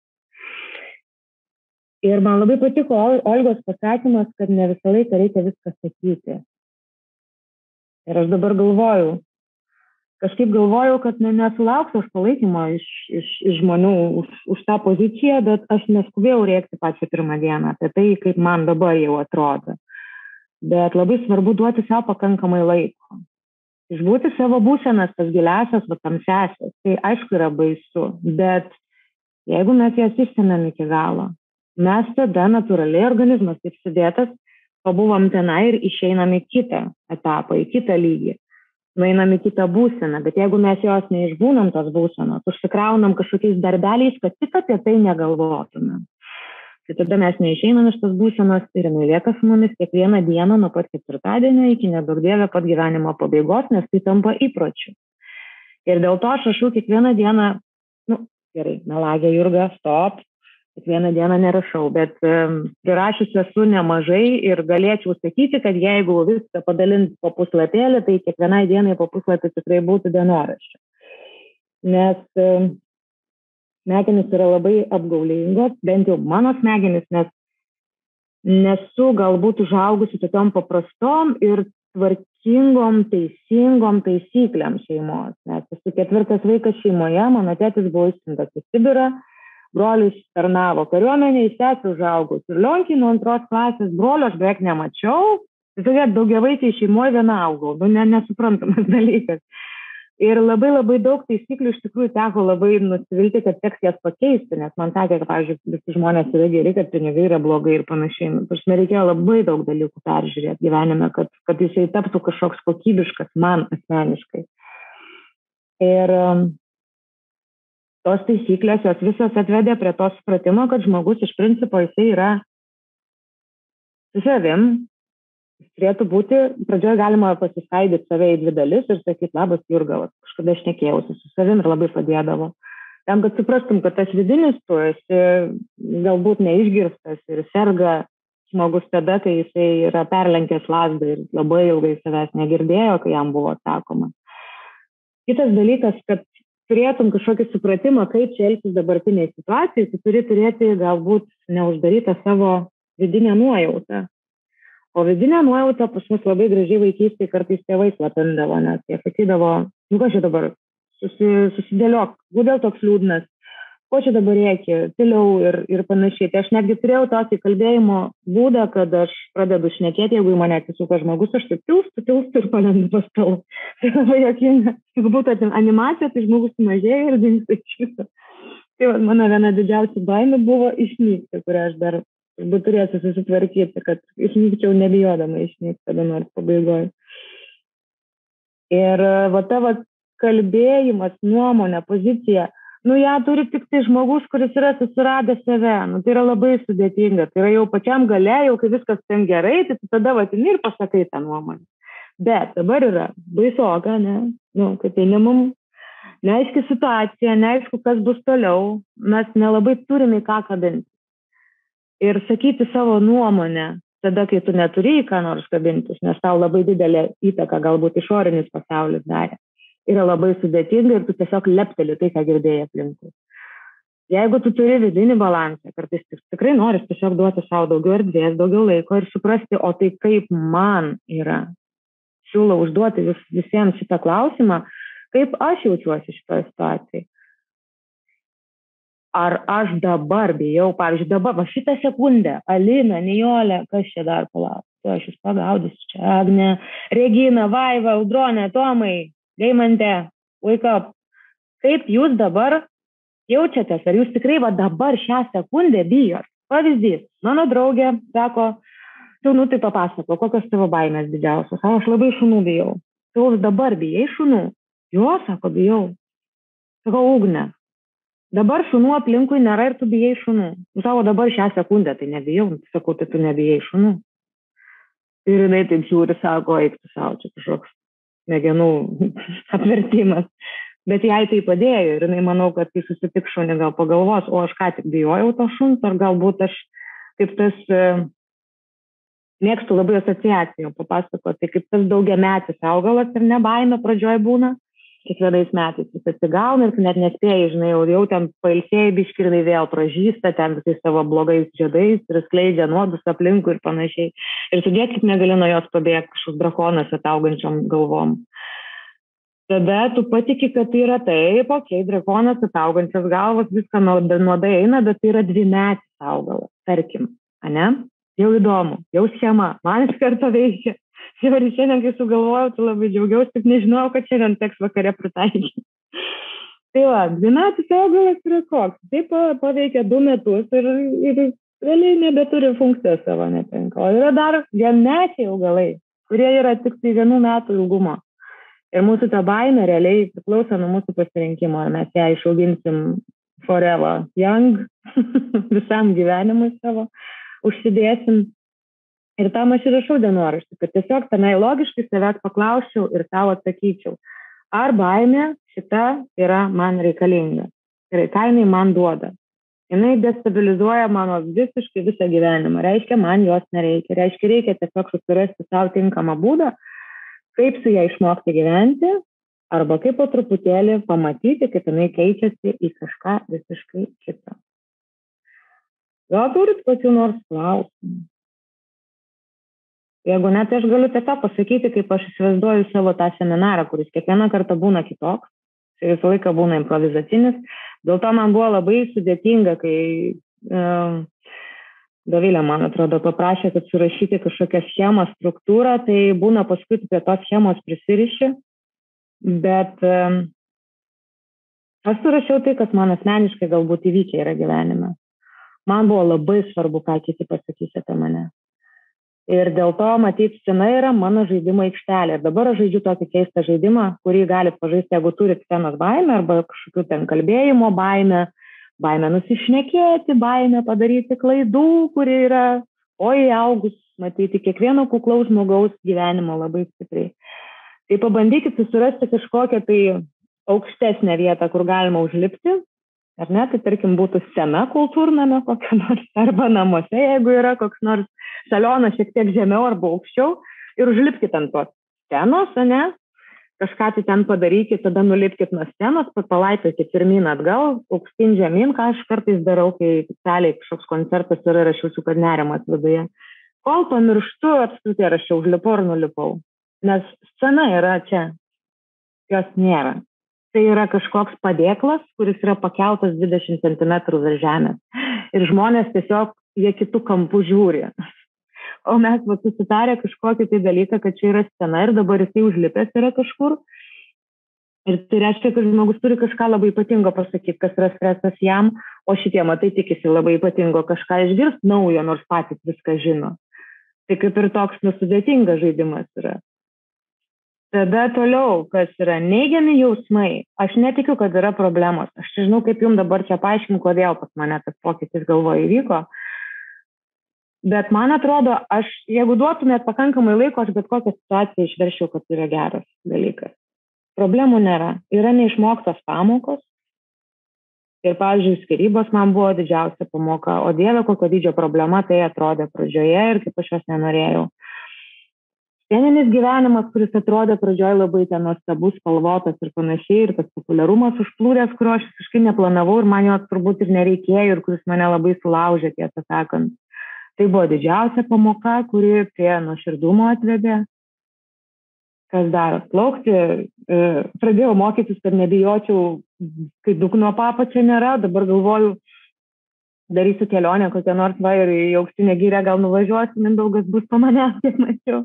Ir man labai patiko Olgos pasakymas, kad ne visą laiką reikia viską sakyti. Ir aš dabar galvoju, kažkaip galvojau, kad ne, nesulauksiu aš palaikymo iš, iš, iš žmonių už, už tą poziciją, bet aš neskubėjau rėkti pačią pirmą dieną apie tai, kaip man dabar jau atrodo. Bet labai svarbu duoti savo pakankamai laiko išbūti savo būsenas, tas giliasias, va tamsiasias, tai aišku yra baisu, bet jeigu mes jas išsemiam iki galo, mes tada natūraliai organizmas taip sudėtas, pabuvom tenai ir išeinam į kitą etapą, į kitą lygį, nueinam į kitą būseną, bet jeigu mes jos neišbūnam tos būsenos, užsikraunam kažkokiais darbeliais, kad tik apie tai negalvotumėm. Tai tada mes neišeinam iš tos būsenos ir jinai lieka su mumis kiekvieną dieną nuo pat ketvirtadienio iki nedaug dievę pat gyvenimo pabaigos, nes tai tampa įpročiu. Ir dėl to aš rašau kiekvieną dieną, nu, gerai, melagė Jurga, stop, kiekvieną dieną nerašau, bet prirašius esu nemažai ir galėčiau sakyti, kad jeigu viską padalint po puslapėlį, tai kiekvienai dienai po puslapį tikrai būtų dienoraščio. Nes smegenys yra labai apgaulingos, bent jau mano smegenys, nes nesu galbūt užaugusi tokiom paprastom ir tvarkingom, teisingom taisyklėm šeimos. Nes esu ketvirtas vaikas šeimoje, mano tėtis buvo išsiuntas į Sibirą, brolis tarnavo kariuomeniai, sesė užaugo Čiurlionkį nuo antros klasės, brolio aš beveik nemačiau, tokia daugiavaisiai šeimoje viena augau, nu, ne, nesuprantamas dalykas. Ir labai labai daug taisyklių iš tikrųjų teko labai nusivilti, kad teks jas pakeisti, nes man sakė, kad, pavyzdžiui, visi žmonės yra geri, kad pinigai yra blogai ir panašiai. Aš man reikėjo labai daug dalykų peržiūrėti gyvenime, kad, kad jisai taptų kažkoks kokybiškas man asmeniškai. Ir um, tos taisyklės, jos visos atvedė prie to supratimo, kad žmogus iš principo jisai yra su savim, turėtų būti, pradžioje galima pasiskaidyti save į dvi dalis ir sakyti, labas Jurga, kažkada aš nekėjausi su savim ir labai padėdavo. Tam, kad suprastum, kad tas vidinis tu esi galbūt neišgirstas ir serga žmogus tada, kai jisai yra perlenkęs lasdą ir labai ilgai savęs negirdėjo, kai jam buvo sakoma. Kitas dalykas, kad turėtum kažkokį supratimą, kaip čia elgtis dabartiniai situacijai, tu turi turėti galbūt neuždarytą savo vidinę nuojautą. O vidinė nuojauta pas mus labai gražiai vaikystėje kartais tėvai slapindavo, nes jie sakydavo, nu ką čia dabar, susi, susidėliok, kodėl toks liūdnas, ko čia dabar reikia, tiliau ir, ir panašiai. Tai aš netgi turėjau tokį kalbėjimo būdą, kad aš pradedu šnekėti, jeigu į mane atsisuka žmogus, aš taip tilstu, tilstu ir palendu pas stalą. Tai labai jokinga. Jeigu būtų animacija, tai žmogus sumažėja ir dingsta iš viso. Tai mano viena didžiausia baimė buvo išnykti, kurią aš dar turbūt turėsiu susitvarkyti, kad išnykčiau nebijodama išnykti kada nors pabaigoje. Ir va ta va kalbėjimas, nuomonė, pozicija, nu ją turi tik tai žmogus, kuris yra susiradęs save. Nu, tai yra labai sudėtinga. Tai yra jau pačiam gale, jau kai viskas ten gerai, tai tada vatini ir pasakai tą nuomonę. Bet dabar yra baisoka, ne? Nu, kaip minimum, neaiški situacija, neaišku, kas bus toliau, mes nelabai turime ką kabinti ir sakyti savo nuomonę tada, kai tu neturi į ką nors kabintis, nes tau labai didelė įtaka galbūt išorinis pasaulis darė. Yra labai sudėtinga ir tu tiesiog lepteli tai, ką girdėjai aplinkui. Jeigu tu turi vidinį balansą, kartais tikrai nori tiesiog duoti savo daugiau erdvės, daugiau laiko ir suprasti, o tai kaip man yra. Siūlau užduoti vis, visiems šitą klausimą, kaip aš jaučiuosi šitoje situacijoje. Ar aš dabar bijau, pavyzdžiui, dabar, va šitą sekundę, Alina, Nijolė, kas čia dar palauk, tu aš jūs pagaudysiu čia, Agne, Regina, Vaiva, Audronė, Tomai, Deimantė, wake up. Kaip jūs dabar jaučiatės, ar jūs tikrai va dabar šią sekundę bijot? Pavyzdys, mano draugė sako, tu, nu tai papasako, kokios tavo baimės didžiausios. Sako, aš labai šunų bijau. Tu dabar bijai šunų? Jo, sako, bijau. Sakau, ugne. Dabar šunų aplinkui nėra ir tu bijai šunų. Nu, savo dabar šią sekundę, tai nebijau. Sakau, tai tu nebijai šunų. Ir jinai taip žiūri, sako, eik tu savo, čia kažkoks smegenų apvertimas. Bet jai tai padėjo ir jinai manau, kad kai susitiks šunį, gal pagalvos, o aš ką tik bijojau to šuns, ar galbūt aš kaip tas mėgstu labai asociacijų papasakoti, kaip tas daugiametis augalas ir nebaimė pradžioje būna, kiekvienais metais jis atsigauna ir tu net nespėjai, žinai, jau, jau ten pailsėjai biškirinai vėl pražįsta ten visais savo blogais žiedais ir skleidžia nuodus aplinkui ir panašiai. Ir tu dėkit negali nuo jos pabėgti kažkoks drakonas ataugančiom galvom. Tada tu patiki, kad tai yra taip, okei, okay, drakonas ataugančios galvos, viską nuodai eina, bet tai yra dvimetis augalas, tarkim, ne? jau įdomu, jau schema, man iš karto veikia. Jau ir šiandien, kai sugalvojau, tai labai džiaugiausi, tik nežinojau, kad šiandien teks vakare pritaikyti. tai va, dvi metus augalas yra koks. Taip paveikia du metus ir, ir realiai nebeturi funkcijos savo netenka. O yra dar vienmečiai augalai, kurie yra tik tai vienų metų ilgumo. Ir mūsų ta baime realiai priklauso nuo mūsų pasirinkimo, ar mes ją išauginsim forever young, visam gyvenimui savo, užsidėsim. Ir tam aš ir rašau dienoraštį, kad tiesiog tenai logiškai savęs paklausčiau ir tau atsakyčiau, ar baimė šita yra man reikalinga. Ir ką jinai man duoda. Jinai destabilizuoja mano visiškai visą gyvenimą. Reiškia, man jos nereikia. Reiškia, reikia tiesiog susirasti savo tinkamą būdą, kaip su ją išmokti gyventi, arba kaip po truputėlį pamatyti, kaip jinai keičiasi į kažką visiškai kitą. Gal turit kokių nors klausimų? Jeigu ne, tai aš galiu tiesiog pasakyti, kaip aš įsivaizduoju savo tą seminarą, kuris kiekvieną kartą būna kitoks, tai visą laiką būna improvizacinis. Dėl to man buvo labai sudėtinga, kai uh, Davilė, man atrodo, paprašė, kad surašyti kažkokią schemą, struktūrą, tai būna paskui prie tos schemos prisiriši, bet um, aš surašiau tai, kas man asmeniškai galbūt įvykiai yra gyvenime man buvo labai svarbu, ką kiti pasakys apie mane. Ir dėl to, matyt, scena yra mano žaidimo aikštelė. Ir dabar aš žaidžiu tokį keistą žaidimą, kurį galite pažaisti, jeigu turite scenos baimę arba kažkokių ten kalbėjimo baimę, baimę nusišnekėti, baimę padaryti klaidų, kuri yra, oi, augus, matyti kiekvieno kuklaus žmogaus gyvenimo labai stipriai. Tai pabandykit susirasti kažkokią tai aukštesnę vietą, kur galima užlipti Ar ne, tai tarkim būtų scena kultūrname kokia nors, arba namuose, jeigu yra koks nors salionas šiek tiek žemiau arba aukščiau ir užlipkite ant tos scenos, ne, kažką tai ten padarykit, tada nulipkite nuo scenos, palaipėkit pirmin atgal, aukštyn žemyn, ką aš kartais darau, kai specialiai kažkoks koncertas yra, rašiausiu, kad nerimas viduje. Kol pamirštu, apskritai rašiau, užlipau ar nulipau. Nes scena yra čia, jos nėra tai yra kažkoks padėklas, kuris yra pakeltas 20 cm virš žemės. Ir žmonės tiesiog jie kitų kampų žiūri. O mes va, susitarę kažkokį tai dalyką, kad čia yra scena ir dabar jisai užlipęs yra kažkur. Ir tai reiškia, kad žmogus turi kažką labai ypatingo pasakyti, kas yra stresas jam, o šitie matai tikisi labai ypatingo kažką išgirsti naujo, nors patys viską žino. Tai kaip ir toks nusudėtingas žaidimas yra. Tada toliau, kas yra neigiami jausmai. Aš netikiu, kad yra problemos. Aš žinau, kaip jums dabar čia paaiškinu, kodėl pas mane tas pokytis galvoje įvyko. Bet man atrodo, aš, jeigu duotumėt pakankamai laiko, aš bet kokią situaciją išveršiau, kad yra geras dalykas. Problemų nėra. Yra neišmoktos pamokos. Ir, pavyzdžiui, skirybos man buvo didžiausia pamoka, o dieve, kokio dydžio problema tai atrodė pradžioje ir kaip aš jos nenorėjau. Sceninis gyvenimas, kuris atrodė pradžioj labai ten nuostabus, spalvotas ir panašiai, ir tas populiarumas užplūręs, kurio aš visiškai neplanavau ir man jo turbūt ir nereikėjo ir kuris mane labai sulaužė, tiesą sakant. Tai buvo didžiausia pamoka, kuri prie nuoširdumo atvedė. kas dar, plaukti, e, pradėjau mokytis, kad nebijočiau, kai dugno papačio nėra, dabar galvoju, darysiu kelionę kokią nors va ir į aukštinę gyrę gal nuvažiuosiu, mindaugas bus po manęs, kiek mačiau.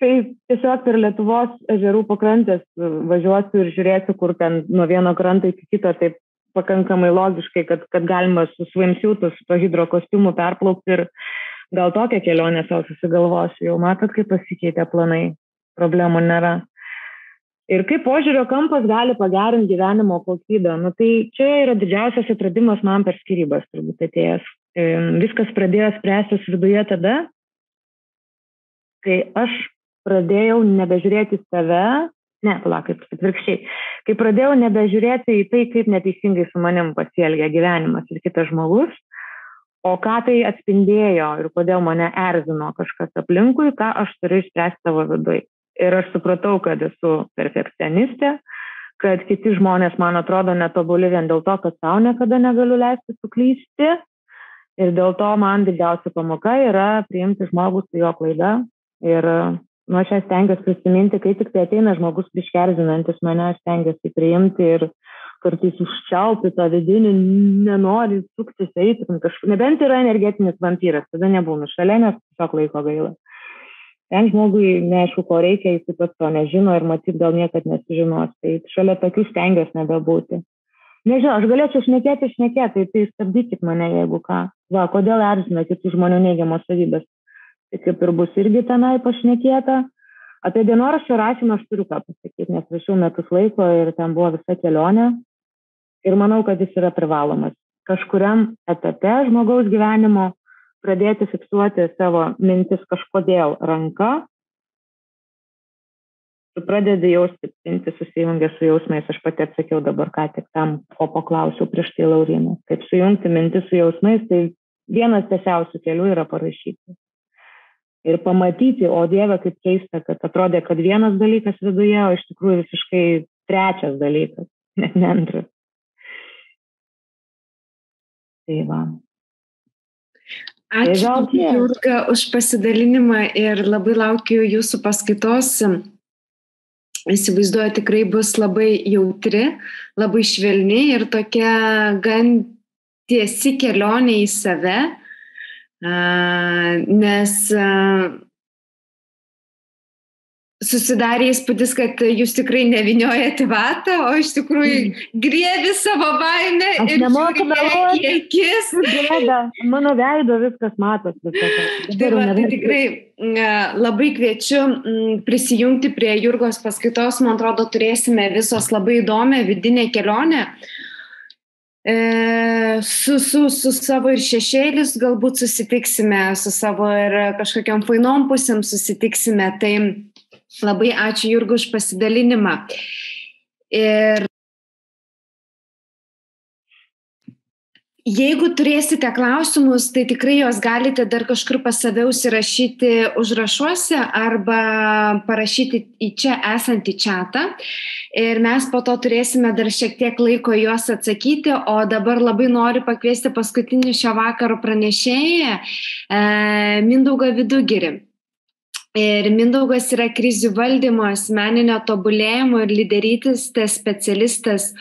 Tai tiesiog per Lietuvos ežerų pakrantės važiuosiu ir žiūrėsiu, kur ten nuo vieno kranto iki kito taip pakankamai logiškai, kad, kad galima su swimsuitu, su to hidrokostiumu perplaukti ir gal tokią kelionę savo susigalvosiu. Jau matot, kaip pasikeitė planai problemų nėra. Ir kaip požiūrio kampas gali pagerinti gyvenimo kokybę. Nu, tai čia yra didžiausias atradimas man per skirybas turbūt atėjęs. Viskas pradėjo spręstis viduje tada, kai aš pradėjau nebežiūrėti save, ne, palauk, kaip atvirkščiai, kai pradėjau nebežiūrėti į tai, kaip neteisingai su manim pasielgia gyvenimas ir kitas žmogus, o ką tai atspindėjo ir kodėl mane erzino kažkas aplinkui, ką aš turiu išspręsti savo viduje. Ir aš supratau, kad esu perfekcionistė, kad kiti žmonės man atrodo netobuli vien dėl to, kad savo niekada negaliu leisti suklysti. Ir dėl to man didžiausia pamoka yra priimti žmogų su jo klaida. Ir nu, aš stengiuosi prisiminti, kai tik tai ateina žmogus iškerzinantis mane, aš stengiuosi priimti ir kartais užčiaupti tą vidinį, nenori suktis eiti, kažkaip, nebent yra energetinis vampyras, tada nebūnu šalia, nes tiesiog laiko gaila ten žmogui neaišku, ko reikia, jis pats to nežino ir matyt gal niekad nesužinos. Tai šalia tokių stengiuosi nebebūti. Nežinau, aš galėčiau šnekėti, šnekėti, tai stabdykit mane, jeigu ką. Va, kodėl erzina kitų žmonių neigiamos savybės. Tai kaip ir bus irgi tenai pašnekėta. Apie dienoraščio rašymą aš turiu ką pasakyti, nes rašiau metus laiko ir ten buvo visa kelionė. Ir manau, kad jis yra privalomas. Kažkuriam etape žmogaus gyvenimo pradėti fiksuoti savo mintis kažkodėl ranka, tu pradedi jausti, mintis susijungia su jausmais, aš pati atsakiau dabar ką tik tam, ko paklausiau prieš tai Lauriną. Kaip sujungti mintis su jausmais, tai vienas tiesiausių kelių yra parašyti. Ir pamatyti, o Dieve, kaip keista, kad atrodė, kad vienas dalykas viduje, o iš tikrųjų visiškai trečias dalykas, net ne antras. Tai va. Ačiū, Jurga, už pasidalinimą ir labai laukiu jūsų paskaitos. Įsivaizduoju, tikrai bus labai jautri, labai švelni ir tokia gan tiesi kelionė į save, nes susidarė įspūdis, kad jūs tikrai neviniojate vatą, o iš tikrųjų mm. griebi savo baimę Aš ir meluoti. į akis. Grėda, mano veido viskas matos. Tai, va, tai tikrai labai kviečiu prisijungti prie Jurgos paskaitos, man atrodo, turėsime visos labai įdomią vidinę kelionę. E, su, su, su savo ir šešėlis galbūt susitiksime, su savo ir kažkokiam fainom pusėm susitiksime. Tai Labai ačiū Jurgu už pasidalinimą. Ir Jeigu turėsite klausimus, tai tikrai juos galite dar kažkur pas save užsirašyti užrašuose arba parašyti į čia esantį čatą. Ir mes po to turėsime dar šiek tiek laiko juos atsakyti, o dabar labai noriu pakviesti paskutinį šio vakaro pranešėją, e, Mindaugą Vidugirį. Ir Mindaugas yra krizių valdymo, asmeninio tobulėjimo ir lyderytės specialistas,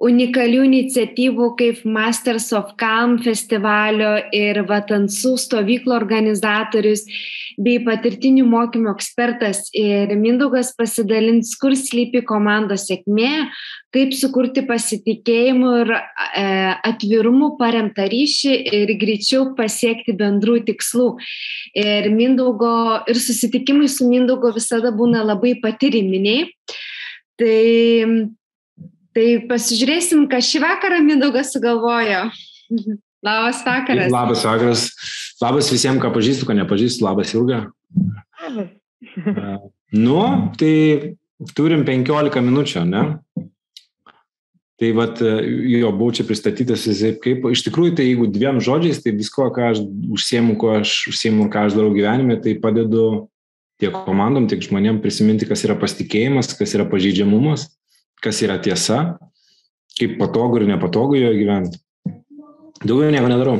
unikalių iniciatyvų kaip Masters of Calm festivalio ir Vatansų stovyklų organizatorius bei patirtinių mokymų ekspertas. Ir Mindaugas pasidalins, kur slypi komandos sėkmė, kaip sukurti pasitikėjimų ir e, atvirumų paremtą ryšį ir greičiau pasiekti bendrų tikslų. Ir, Mindaugo, ir susitikimai su Mindaugo visada būna labai patiriminiai. Tai Tai pasižiūrėsim, ką šį vakarą Mindaugas sugalvojo. Labas vakaras. Labas vakaras. Labas visiems, ką pažįstu, ką nepažįstu. Labas Ilga. nu, tai turim 15 minučių, ne? Tai vat, jo, buvau čia pristatytas, kaip, iš tikrųjų, tai jeigu dviem žodžiais, tai visko, ką aš užsiemu, ko aš užsiemu, ką aš darau gyvenime, tai padedu tiek komandom, tiek žmonėm prisiminti, kas yra pasitikėjimas, kas yra pažydžiamumas kas yra tiesa, kaip patogu ir nepatogu joje gyventi. Daugiau nieko nedarau.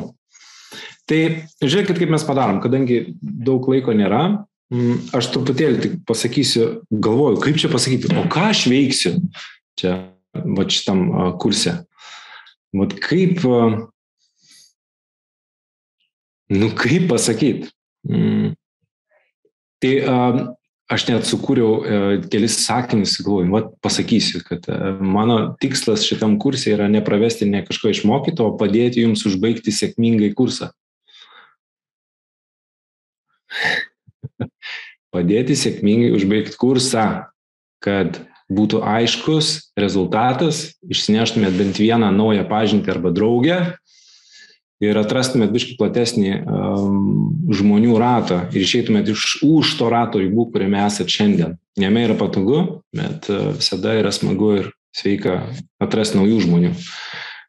Tai žiūrėkit, kaip mes padarom, kadangi daug laiko nėra, Mm, aš truputėlį tik pasakysiu, galvoju, kaip čia pasakyti, o ką aš veiksiu čia, va šitam kurse. Vat kaip, nu kaip pasakyti. Mm. Tai aš net sukūriau kelis sakinius, galvoju, vat pasakysiu, kad mano tikslas šitam kursė yra nepravesti ne kažko išmokyti, o padėti jums užbaigti sėkmingai kursą. padėti sėkmingai užbaigti kursą, kad būtų aiškus rezultatas, išsineštumėt bent vieną naują pažintį arba draugę ir atrastumėt biškai platesnį um, žmonių ratą ir išeitumėt iš už to rato ribų, kuriame esate šiandien. Jame yra patogu, bet uh, visada yra smagu ir sveika atrasti naujų žmonių,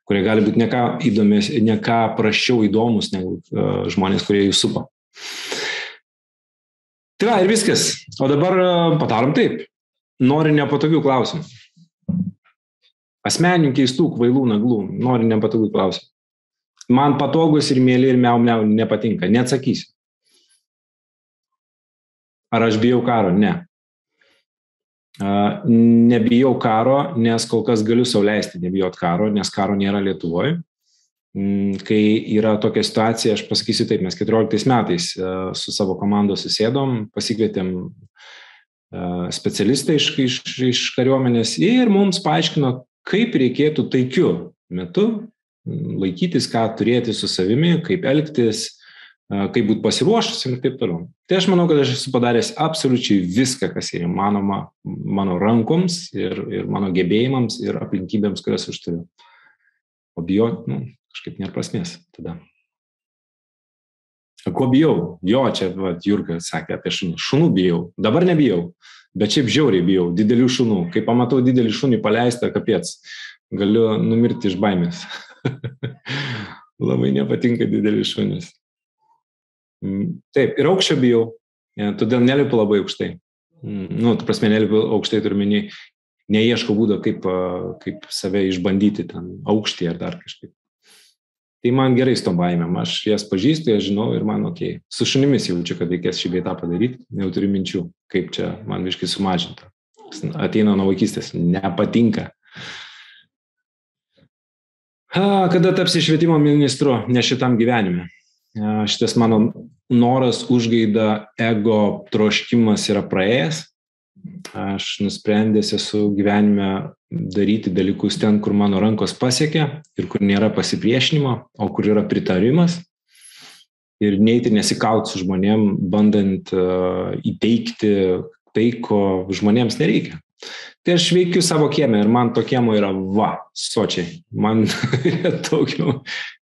kurie gali būti ne ką, įdomės, ne ką prašiau įdomus negu uh, žmonės, kurie jūs supa. Tai va ir viskas. O dabar e, padarom taip. Nori nepatogių klausimų. Asmeninių keistų, kvailų, naglų. Nori nepatogių klausimų. Man patogus ir mėly ir miau miau nepatinka. Neatsakysiu. Ar aš bijau karo? Ne. Nebijau karo, nes kol kas galiu sauliaisti nebijot karo, nes karo nėra Lietuvoje. Mm, kai yra tokia situacija, aš pasakysiu taip, mes 14 metais su savo komandos susėdom, pasikvietėm specialistą iš, iš, iš kariuomenės ir mums paaiškino, kaip reikėtų taikiu metu laikytis, ką turėti su savimi, kaip elgtis, kaip būti pasiruošus ir taip toliau. Tai aš manau, kad aš esu padaręs absoliučiai viską, kas yra įmanoma mano rankoms ir, ir mano gebėjimams ir aplinkybėms, kurias aš turiu. O bijoti, nu, kažkaip nėra prasmės tada. Ko bijau? Jo, čia va, Jurga sakė apie šunį. Šunų bijau. Dabar nebijau, bet šiaip žiauriai bijau. Didelių šunų. Kai pamatau didelį šunį paleistą, kapiec, galiu numirti iš baimės. Labai nepatinka didelis šunis. Mm, taip, ir aukščio bijau, ja, todėl nelipu labai aukštai. Mm, nu, tu prasme, nelipu aukštai turiu minį, neieško būdo, kaip, kaip save išbandyti ten aukštį ar dar kažkaip. Tai man gerai su tom baimėm, aš jas pažįstu, jas žinau ir man ok. Su šunimis jaučiu, kad reikės šį beitą padaryti, jau turiu minčių, kaip čia man viškai sumažinta. Ateina nuo vaikystės, nepatinka. Kada tapsi švietimo ministru, ne šitam gyvenime. Šitas mano noras, užgaida, ego troškimas yra praėjęs Aš nusprendęs esu gyvenime daryti dalykus ten, kur mano rankos pasiekia ir kur nėra pasipriešinimo, o kur yra pritarimas. Ir neiti nesikauti su žmonėm, bandant uh, įteikti tai, ko žmonėms nereikia. Tai aš veikiu savo kiemę ir man to kiemo yra va, sočiai. Man daugiau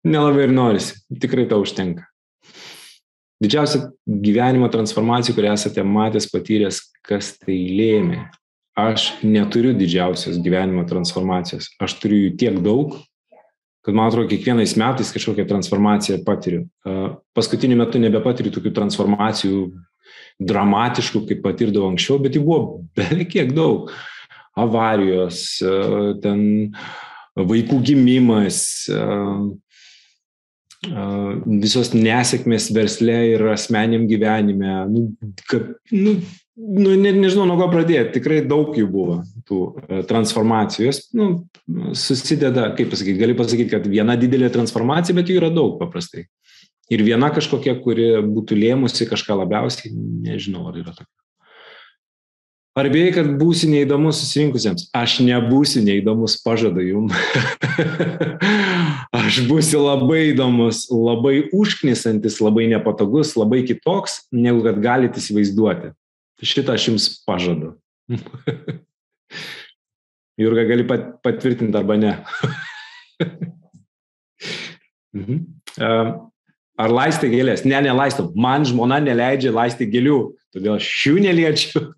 nelabai ir norisi. Tikrai to užtenka. Didžiausia gyvenimo transformacija, kurią esate matęs, patyręs, kas tai lėmė. Aš neturiu didžiausios gyvenimo transformacijos. Aš turiu jų tiek daug, kad man atrodo, kiekvienais metais kažkokią transformaciją patiriu. Paskutiniu metu nebepatiriu tokių transformacijų dramatiškų, kaip patirdavau anksčiau, bet jų buvo beveik kiek daug. Avarijos, ten vaikų gimimas, visos nesėkmės versle ir asmeniam gyvenime. Nu, kad, nu, nu, ne, nežinau, nuo ko pradėti, tikrai daug jų buvo, tų e, transformacijos. Nu, susideda, kaip pasakyti, gali pasakyti, kad viena didelė transformacija, bet jų yra daug paprastai. Ir viena kažkokia, kuri būtų lėmusi kažką labiausiai, nežinau, ar yra tokia. Ar bijai, kad būsi neįdomus susirinkusiems? Aš nebūsiu neįdomus, pažadu jum. aš būsiu labai įdomus, labai užknisantis, labai nepatogus, labai kitoks, negu kad galite įsivaizduoti. Šitą aš jums pažadu. Jurga, gali pat, patvirtinti arba ne. mhm. Ar laistai gėlės? Ne, nelaistam. Man žmona neleidžia laisti gėlių, todėl aš jų neliečiu.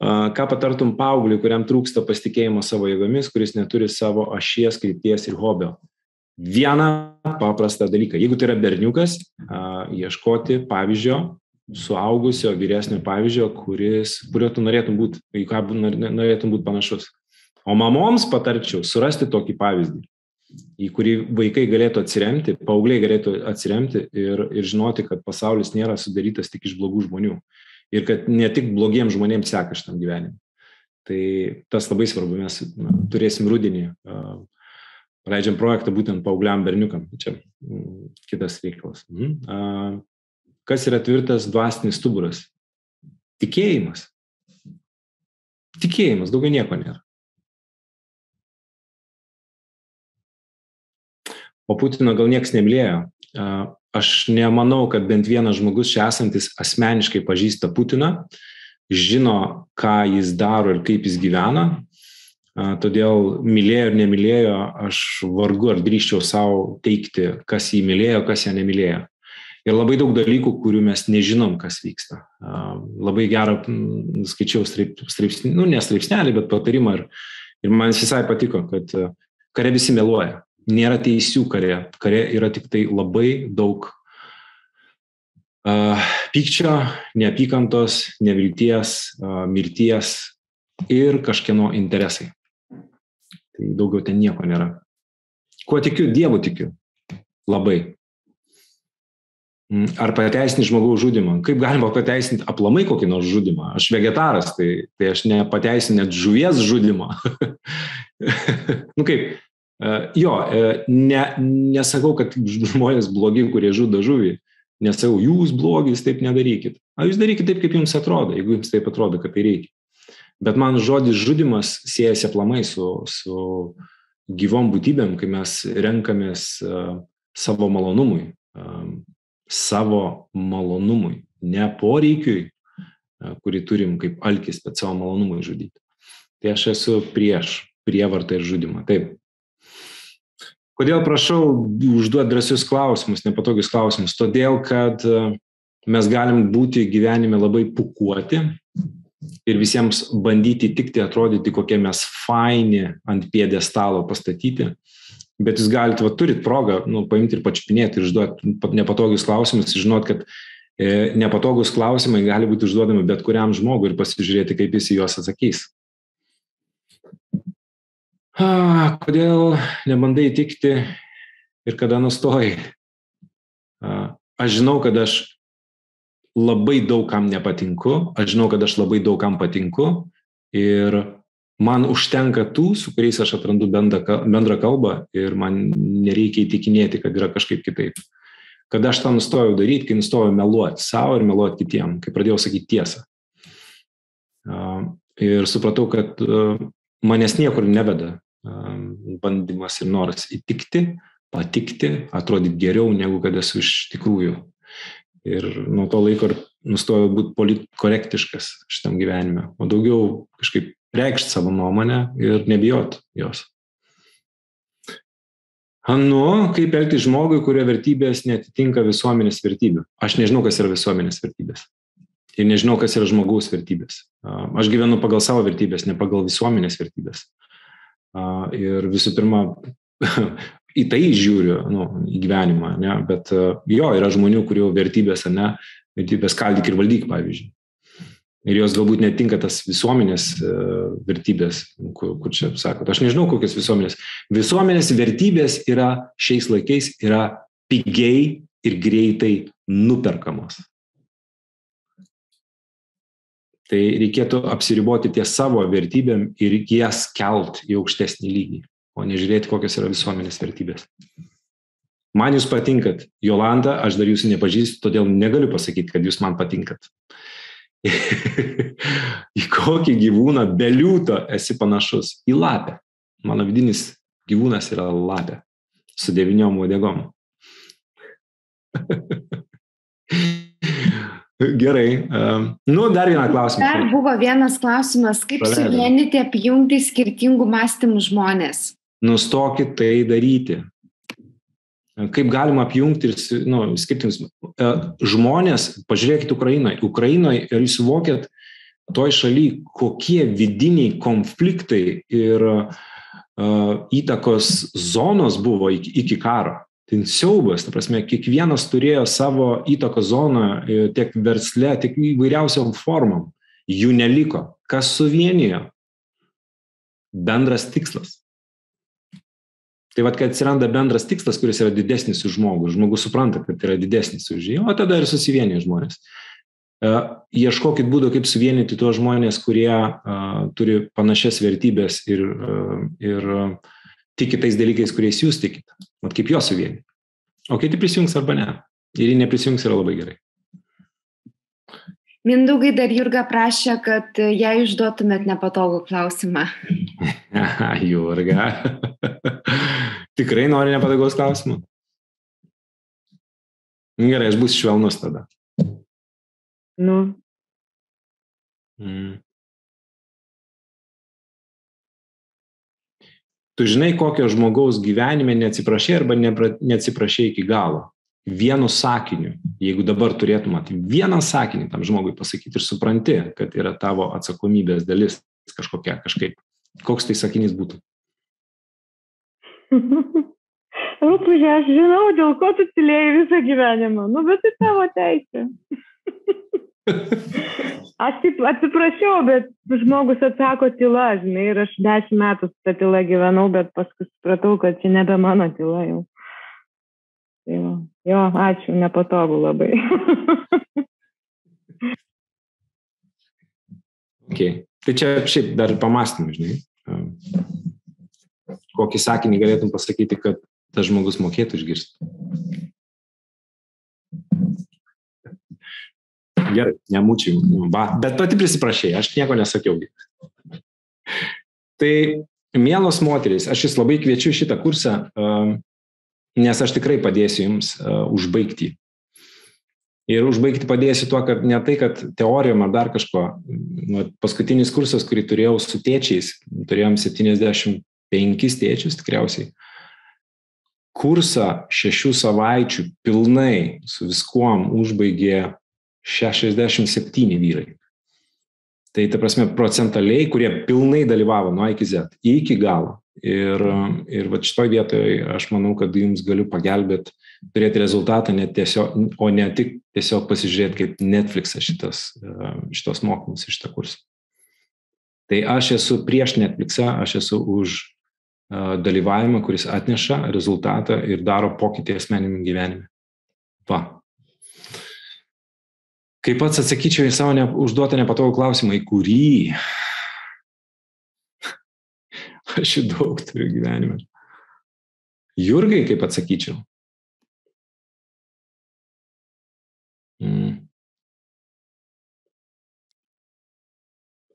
Ką patartum paaugliui, kuriam trūksta pasitikėjimo savo jėgomis, kuris neturi savo ašies, krypties ir hobio? Vieną paprastą dalyką. Jeigu tai yra berniukas, ieškoti pavyzdžio, suaugusio, vyresnio pavyzdžio, kuris, kurio tu norėtum būti, į ką norėtum būti panašus. O mamoms patarčiau surasti tokį pavyzdį. Į kurį vaikai galėtų atsiremti, paaugliai galėtų atsiremti ir, ir žinoti, kad pasaulis nėra sudarytas tik iš blogų žmonių. Ir kad ne tik blogiems žmonėms seka šitam gyvenimui. Tai tas labai svarbu, mes na, turėsim rudenį, uh, leidžiam projektą būtent paaugliam berniukam. Čia mm, kitas reikalas. Mhm. Uh, kas yra tvirtas dvasinis stuburas? Tikėjimas. Tikėjimas, daugiau nieko nėra. O Putino gal niekas nemylėjo. Aš nemanau, kad bent vienas žmogus čia esantis asmeniškai pažįsta Putiną, žino, ką jis daro ir kaip jis gyvena. Todėl mylėjo ir nemylėjo, aš vargu ar drįščiau savo teikti, kas jį mylėjo, kas ją nemylėjo. Ir labai daug dalykų, kurių mes nežinom, kas vyksta. Labai gerą skaičiau straipsnį, nu, ne straipsnelį, bet patarimą. Ir, ir man visai patiko, kad kare visi meluoja nėra teisių kare. Kare yra tik tai labai daug uh, pykčio, neapykantos, nevilties, uh, mirties ir kažkieno interesai. Tai daugiau ten nieko nėra. Kuo tikiu? Dievu tikiu. Labai. Mm, ar pateisinti žmogaus žudimą? Kaip galima pateisinti aplamai kokį nors žudimą? Aš vegetaras, tai, tai aš nepateisinu net žuvies žudimą. nu kaip, Jo, e, ne, nesakau, kad žmonės blogi, kurie žudo žuvį. Nesakau, jūs blogis, taip nedarykit. O jūs darykit taip, kaip jums atrodo, jeigu jums taip atrodo, kad tai reikia. Bet man žodis žudimas siejasi aplamai su, su gyvom būtybėm, kai mes renkamės uh, savo malonumui. Savo malonumui, ne poreikiui, kurį turim kaip alkis, bet savo malonumui žudyti. Tai aš esu prieš prievartą ir žudimą. Taip, Kodėl prašau užduoti drąsius klausimus, nepatogius klausimus? Todėl, kad e, mes galim būti gyvenime labai pukuoti ir visiems bandyti tikti atrodyti, kokie mes faini ant piedė stalo pastatyti. Bet jūs galite, va, turit progą, nu, paimti ir pačiupinėti ir užduoti nepatogius klausimus, žinot, kad e, nepatogus klausimai gali būti užduodami bet kuriam žmogui ir pasižiūrėti, kaip jis į juos atsakys. A, kodėl nebandai įtikti ir kada nustoji? A, aš žinau, kad aš labai daug kam nepatinku, aš žinau, kad aš labai daug kam patinku ir man užtenka tų, su kuriais aš atrandu bendrą kalbą ir man nereikia įtikinėti, kad yra kažkaip kitaip. Kada aš tą nustojau daryti, kai nustojau meluoti savo ir meluoti kitiem, kai pradėjau sakyti tiesą. Ir supratau, kad manęs niekur neveda bandymas ir noras įtikti, patikti, atrodyti geriau negu kad esu iš tikrųjų. Ir nuo to laiko nustojau būti politkorektiškas šitam gyvenime, o daugiau kažkaip reikšti savo nuomonę ir nebijot jos. Nu, kaip elgti žmogui, kurio vertybės netitinka visuomenės vertybių? Aš nežinau, kas yra visuomenės vertybės. Ir nežinau, kas yra žmogaus vertybės. Aš gyvenu pagal savo vertybės, ne pagal visuomenės vertybės. Ir visų pirma, į tai žiūriu, nu, į gyvenimą, ne? bet jo, yra žmonių, kurių vertybės, ne, vertybės kaldyk ir valdyk, pavyzdžiui. Ir jos galbūt netinka tas visuomenės uh, vertybės, kur, kur čia sakot. Aš nežinau, kokios visuomenės. Visuomenės vertybės yra šiais laikais yra pigiai ir greitai nuperkamos tai reikėtų apsiriboti ties savo vertybėm ir jas kelt į aukštesnį lygį, o nežiūrėti, kokios yra visuomenės vertybės. Man jūs patinkat, Jolanda, aš dar jūsų nepažįstu, todėl negaliu pasakyti, kad jūs man patinkat. į kokį gyvūną be liūto esi panašus? Į lapę. Mano vidinis gyvūnas yra lapė su devyniom uodegom. Gerai. Nu, dar vieną klausimą. Dar buvo vienas klausimas, kaip Praleidom. suvienyti, apjungti skirtingų mąstymų žmonės. Nustokit tai daryti. Kaip galima apjungti ir nu, skirtingus žmonės, pažiūrėkit Ukrainai. Ukrainoje, ar jūs suvokėt toj šaly, kokie vidiniai konfliktai ir uh, įtakos zonos buvo iki, iki karo tai siaubas, ta prasme, kiekvienas turėjo savo įtakos zoną e, tiek versle, tiek įvairiausiom formom. Jų neliko. Kas suvienijo? Bendras tikslas. Tai vad, kai atsiranda bendras tikslas, kuris yra didesnis už žmogų, žmogus supranta, kad yra didesnis už jį, o tada ir susivienė žmonės. Uh, ieškokit būdų, kaip suvienyti tuos žmonės, kurie uh, turi panašias vertybės ir, uh, ir uh, tiki tais dalykais, kuriais jūs tikite. Mat kaip juos suvienyti. O kiti prisijungs arba ne. Ir jei neprisijungs, yra labai gerai. Mindaugai dar Jurga prašė, kad jai užduotumėt nepatogų klausimą. Jurga. Tikrai nori nepatogaus klausimų? Gerai, aš būsiu švelnus tada. Nu. Mm. Tu žinai, kokio žmogaus gyvenime neatsiprašai arba neatsiprašai iki galo. Vienu sakiniu, jeigu dabar turėtum vieną sakinį tam žmogui pasakyti ir supranti, kad yra tavo atsakomybės dalis kažkokia kažkaip, koks tai sakinys būtų? Rūpužė, aš žinau, dėl ko tu tylėjai visą gyvenimą. Nu, bet tai tavo teisė. Aš taip atsiprašiau, bet žmogus atsako tyla, žinai, ir aš dešimt metų su tą tylą gyvenau, bet paskui supratau, kad čia nebe mano tyla jau. Tai va. Jo, ačiū, nepatogu labai. okay. Tai čia šiaip dar pamastymai, žinai. Kokį sakinį galėtum pasakyti, kad tas žmogus mokėtų išgirsti? Gerai, nemučiai, ba, bet pati prisiprašai, aš nieko nesakiau. Tai, mielos moterys, aš jūs labai kviečiu šitą kursą, nes aš tikrai padėsiu jums užbaigti. Ir užbaigti padėsiu tuo, kad ne tai, kad teorijom ar dar kažko. Nu, paskutinis kursas, kurį turėjau su tėčiais, turėjom 75 tėčius tikriausiai. Kursą šešių savaičių pilnai su viskuom užbaigė 67 vyrai. Tai ta prasme procentaliai, kurie pilnai dalyvavo nuo A iki Z, iki galo. Ir, ir va šitoje vietoje aš manau, kad jums galiu pagelbėti turėti rezultatą, ne tiesiog, o ne tik tiesiog pasižiūrėti kaip Netflix'as šitas, šitos mokymus, šitą kursą. Tai aš esu prieš Netflix'ą, aš esu už dalyvavimą, kuris atneša rezultatą ir daro pokytį asmeniniam gyvenime. Va, Kaip pats atsakyčiau į savo ne, užduotą nepatogų klausimą, į kurį aš jų daug turiu gyvenime. Jurgai, kaip atsakyčiau? Mm.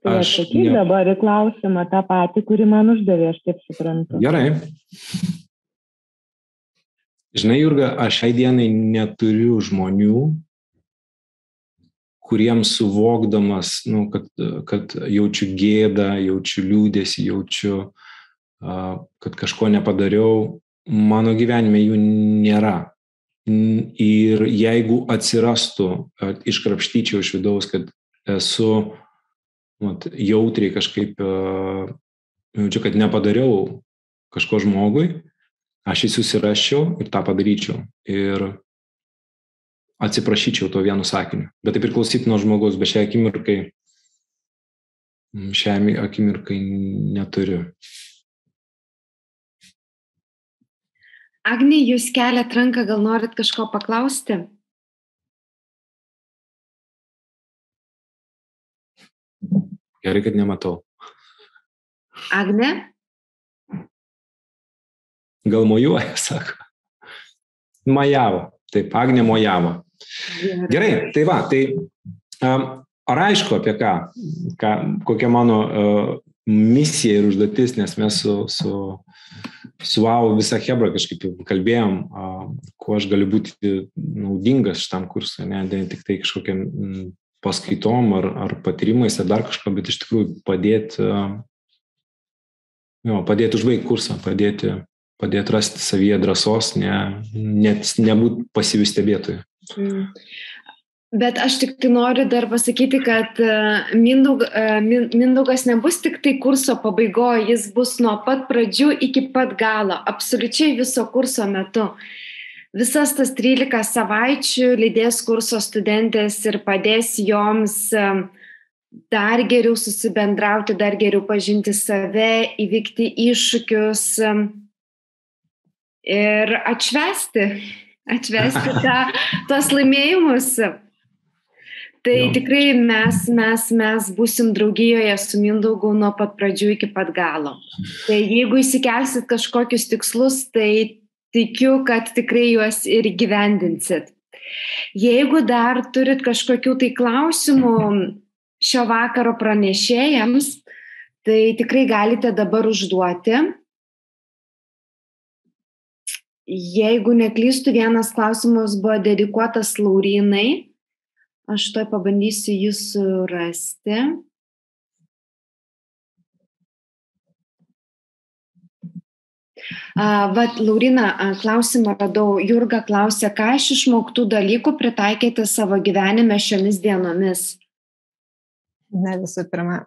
Tai atsakyk ne... dabar į klausimą tą patį, kurį man uždavė, aš taip suprantu. Gerai. Žinai, Jurga, aš šiai dienai neturiu žmonių, kuriems suvokdamas, nu, kad, kad jaučiu gėdą, jaučiu liūdėsi, jaučiu, kad kažko nepadariau, mano gyvenime jų nėra. Ir jeigu atsirastų, iškrapštyčiau iš vidaus, kad esu mat, jautriai kažkaip, jaučiu, kad nepadariau kažko žmogui, aš jį susiraščiau ir tą padaryčiau. Ir atsiprašyčiau to vienu sakiniu. Bet tai priklausytų nuo žmogaus, bet šią akimirkai, šią akimirkai neturiu. Agnė, jūs keliat ranką, gal norit kažko paklausti? Gerai, kad nematau. Agne? Gal mojuoja, sako. Majavo. Taip, Agnė mojavo. Gerai, tai va, tai ar aišku apie ką, ką kokia mano uh, misija ir užduotis, nes mes su, su, su WOW visą Hebrą kažkaip kalbėjom, uh, kuo aš galiu būti naudingas šitam kursui, ne, ne tik tai kažkokiam mm, paskaitom ar, ar patyrimais ar dar kažko, bet iš tikrųjų padėti, uh, jo, padėti užbaigti kursą, padėti, padėti rasti savyje drąsos, ne, net nebūti pasyvių stebėtojų. Mm. Bet aš tik tai noriu dar pasakyti, kad e, Mindaug, e, Mindaugas nebus tik tai kurso pabaigoje, jis bus nuo pat pradžių iki pat galo, absoliučiai viso kurso metu. Visas tas 13 savaičių lydės kurso studentės ir padės joms e, dar geriau susibendrauti, dar geriau pažinti save, įvykti iššūkius, ir atšvesti, atšvesti tą, tos laimėjimus. Tai jo. tikrai mes, mes, mes busim draugijoje su Mindaugu nuo pat pradžių iki pat galo. Tai jeigu įsikelsit kažkokius tikslus, tai tikiu, kad tikrai juos ir gyvendinsit. Jeigu dar turit kažkokių tai klausimų šio vakaro pranešėjams, tai tikrai galite dabar užduoti. Jeigu neklystų, vienas klausimas buvo dedikuotas Laurinai. Aš to pabandysiu jį surasti. Vat, Laurina, klausimą radau. Jurga klausė, ką iš išmoktų dalykų pritaikyti savo gyvenime šiomis dienomis? Na, visų pirma,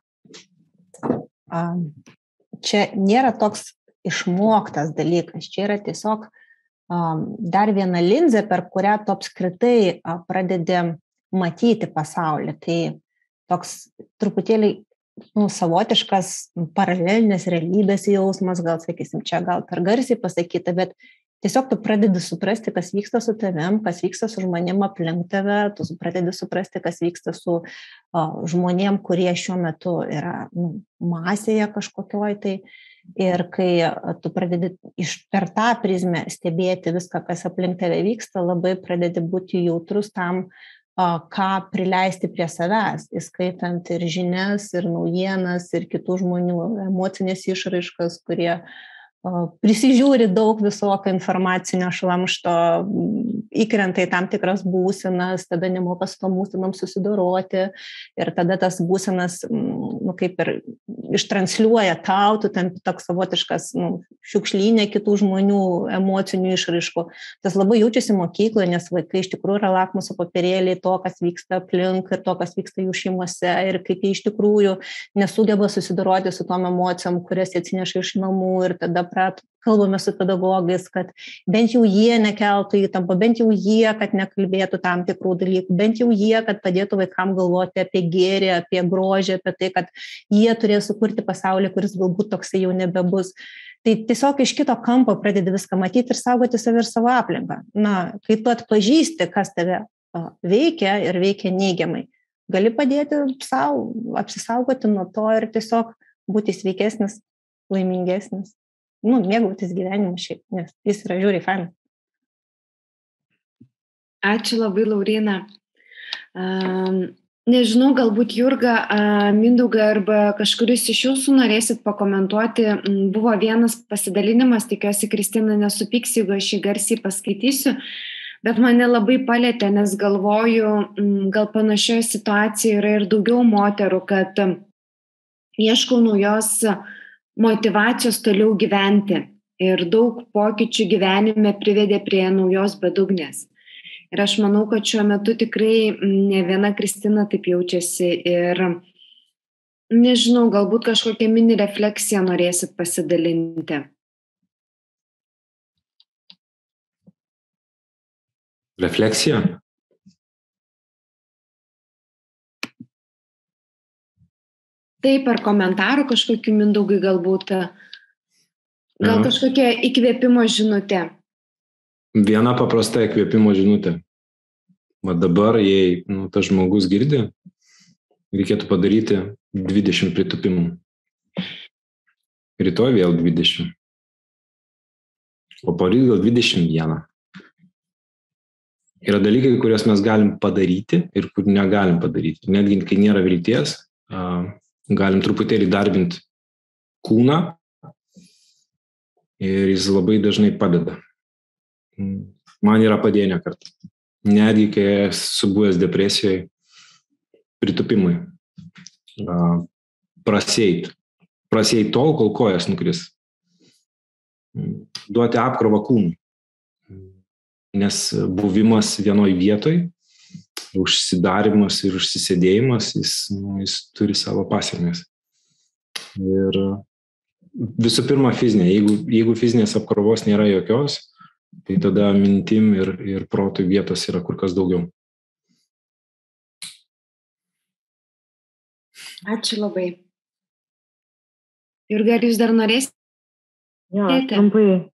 čia nėra toks išmoktas dalykas, čia yra tiesiog dar viena linzė, per kurią tu apskritai pradedi matyti pasaulį. Tai toks truputėlį nu, savotiškas paralelinės realybės jausmas, gal sakysim, čia gal per garsiai pasakyta, bet tiesiog tu pradedi suprasti, kas vyksta su tavim, kas vyksta su žmonėm aplink tave, tu pradedi suprasti, kas vyksta su o, žmonėm, kurie šiuo metu yra nu, masėje kažkokioj tai. Ir kai tu pradedi iš per tą prizmę stebėti viską, kas aplink tave vyksta, labai pradedi būti jautrus tam, ką prileisti prie savęs, įskaitant ir žinias, ir naujienas, ir kitų žmonių emocinės išraiškas, kurie uh, prisižiūri daug visokio informacinio šlamšto, įkrenta į tam tikras būsenas, tada nemoka su tom būsenom susidoroti ir tada tas būsenas, nu, kaip ir ištransliuoja tau, tu ten toks savotiškas nu, šiukšlynė kitų žmonių emocinių išraiškų. Tas labai jaučiasi mokykloje, nes vaikai iš tikrųjų yra lakmuso papirėliai to, kas vyksta aplink ir to, kas vyksta jų šeimose ir kaip jie iš tikrųjų nesugeba susidoroti su tom emocijom, kurias atsineša iš namų ir tada prat, kalbame su pedagogais, kad bent jau jie nekeltų įtampą, bent jau jie, kad nekalbėtų tam tikrų dalykų, bent jau jie, kad padėtų vaikam galvoti apie gėrį, apie grožį, apie tai, kad jie turės sukurti pasaulį, kuris galbūt toksai jau nebebus. Tai tiesiog iš kito kampo pradedi viską matyti ir saugoti save ir savo aplinką. Na, kai tu atpažįsti, kas tave veikia ir veikia neigiamai, gali padėti savo apsisaugoti nuo to ir tiesiog būti sveikesnis, laimingesnis nu, mėgautis gyvenimu šiaip, nes jis yra žiūri fainas. Ačiū labai, Laurina. Um, nežinau, galbūt Jurga, uh, Mindauga arba kažkuris iš jūsų norėsit pakomentuoti. Buvo vienas pasidalinimas, tikiuosi, Kristina nesupyks, jeigu aš jį garsiai paskaitysiu, bet mane labai palėtė, nes galvoju, gal panašioje situacijoje yra ir daugiau moterų, kad ieškau naujos uh, motivacijos toliau gyventi ir daug pokyčių gyvenime privedė prie naujos bedugnės. Ir aš manau, kad šiuo metu tikrai ne viena Kristina taip jaučiasi ir nežinau, galbūt kažkokią mini refleksiją norėsit pasidalinti. Refleksija? Taip, ar komentarų kažkokiu mindaugai galbūt, gal ja. kažkokia įkvėpimo žinutė. Viena paprasta įkvėpimo žinutė. O dabar, jei nu, tas žmogus girdi, reikėtų padaryti 20 pritupimų. Rytoj vėl 20. O poryt gal 21. Yra dalykai, kuriuos mes galim padaryti ir kur negalim padaryti. Netgi kai nėra vilties, galim truputėlį darbinti kūną ir jis labai dažnai padeda. Man yra padėję ne kartą. Netgi kai esu buvęs depresijoje, pritupimui. Praseit. Praseit tol, kol kojas nukris. Duoti apkrovą kūnui. Nes buvimas vienoj vietoj užsidarimas ir užsisėdėjimas, jis, nu, jis turi savo pasiekmes. Ir visų pirma fizinė. Jeigu, jeigu fizinės apkrovos nėra jokios, tai tada mintim ir, ir protui vietos yra kur kas daugiau. Ačiū labai. Ir gal jūs dar norėsite? Jo, trumpai.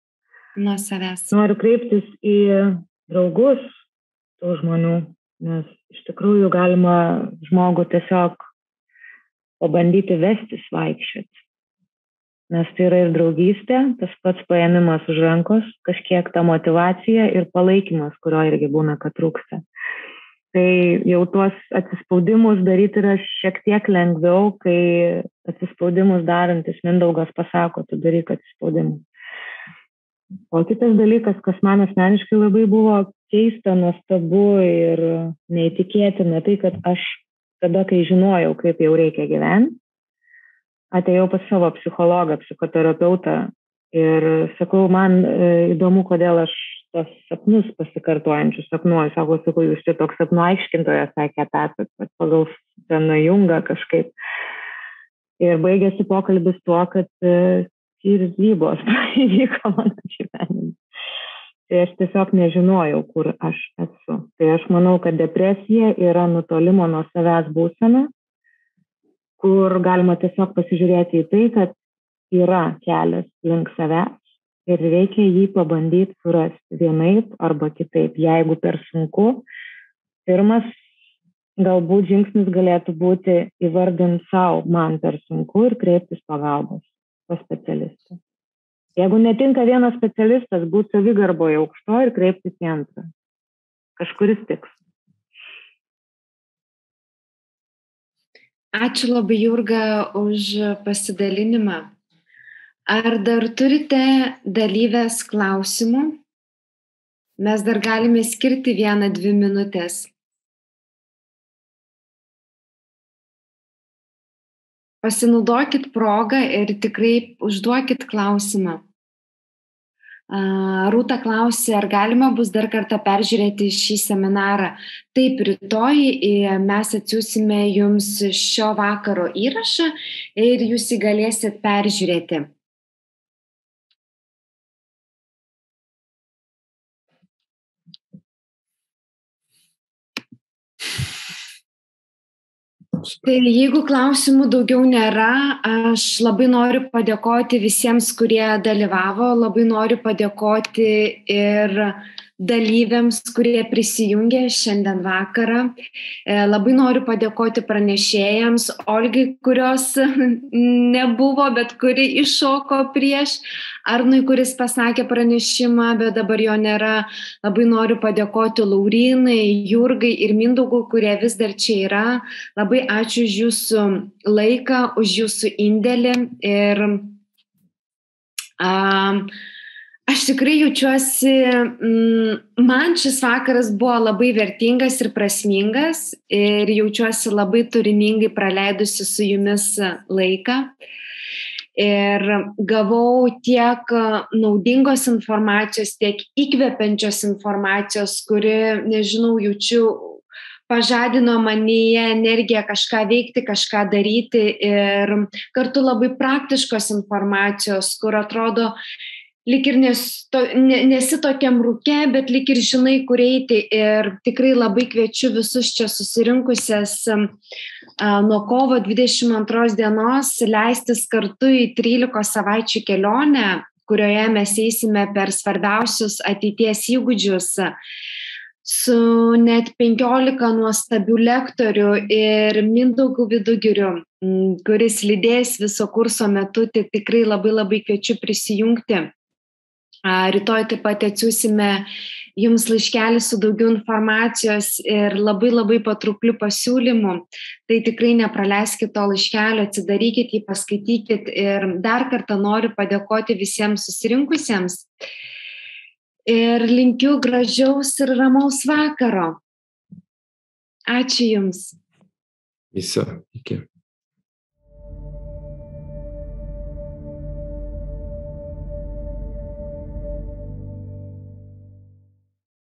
nuo savęs. Noriu kreiptis į draugus tų žmonių, nes iš tikrųjų galima žmogų tiesiog pabandyti vestis vaikščioti. Nes tai yra ir draugystė, tas pats paėmimas už rankos, kažkiek ta motivacija ir palaikymas, kurio irgi būna, kad trūksta. Tai jau tuos atsispaudimus daryti yra šiek tiek lengviau, kai atsispaudimus darantis Mindaugas pasako, tu daryk atsispaudimus. O kitas dalykas, kas man asmeniškai labai buvo keista, nuostabu ir neįtikėtina, tai kad aš tada, kai žinojau, kaip jau reikia gyventi, atėjau pas savo psichologą, psichoterapeutą ir sakau, man e, įdomu, kodėl aš tos sapnus pasikartojančius sapnuoju. Sako, sakau, jūs čia toks sapnu aiškintojas, sakė, esat, pagal ten jungą kažkaip. Ir baigėsi pokalbis tuo, kad ir ribos įvyko mano gyvenime. Tai aš tiesiog nežinojau, kur aš esu. Tai aš manau, kad depresija yra nutolimo nuo savęs būsena, kur galima tiesiog pasižiūrėti į tai, kad yra kelias link savęs ir reikia jį pabandyti surasti vienaip arba kitaip. Jeigu per sunku, pirmas galbūt žingsnis galėtų būti įvardinti savo, man per sunku ir kreiptis pagalbos pas specialistą. Jeigu netinka vienas specialistas, būti savigarboje aukšto ir kreiptis į antrą. Kažkuris tiks. Ačiū labai Jurga už pasidalinimą. Ar dar turite dalyvės klausimų? Mes dar galime skirti vieną, dvi minutės. Pasinaudokit progą ir tikrai užduokit klausimą. Rūta klausė, ar galima bus dar kartą peržiūrėti šį seminarą. Taip, rytoj mes atsiūsime jums šio vakaro įrašą ir jūs jį galėsit peržiūrėti. Tai jeigu klausimų daugiau nėra, aš labai noriu padėkoti visiems, kurie dalyvavo, labai noriu padėkoti ir dalyviams, kurie prisijungė šiandien vakarą. E, labai noriu padėkoti pranešėjams, Olgai, kurios nebuvo, bet kuri iššoko prieš, Arnui, kuris pasakė pranešimą, bet dabar jo nėra. Labai noriu padėkoti Laurinai, Jurgai ir Mindaugui, kurie vis dar čia yra. Labai ačiū už jūsų laiką, už jūsų indėlį ir um, Aš tikrai jaučiuosi, mm, man šis vakaras buvo labai vertingas ir prasmingas ir jaučiuosi labai turiningai praleidusi su jumis laiką. Ir gavau tiek naudingos informacijos, tiek įkvepiančios informacijos, kuri, nežinau, jaučiu, pažadino manyje energiją kažką veikti, kažką daryti ir kartu labai praktiškos informacijos, kur atrodo, lik ir nes, to, ne, nesi tokiam rūke, bet lik ir žinai, kur eiti. Ir tikrai labai kviečiu visus čia susirinkusias nuo kovo 22 dienos leistis kartu į 13 savaičių kelionę, kurioje mes eisime per svarbiausius ateities įgūdžius su net 15 nuostabių lektorių ir Mindaugų vidugirių, kuris lydės viso kurso metu, tai tikrai labai labai kviečiu prisijungti. Rytoj taip pat atsiūsime jums laiškelį su daugiau informacijos ir labai labai patrauklių pasiūlymų. Tai tikrai nepraleiskite to laiškelio, atsidarykit jį, paskaitykit ir dar kartą noriu padėkoti visiems susirinkusiems. Ir linkiu gražiaus ir ramaus vakaro. Ačiū Jums. Viso, iki.